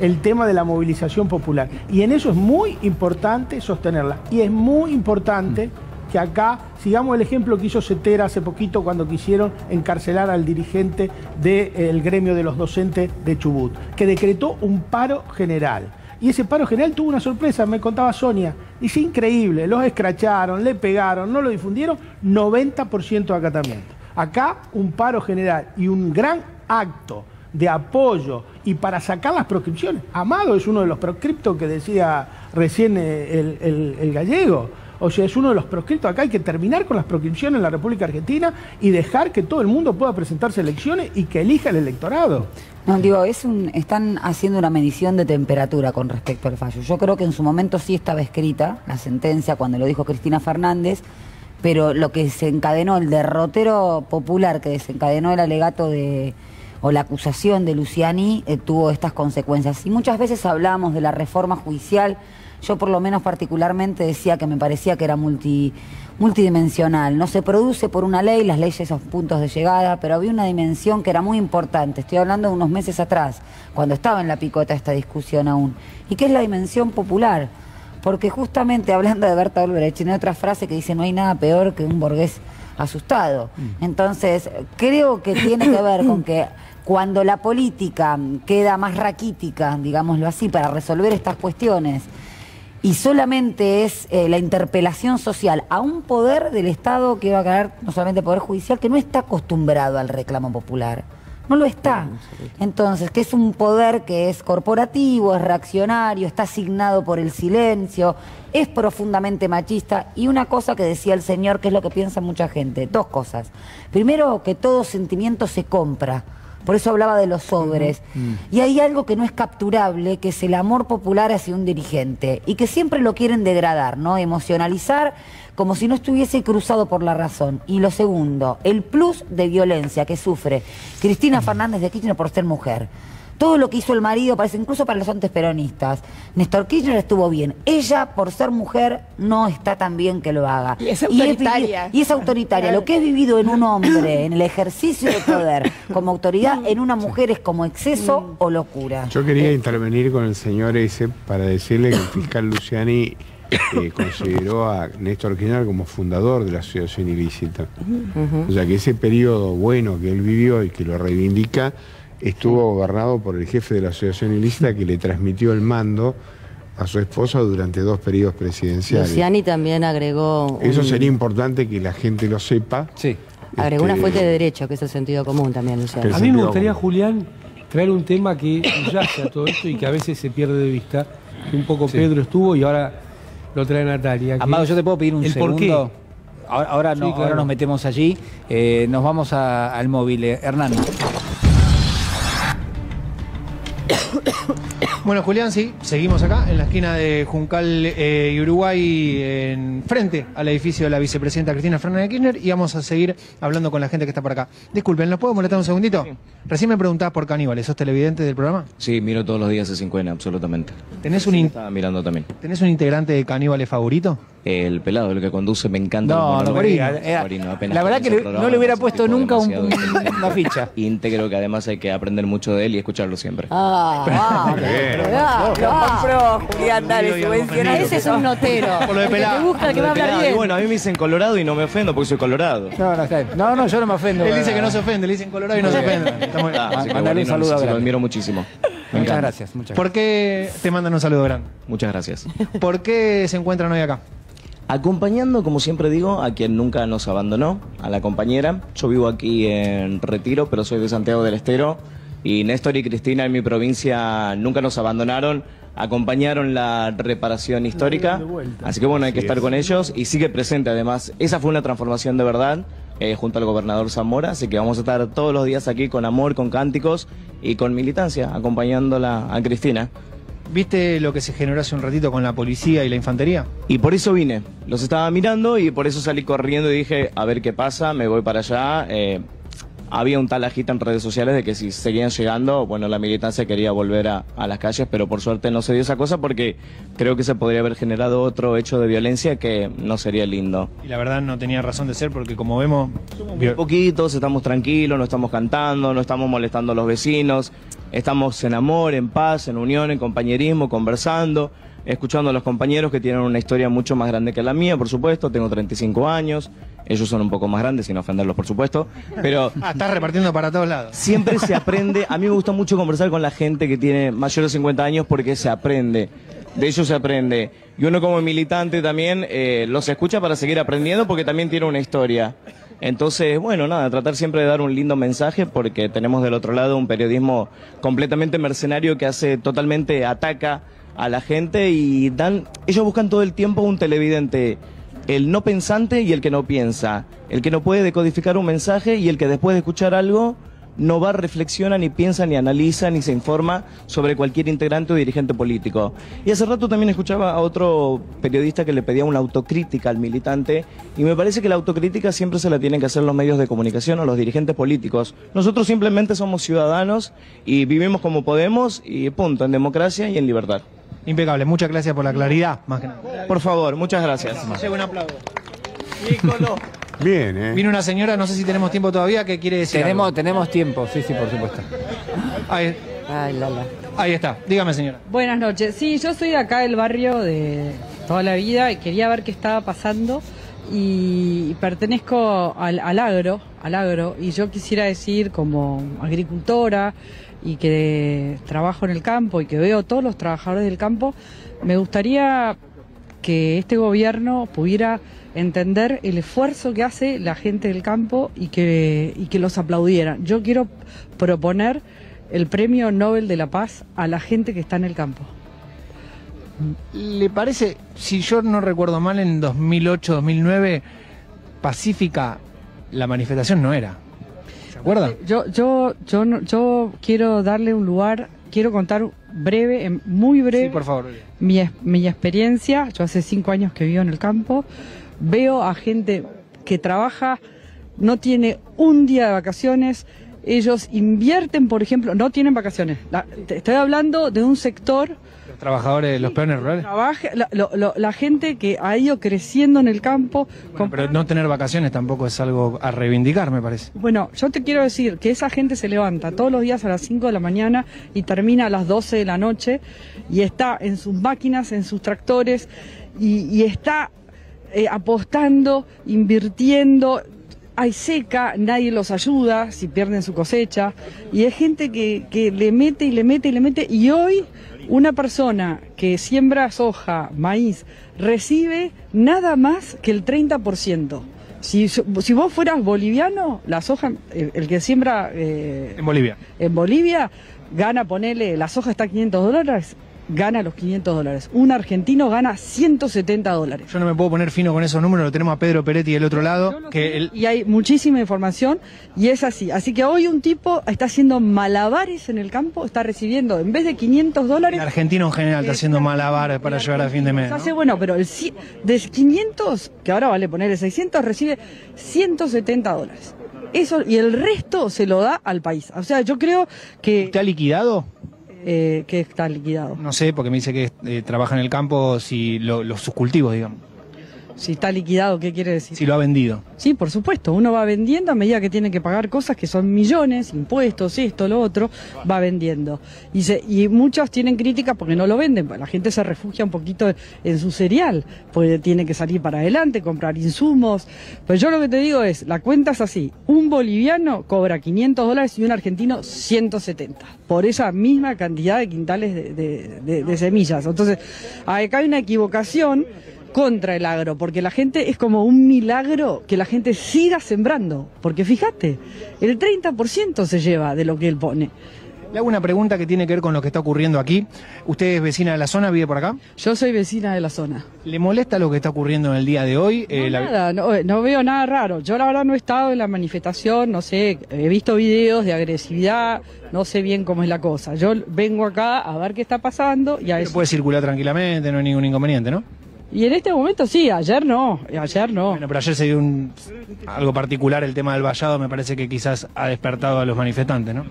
el tema de la movilización popular. Y en eso es muy importante sostenerla. Y es muy importante que acá sigamos el ejemplo que hizo Cetera hace poquito cuando quisieron encarcelar al dirigente del gremio de los docentes de Chubut, que decretó un paro general. Y ese paro general tuvo una sorpresa, me contaba Sonia. Dice, increíble, los escracharon, le pegaron, no lo difundieron, 90% de acatamiento. Acá un paro general y un gran acto de apoyo y para sacar las proscripciones. Amado es uno de los proscriptos que decía recién eh, el, gallego. O sea, es uno de los proscriptos. Acá hay que terminar con las proscripciones en la República Argentina y dejar que todo el mundo pueda presentarse elecciones y que elija el electorado. No, digo, es un, están haciendo una medición de temperatura con respecto al fallo. Yo creo que en su momento sí estaba escrita la sentencia cuando lo dijo Cristina Fernández, pero lo que desencadenó, el derrotero popular que desencadenó el alegato de o la acusación de Luciani eh, tuvo estas consecuencias. Y muchas veces hablamos de la reforma judicial, yo por lo menos particularmente decía que me parecía que era multi, multidimensional. No se produce por una ley, las leyes son puntos de llegada, pero había una dimensión que era muy importante. Estoy hablando de unos meses atrás, cuando estaba en la picota esta discusión aún. Y que es la dimensión popular. Porque justamente hablando de Berta Olbrecht, tiene otra frase que dice, no hay nada peor que un burgués asustado. Entonces, creo que tiene que ver con que cuando la política queda más raquítica, digámoslo así, para resolver estas cuestiones, y solamente es eh, la interpelación social a un poder del Estado que va a caer, no solamente Poder Judicial, que no está acostumbrado al reclamo popular. No lo está. Entonces, que es un poder que es corporativo, es reaccionario, está asignado por el silencio, es profundamente machista. Y una cosa que decía el señor, que es lo que piensa mucha gente, dos cosas. Primero, que todo sentimiento se compra. Por eso hablaba de los sobres. Y hay algo que no es capturable, que es el amor popular hacia un dirigente. Y que siempre lo quieren degradar, ¿no? Emocionalizar como si no estuviese cruzado por la razón. Y lo segundo, el plus de violencia que sufre Cristina Fernández de Kirchner por ser mujer. Todo lo que hizo el marido parece incluso para los anteperonistas. Néstor Kirchner estuvo bien. Ella, por ser mujer, no está tan bien que lo haga. Y es autoritaria. Y es autoritaria. Lo que es vivido en un hombre, en el ejercicio de poder, como autoridad, en una mujer es como exceso o locura. Yo quería intervenir con el señor ese para decirle que el fiscal Luciani eh, consideró a Néstor Kirchner como fundador de la asociación ilícita. O sea que ese periodo bueno que él vivió y que lo reivindica estuvo gobernado por el jefe de la asociación ilícita que le transmitió el mando a su esposa durante dos periodos presidenciales. Luciani también agregó, Eso un- sería importante que la gente lo sepa. Sí. agregó una Este, fuente de derecho, que es el sentido común también, Luciani. A mí me gustaría, Julián, traer un tema que subyace a todo esto y que a veces se pierde de vista. Un poco Pedro estuvo y ahora lo trae Natalia. que Amado, yo te puedo pedir un el por qué. segundo. Ahora, ahora no, Sí, claro. ahora nos metemos allí. Eh, nos vamos a- al móvil. Eh, Hernán. Bueno, Julián, sí, seguimos acá en la esquina de Juncal eh, y Uruguay, en frente al edificio de la vicepresidenta Cristina Fernández de Kirchner, y vamos a seguir hablando con la gente que está por acá. Disculpen, ¿nos puedo molestar un segundito? Recién me preguntabas por caníbales, ¿sos televidente del programa? Sí, miro todos los días C5N, absolutamente. ¿Tenés un, in- Estaba mirando también. ¿Tenés un integrante de caníbales favorito? El pelado, el que conduce, me encanta. No, no. Guarino, era- Guarino, apenas la verdad que le- no le hubiera puesto nunca un- una ficha. Íntegro que además hay que aprender mucho de él y escucharlo siempre. Ah, ah, ah, Julián, dale, subvenciona. Ese es un notero. Por lo de pelado. busca, el que va a hablar bien. Y bueno, a mí me dicen colorado y no me ofendo porque soy colorado. No, no, no, no, yo no me ofendo. Él dice que no se ofende, le dicen colorado y no se ofende. Ah, Mandale un saludo lo admiro muchísimo. Me Muchas gracias, muchas ¿Por qué te mandan un saludo grande? Muchas gracias. ¿Por qué se encuentran hoy acá? Acompañando, como siempre digo, a quien nunca nos abandonó, a la compañera. Yo vivo aquí en Retiro, pero soy de Santiago del Estero. Y Néstor y Cristina en mi provincia nunca nos abandonaron, acompañaron la reparación histórica. Así que bueno, hay que estar con ellos y sigue presente además. Esa fue una transformación de verdad eh, junto al gobernador Zamora, así que vamos a estar todos los días aquí con amor, con cánticos y con militancia, acompañándola a Cristina. ¿Viste lo que se generó hace un ratito con la policía y la infantería? Y por eso vine. Los estaba mirando y por eso salí corriendo y dije, a ver qué pasa, me voy para allá. Eh, había un tal agita en redes sociales de que si seguían llegando, bueno, la militancia quería volver a, a las calles, pero por suerte no se dio esa cosa porque creo que se podría haber generado otro hecho de violencia que no sería lindo. Y la verdad no tenía razón de ser porque como vemos... Un poquitos, estamos tranquilos, no estamos cantando, no estamos molestando a los vecinos, estamos en amor, en paz, en unión, en compañerismo, conversando, escuchando a los compañeros que tienen una historia mucho más grande que la mía, por supuesto, tengo 35 años, ellos son un poco más grandes, sin ofenderlos, por supuesto, pero... Ah, estás repartiendo para todos lados. Siempre se aprende, a mí me gusta mucho conversar con la gente que tiene mayores de 50 años porque se aprende, de ellos se aprende. Y uno como militante también eh, los escucha para seguir aprendiendo porque también tiene una historia. Entonces, bueno, nada, tratar siempre de dar un lindo mensaje porque tenemos del otro lado un periodismo completamente mercenario que hace totalmente ataca a la gente y dan, ellos buscan todo el tiempo un televidente, el no pensante y el que no piensa, el que no puede decodificar un mensaje y el que después de escuchar algo no va, reflexiona, ni piensa, ni analiza, ni se informa sobre cualquier integrante o dirigente político. Y hace rato también escuchaba a otro periodista que le pedía una autocrítica al militante y me parece que la autocrítica siempre se la tienen que hacer los medios de comunicación o los dirigentes políticos. Nosotros simplemente somos ciudadanos y vivimos como podemos y punto, en democracia y en libertad. Impecable, muchas gracias por la claridad, más que nada. Por favor, muchas gracias. Llevo un aplauso. Bien, ¿eh? Vino una señora, no sé si tenemos tiempo todavía, que quiere decir Tenemos, algo. tenemos tiempo, sí, sí, por supuesto. Ahí, Ay, Lala. ahí está, dígame señora. Buenas noches. Sí, yo soy de acá del barrio de toda la vida y quería ver qué estaba pasando y pertenezco al, al agro, al agro y yo quisiera decir como agricultora y que trabajo en el campo y que veo todos los trabajadores del campo, me gustaría que este gobierno pudiera entender el esfuerzo que hace la gente del campo y que, y que los aplaudieran. Yo quiero proponer el Premio Nobel de la Paz a la gente que está en el campo. ¿Le parece, si yo no recuerdo mal, en 2008, 2009, pacífica, la manifestación no era? ¿Se acuerdan? Yo, yo, yo, yo quiero darle un lugar, quiero contar breve, em, muy breve, Sí, por favor. mi, experiencia. Yo hace cinco años que vivo en el campo, veo a gente que trabaja, no tiene un día de vacaciones. Ellos invierten, por ejemplo, no tienen vacaciones. La- te estoy hablando de un sector Trabajadores, los peones rurales. trabaja, la, lo- lo- la gente que ha ido creciendo en el campo. con- Pero no tener vacaciones tampoco es algo a reivindicar, me parece. Bueno, yo te quiero decir que esa gente se levanta todos los días a las 5 de la mañana y termina a las 12 de la noche y está en sus máquinas, en sus tractores y, y está eh, apostando, invirtiendo. Hay seca, nadie los ayuda si pierden su cosecha y hay gente que, que le mete y le mete y le mete y hoy una persona que siembra soja, maíz, recibe nada más que el 30%. Si, si vos fueras boliviano, la soja, el, el que siembra eh, En Bolivia. en Bolivia, gana, ponele, la soja está a 500 dólares, gana los 500 dólares. Un argentino gana 170 dólares. Yo no me puedo poner fino con esos números, lo tenemos a Pedro Peretti del otro lado, que el, Y hay muchísima información y es así. Así que hoy un tipo está haciendo malabares en el campo, está recibiendo, en vez de 500 dólares, el argentino en general está haciendo malabares para llegar a fin de mes. ¿no? hace bueno, pero el, de 500, que ahora vale ponerle 600, recibe 170 dólares. Eso, y el resto se lo da al país. O sea, yo creo que... ¿Está liquidado? Eh, que está liquidado. No sé, porque me dice que eh, trabaja en el campo, si lo- los sus cultivos, digamos. Si está liquidado, ¿qué quiere decir? Si lo ha vendido. Sí, por supuesto, uno va vendiendo a medida que tiene que pagar cosas que son millones, impuestos, esto, lo otro, va vendiendo. Y, se- y muchos tienen críticas porque no lo venden, la gente se refugia un poquito en su cereal, porque tiene que salir para adelante, comprar insumos. Pero yo lo que te digo es, la cuenta es así, un boliviano cobra 500 dólares y un argentino 170, por esa misma cantidad de quintales de, de- de- de semillas. Entonces, acá hay una equivocación contra el agro, porque la gente es como un milagro que la gente siga sembrando, porque fíjate, el 30% se lleva de lo que él pone. Le hago una pregunta que tiene que ver con lo que está ocurriendo aquí. ¿Usted es vecina de la zona, vive por acá? Yo soy vecina de la zona. ¿Le molesta lo que está ocurriendo en el día de hoy? Eh, la- Nada, no, no veo nada raro. Yo la verdad no he estado en la manifestación, no sé, he visto videos de agresividad, no sé bien cómo es la cosa. Yo vengo acá a ver qué está pasando y a Puede circular tranquilamente, no hay ningún inconveniente, ¿no? Y en este momento sí, ayer no, ayer no. Bueno, pero ayer se dio un, algo particular, el tema del vallado, me parece que quizás ha despertado a los manifestantes, ¿no?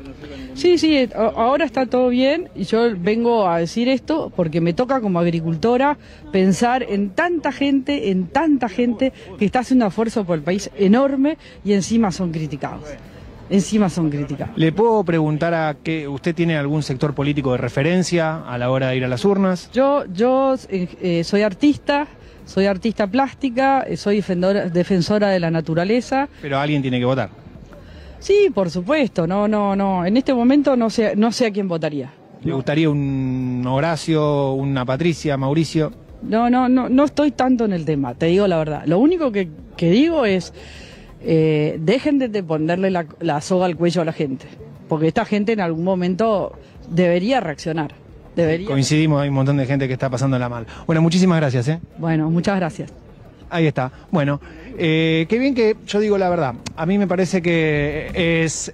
Sí, sí, a- ahora está todo bien y yo vengo a decir esto porque me toca como agricultora pensar en tanta gente, en tanta gente que está haciendo un esfuerzo por el país enorme y encima son criticados. Encima son criticados. ¿Le puedo preguntar a que usted tiene algún sector político de referencia a la hora de ir a las urnas? Yo, yo eh, eh, soy artista, soy artista plástica, eh, soy defendora, defensora de la naturaleza. Pero alguien tiene que votar. Sí, por supuesto, no, no, no. En este momento no sé, no sé a quién votaría. ¿Le gustaría un Horacio, una Patricia, Mauricio? No, no, no, no estoy tanto en el tema, te digo la verdad. Lo único que, que digo es, eh, dejen de, de ponerle la, la soga al cuello a la gente, porque esta gente en algún momento debería reaccionar. Debería. Coincidimos, hay un montón de gente que está pasándola mal. Bueno, muchísimas gracias, ¿eh? Bueno, muchas gracias. Ahí está. Bueno, eh, qué bien que yo digo la verdad. A mí me parece que es...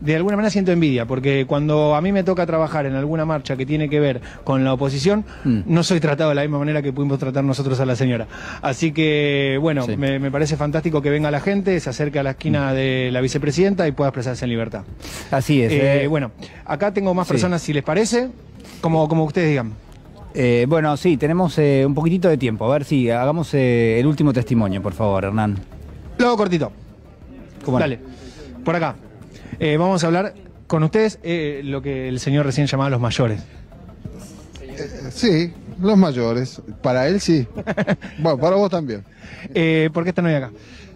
de alguna manera siento envidia, porque cuando a mí me toca trabajar en alguna marcha que tiene que ver con la oposición, no soy tratado de la misma manera que pudimos tratar nosotros a la señora. Así que, bueno, Sí. me, me parece fantástico que venga la gente, se acerque a la esquina de la vicepresidenta y pueda expresarse en libertad. Así es. Eh, eh. bueno, acá tengo más Sí. personas, si les parece, como, como ustedes digan. Eh, bueno, sí, tenemos un poquitito de tiempo. A ver si hagamos eh, el último testimonio, por favor, Hernán. Lo hago cortito. ¿Cómo no? Dale, por acá. Eh, vamos a hablar con ustedes eh, lo que el señor recién llamaba los mayores. Sí, los mayores. Para él sí. bueno, para vos también. Eh, ¿Por qué están hoy acá?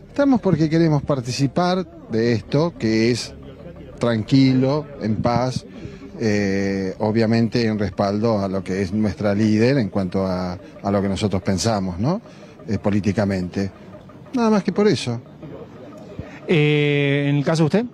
Estamos porque queremos participar de esto, que es tranquilo, en paz, eh, obviamente en respaldo a lo que es nuestra líder en cuanto a, a lo que nosotros pensamos, ¿no? Eh, políticamente. Nada más que por eso. Eh, ¿En el caso de usted?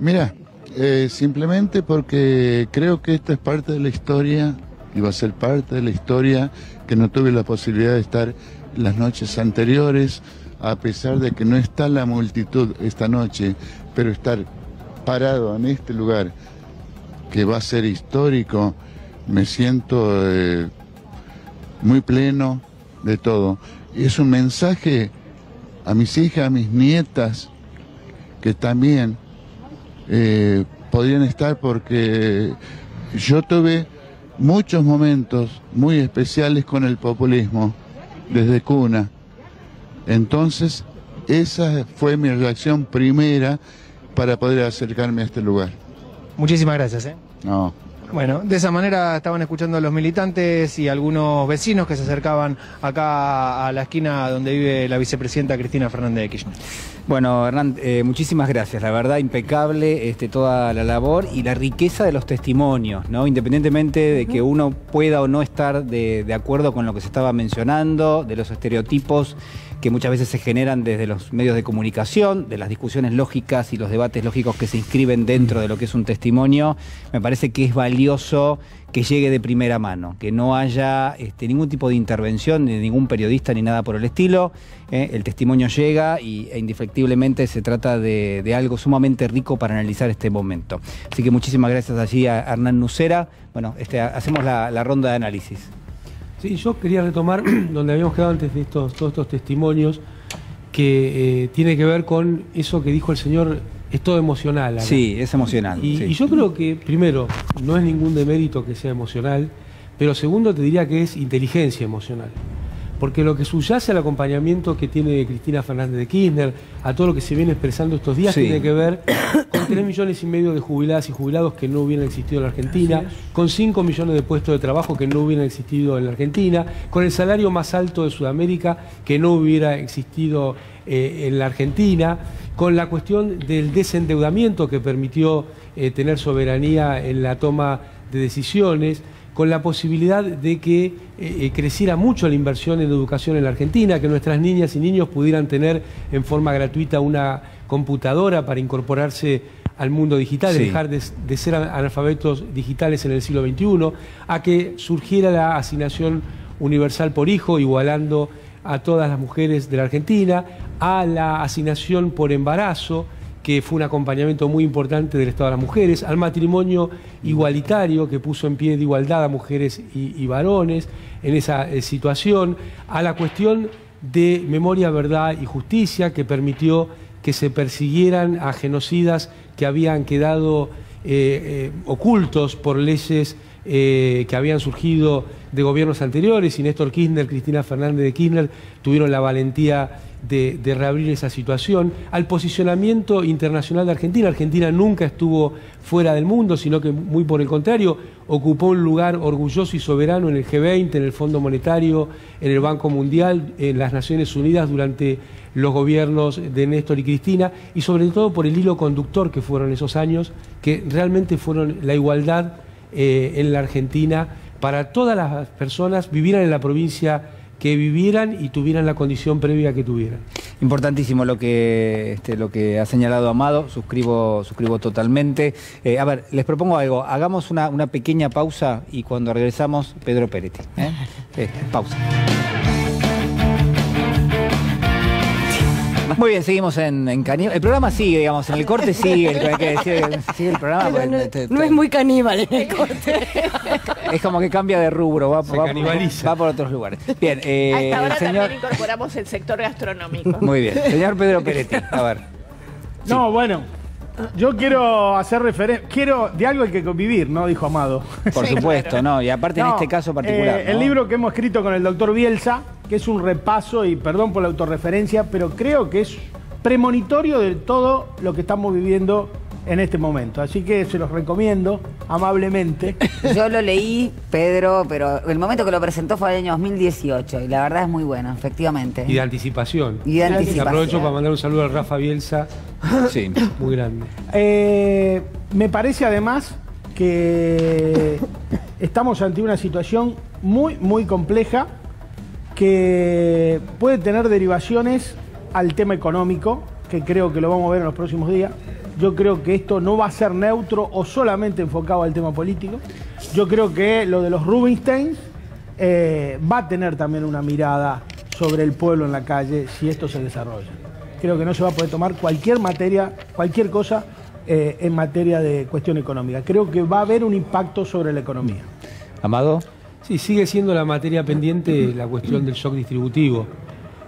Mira, eh, simplemente porque creo que esto es parte de la historia y va a ser parte de la historia que no tuve la posibilidad de estar las noches anteriores, a pesar de que no está la multitud esta noche, pero estar parado en este lugar que va a ser histórico, me siento eh, muy pleno de todo. Y es un mensaje a mis hijas, a mis nietas, que también eh, podrían estar porque yo tuve muchos momentos muy especiales con el populismo desde cuna. Entonces, esa fue mi reacción primera para poder acercarme a este lugar. Muchísimas gracias. ¿eh? No. Bueno, de esa manera estaban escuchando a los militantes y algunos vecinos que se acercaban acá a la esquina donde vive la vicepresidenta Cristina Fernández de Kirchner. Bueno, Hernán, eh, muchísimas gracias. La verdad, impecable este, toda la labor y la riqueza de los testimonios, ¿no? Independientemente de que uno pueda o no estar de, de acuerdo con lo que se estaba mencionando, de los estereotipos que muchas veces se generan desde los medios de comunicación, de las discusiones lógicas y los debates lógicos que se inscriben dentro de lo que es un testimonio, me parece que es valioso que llegue de primera mano, que no haya este, ningún tipo de intervención de ningún periodista ni nada por el estilo. ¿eh? El testimonio llega y, e indefectiblemente se trata de, algo sumamente rico para analizar este momento. Así que muchísimas gracias allí a Hernán Nucera. Bueno, este, hacemos la ronda de análisis. Sí, yo quería retomar donde habíamos quedado antes de estos, todos estos testimonios, que eh, tiene que ver con eso que dijo el señor, es todo emocional. Sí, es emocional. Y, sí. y yo creo que, primero, no es ningún demérito que sea emocional, pero segundo, te diría que es inteligencia emocional. Porque lo que subyace al acompañamiento que tiene Cristina Fernández de Kirchner, a todo lo que se viene expresando estos días, Sí. tiene que ver con 3 millones y medio de jubiladas y jubilados que no hubieran existido en la Argentina, con 5 millones de puestos de trabajo que no hubieran existido en la Argentina, con el salario más alto de Sudamérica que no hubiera existido eh, en la Argentina, con la cuestión del desendeudamiento que permitió eh, tener soberanía en la toma de decisiones, con la posibilidad de que eh, eh, creciera mucho la inversión en educación en la Argentina, que nuestras niñas y niños pudieran tener en forma gratuita una computadora para incorporarse al mundo digital, Sí. dejar de, de ser analfabetos digitales en el siglo XXI, a que surgiera la asignación universal por hijo, igualando a todas las mujeres de la Argentina, a la asignación por embarazo, que fue un acompañamiento muy importante del Estado de las Mujeres, al matrimonio igualitario que puso en pie de igualdad a mujeres y, varones en esa eh, situación, a la cuestión de memoria, verdad y justicia que permitió que se persiguieran a genocidas que habían quedado eh, eh, ocultos por leyes que habían surgido de gobiernos anteriores y Néstor Kirchner, Cristina Fernández de Kirchner tuvieron la valentía de, reabrir esa situación, al posicionamiento internacional de Argentina. Argentina nunca estuvo fuera del mundo, sino que muy por el contrario, ocupó un lugar orgulloso y soberano en el G20, en el Fondo Monetario, en el Banco Mundial, en las Naciones Unidas durante los gobiernos de Néstor y Cristina, y sobre todo por el hilo conductor que fueron esos años, que realmente fueron la igualdad eh, en la Argentina para todas las personas, vivieran en la provincia que vivieran y tuvieran la condición previa que tuvieran. Importantísimo lo que, este, lo que ha señalado Amado, suscribo, suscribo totalmente. Eh, a ver, les propongo algo, hagamos una, una pequeña pausa y cuando regresamos, Pedro Peretti. ¿eh? Eh, pausa. Muy bien, seguimos en, en Caníbal. El programa sigue, digamos, en el corte sigue, el, hay que decir, sigue el programa. Pero no, te- te- no es muy caníbal en el corte. es como que cambia de rubro, va, va- va por otros lugares. Bien, eh, Hasta ahora el señor... también incorporamos el sector gastronómico. Muy bien, señor Pedro Peretti, a ver. No, bueno, yo quiero hacer referencia, quiero, de algo hay que convivir, ¿no? Dijo Amado. Por supuesto, ¿no? Y aparte en este caso particular. eh, ¿no? El libro que hemos escrito con el doctor Bielsa, que es un repaso, y perdón por la autorreferencia, pero creo que es premonitorio de todo lo que estamos viviendo en este momento. Así que se los recomiendo amablemente. Yo lo leí, Pedro, pero el momento que lo presentó fue el año 2018 y la verdad es muy bueno, efectivamente. Y de anticipación. Y de anticipación. Aprovecho para mandar un saludo al Rafa Bielsa. Sí. Muy grande. Eh, me parece además que estamos ante una situación muy, muy compleja que puede tener derivaciones al tema económico, que creo que lo vamos a ver en los próximos días. Yo creo que esto no va a ser neutro o solamente enfocado al tema político. Yo creo que lo de los Rubinstein eh, va a tener también una mirada sobre el pueblo en la calle si esto se desarrolla. Creo que no se va a poder tomar cualquier materia, cualquier cosa eh, en materia de cuestión económica. Creo que va a haber un impacto sobre la economía. Amado. Sí, sigue siendo la materia pendiente la cuestión del shock distributivo.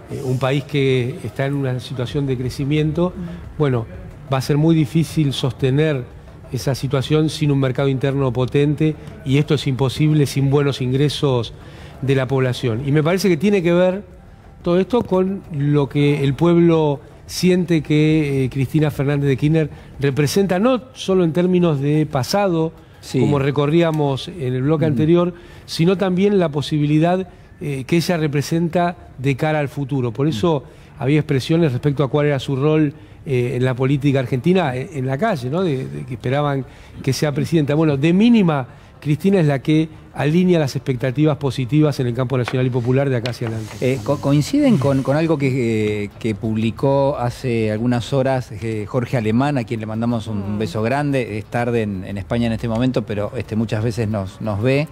Eh, un país que está en una situación de crecimiento, bueno, va a ser muy difícil sostener esa situación sin un mercado interno potente y esto es imposible sin buenos ingresos de la población. Y me parece que tiene que ver todo esto con lo que el pueblo siente que eh, Cristina Fernández de Kirchner representa, no solo en términos de pasado, como recorríamos en el bloque anterior, sino también la posibilidad eh, que ella representa de cara al futuro. Por eso había expresiones respecto a cuál era su rol eh, en la política argentina, en, en la calle, ¿no? De, de que esperaban que sea presidenta. Bueno, de mínima, Cristina es la que alinea las expectativas positivas en el campo nacional y popular de acá hacia adelante. Eh, co- coinciden con, con algo que, eh, que publicó hace algunas horas eh, Jorge Alemán, a quien le mandamos un beso grande, es tarde en, en España en este momento, pero este, muchas veces nos, nos ve,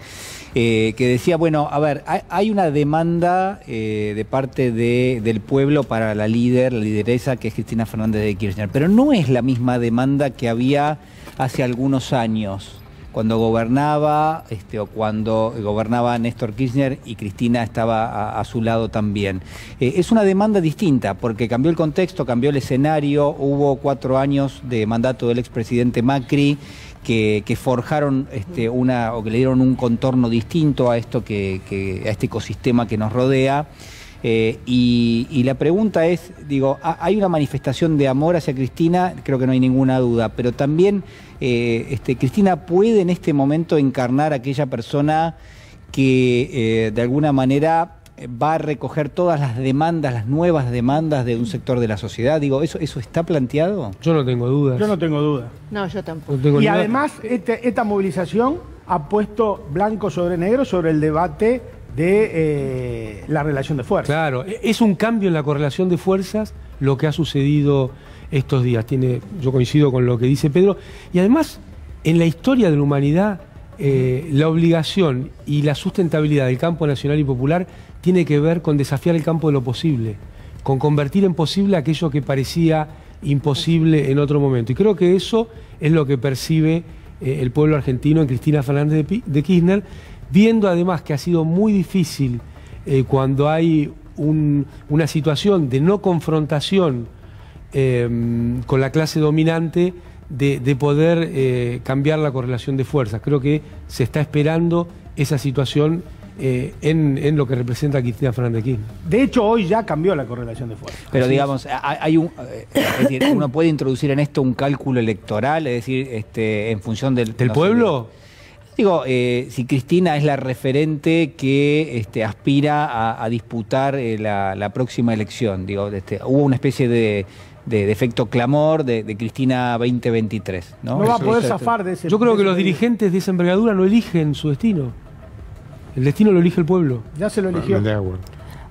eh, que decía, bueno, a ver, hay, hay una demanda eh, de parte de- del pueblo para la líder, la lideresa, que es Cristina Fernández de Kirchner, pero no es la misma demanda que había hace algunos años. Cuando gobernaba este, o cuando gobernaba Néstor Kirchner y Cristina estaba a, su lado también. Eh, es una demanda distinta porque cambió el contexto, cambió el escenario, hubo cuatro años de mandato del expresidente Macri. Que, forjaron este, una o que le dieron un contorno distinto a esto que, a este ecosistema que nos rodea. Eh, y, y la pregunta es, digo, ha- hay una manifestación de amor hacia Cristina, creo que no hay ninguna duda, pero también eh, este, Cristina puede en este momento encarnar aquella persona que eh, de alguna manera va a recoger todas las demandas, las nuevas demandas de un sector de la sociedad. Digo, ¿eso, eso está planteado? Yo no tengo dudas. Yo no tengo duda. No, yo tampoco. No tengo Y además, este- esta movilización ha puesto blanco sobre negro sobre el debate de eh, la relación de fuerza. Claro, e- es un cambio en la correlación de fuerzas lo que ha sucedido estos días. Tiene, yo coincido con lo que dice Pedro. Y además, en la historia de la humanidad, eh, la obligación y la sustentabilidad del campo nacional y popular tiene que ver con desafiar el campo de lo posible, con convertir en posible aquello que parecía imposible en otro momento. Y creo que eso es lo que percibe eh, el pueblo argentino en Cristina Fernández de, Kirchner, viendo además que ha sido muy difícil eh, cuando hay un- una situación de no confrontación eh, con la clase dominante, de, de poder eh, cambiar la correlación de fuerzas. Creo que se está esperando esa situación eh, en, en lo que representa Cristina Fernández de Kirchner. De hecho, hoy ya cambió la correlación de fuerza. Pero Así digamos, hay hay un, eh, es decir, uno puede introducir en esto un cálculo electoral, es decir, este, en función del... ¿Del no sé, pueblo? Digo, eh, si Cristina es la referente que este, aspira a, a disputar eh, la, la próxima elección, digo, este, hubo una especie de, de- de efecto clamor de, de Cristina 2023, ¿no? No va a poder zafar de ese. Yo creo que los dirigentes de esa envergadura no eligen su destino. El destino lo elige el pueblo. Ya se lo eligió.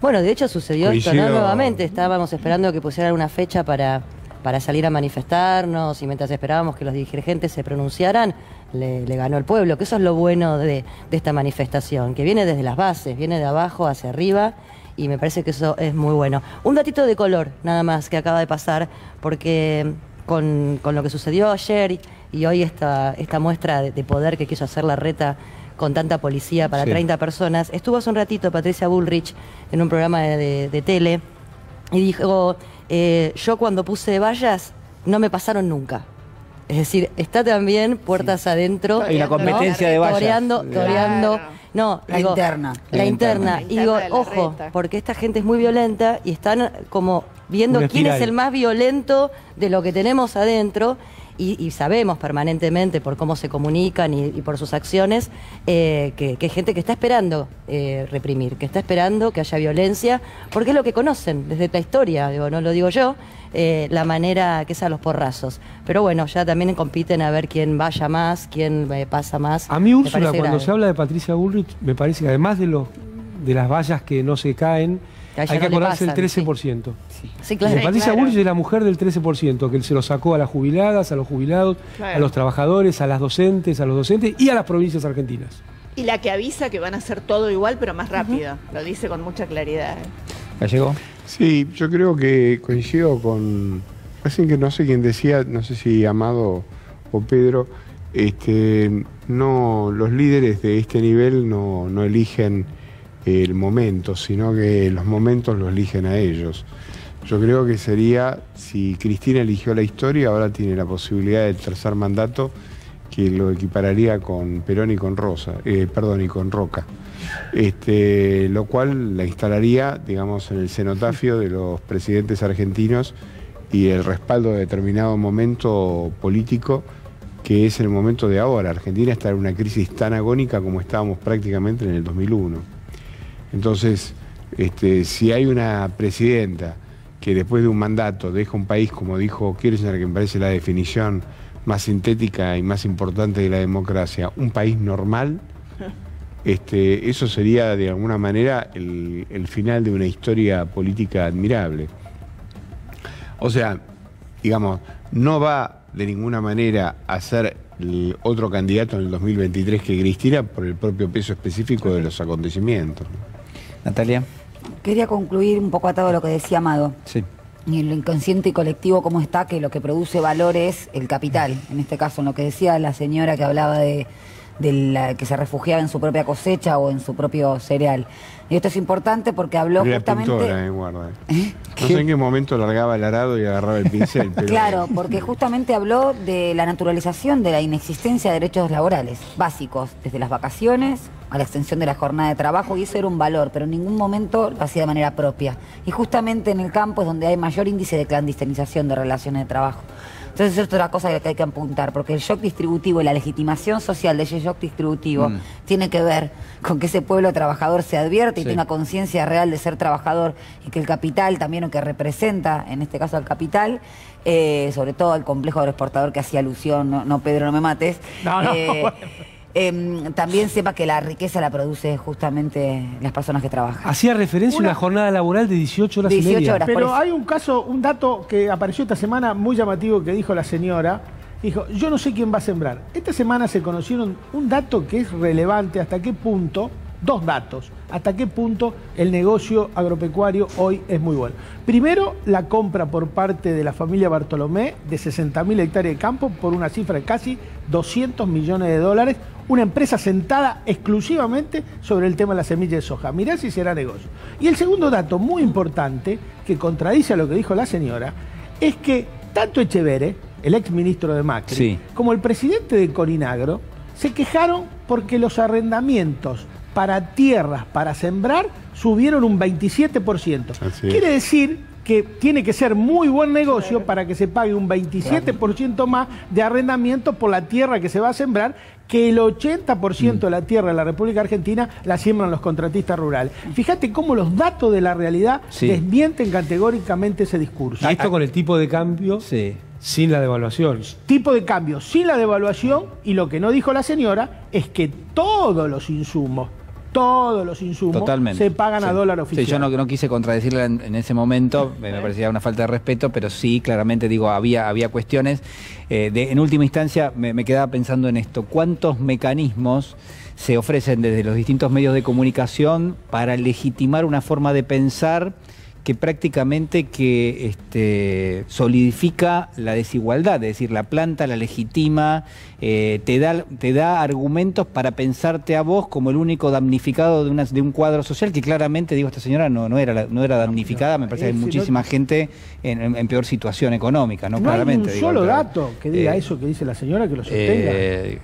Bueno, de hecho sucedió esto, ¿no? Nuevamente estábamos esperando que pusieran una fecha para, para salir a manifestarnos y mientras esperábamos que los dirigentes se pronunciaran, le, le ganó el pueblo, que eso es lo bueno de, de esta manifestación, que viene desde las bases, viene de abajo hacia arriba y me parece que eso es muy bueno. Un datito de color, nada más, que acaba de pasar, porque con, con lo que sucedió ayer y, hoy esta, esta muestra de, de poder que quiso hacer la reta con tanta policía para Sí. 30 personas. Estuvo hace un ratito Patricia Bullrich en un programa de, de- de tele y dijo, eh, yo cuando puse vallas no me pasaron nunca. Es decir, está también puertas adentro. Hay una ¿no? competencia de vallas. Toreando, toreando. Claro. No, La digo, interna. La La interna. interna. Y digo, La la ojo, porque esta gente es muy violenta y están como viendo quién es el más violento de lo que tenemos adentro. Y, y sabemos permanentemente por cómo se comunican y, y por sus acciones eh, que, que hay gente que está esperando eh, reprimir, que está esperando que haya violencia, porque es lo que conocen desde la historia, digo, no lo digo yo, eh, la manera que es a los porrazos. Pero bueno, ya también compiten a ver quién vaya más, quién pasa más. A mí, Úrsula, cuando grave. se habla de Patricia Bullrich, me parece que además de, los, de las vallas que no se caen, Que hay que no acordarse del pasan, 13%. Sí, claro. Eh, Patricia claro. Bullrich es la mujer del 13%, que se lo sacó a las jubiladas, a los jubilados, Claro. a los trabajadores, a las docentes, a los docentes y a las provincias argentinas. Y la que avisa que van a hacer todo igual, pero más rápido. Lo dice con mucha claridad. ¿Gallego? Sí, yo creo que coincido con. Recién que no sé quién decía, no sé si Amado o Pedro, este, no, los líderes de este nivel no, no eligen el momento, sino que los momentos los eligen a ellos. Yo creo que sería, si Cristina eligió la historia, ahora tiene la posibilidad del tercer mandato, que lo equipararía con Perón y con Rosa, eh, perdón, y con Roca. Este, lo cual la instalaría, digamos, en el cenotafio de los presidentes argentinos y el respaldo de determinado momento político que es el momento de ahora. Argentina está en una crisis tan agónica como estábamos prácticamente en el 2001. Entonces, este, si hay una presidenta que después de un mandato deja un país, como dijo Kirchner, que me parece la definición más sintética y más importante de la democracia, un país normal, este, eso sería de alguna manera el, el final de una historia política admirable. O sea, digamos, no va de ninguna manera a ser el otro candidato en el 2023 que Cristina por el propio peso específico de los acontecimientos. Natalia. Quería concluir un poco atado a lo que decía Amado. Sí. y en lo inconsciente y colectivo cómo está, que lo que produce valor es el capital. En este caso, en lo que decía la señora que hablaba de, de la que se refugiaba en su propia cosecha o en su propio cereal. Y esto es importante porque habló justamente... pintora, eh, guarda. eh. No sé en qué momento largaba el arado y agarraba el pincel, pero... Claro, porque justamente habló de la naturalización de la inexistencia de derechos laborales básicos, desde las vacaciones a la extensión de la jornada de trabajo, y eso era un valor, pero en ningún momento lo hacía de manera propia. Y justamente en el campo es donde hay mayor índice de clandestinización de relaciones de trabajo. Entonces es otra cosa que hay que apuntar, porque el shock distributivo y la legitimación social de ese shock distributivo Mm. tiene que ver con que ese pueblo trabajador se advierte y Sí. tenga conciencia real de ser trabajador y que el capital también o que representa, en este caso al capital, eh, sobre todo al complejo agroexportador que hacía alusión, no, no, Pedro, no me mates, No, no, eh, bueno. Em, también sepa que la riqueza la produce justamente las personas que trabajan. Hacía referencia a una jornada laboral de 18 horas y 18 media. horas. Pero hay un caso, un dato que apareció esta semana muy llamativo que dijo la señora. Dijo, yo no sé quién va a sembrar. Esta semana se conocieron un dato que es relevante, hasta qué punto, dos datos, hasta qué punto el negocio agropecuario hoy es muy bueno. Primero, la compra por parte de la familia Bartolomé de 60.000 hectáreas de campo por una cifra de casi 200 millones de dólares, una empresa sentada exclusivamente sobre el tema de la semilla de soja. Mirá si será negocio. Y el segundo dato muy importante, que contradice a lo que dijo la señora, es que tanto Echevere, el ex ministro de Macri, Sí. como el presidente de Corinagro, se quejaron porque los arrendamientos para tierras para sembrar subieron un 27%. Así es. Quiere decir que tiene que ser muy buen negocio para que se pague un 27% más de arrendamiento por la tierra que se va a sembrar, que el 80% de la tierra de la República Argentina la siembran los contratistas rurales. Fíjate cómo los datos de la realidad Sí. desmienten categóricamente ese discurso. Y esto con el tipo de cambio sin la devaluación. tipo de cambio sin la devaluación y lo que no dijo la señora es que todos los insumos, todos los insumos Totalmente. se pagan a Sí. dólar Sí, oficial. yo no, no quise contradecirla en, en ese momento, me, me parecía una falta de respeto, pero sí, claramente digo, había, había cuestiones. eh, de, en última instancia, me, me quedaba pensando en esto, ¿cuántos mecanismos se ofrecen desde los distintos medios de comunicación para legitimar una forma de pensar que prácticamente que este, solidifica la desigualdad, es decir, la planta la legitima, eh, te, da, te da argumentos para pensarte a vos como el único damnificado de, una- de un cuadro social que claramente, digo, esta señora no, no, era, no era damnificada, me parece que hay muchísima gente en, en- en peor situación económica, ¿no? No hay claramente. un digo, solo dato que diga eh, eso que dice la señora que lo sostenga. eh,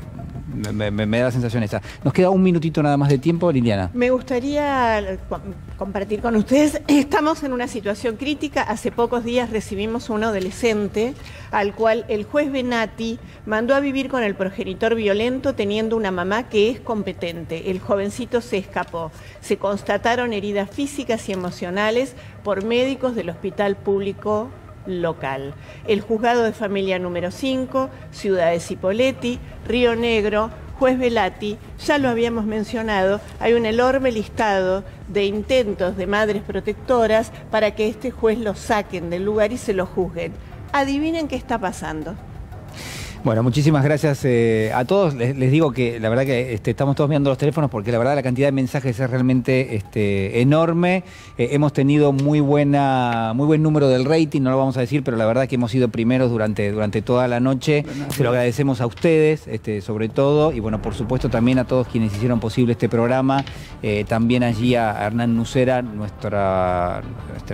me, me- me da la sensación esa. Nos queda un minutito nada más de tiempo, Liliana. Me gustaría eh, co- compartir con ustedes, estamos en una situación crítica, hace pocos días recibimos un adolescente al cual el juez Benati mandó a vivir con el progenitor violento teniendo una mamá que es competente. El jovencito se escapó. Se constataron heridas físicas y emocionales por médicos del hospital público local. El juzgado de familia número 5, Ciudad de Cipolletti, Río Negro, Juez Velati, ya lo habíamos mencionado, hay un enorme listado de intentos de madres protectoras para que este juez lo saquen del lugar y se lo juzguen. Adivinen qué está pasando. Bueno, muchísimas gracias eh, a todos. Les, les digo que la verdad que este, estamos todos mirando los teléfonos porque la verdad la cantidad de mensajes es realmente este, enorme. Eh, hemos tenido muy buena, muy buen número del rating, no lo vamos a decir, pero la verdad que hemos sido primeros durante, durante toda la noche. Se lo agradecemos a ustedes, este, sobre todo, y bueno, por supuesto también a todos quienes hicieron posible este programa. Eh, también allí a Hernán Nucera, nuestra,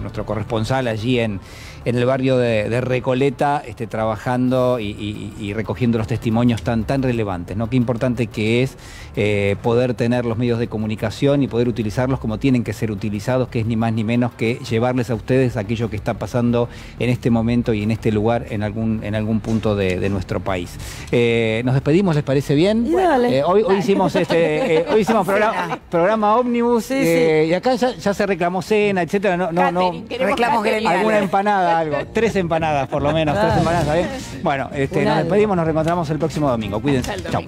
nuestro corresponsal allí en, en el barrio de, de Recoleta, este, trabajando y, y- y recogiendo los testimonios tan, tan relevantes, ¿no? Qué importante que es eh, poder tener los medios de comunicación y poder utilizarlos como tienen que ser utilizados, que es ni más ni menos que llevarles a ustedes aquello que está pasando en este momento y en este lugar en algún, en algún punto de, de nuestro país. Eh, nos despedimos, ¿les parece bien? Eh, hoy, hoy hicimos este, eh, hoy hicimos programa, programa ómnibus eh, y acá ya, ya se reclamó cena, etcétera. No, no. Catering, Reclamos gremiales. Alguna empanada, algo. Tres empanadas, por lo menos, tres empanadas, ¿está bien? Bueno, este, nos despedimos, nos reencontramos el próximo domingo. Cuídense. Chao.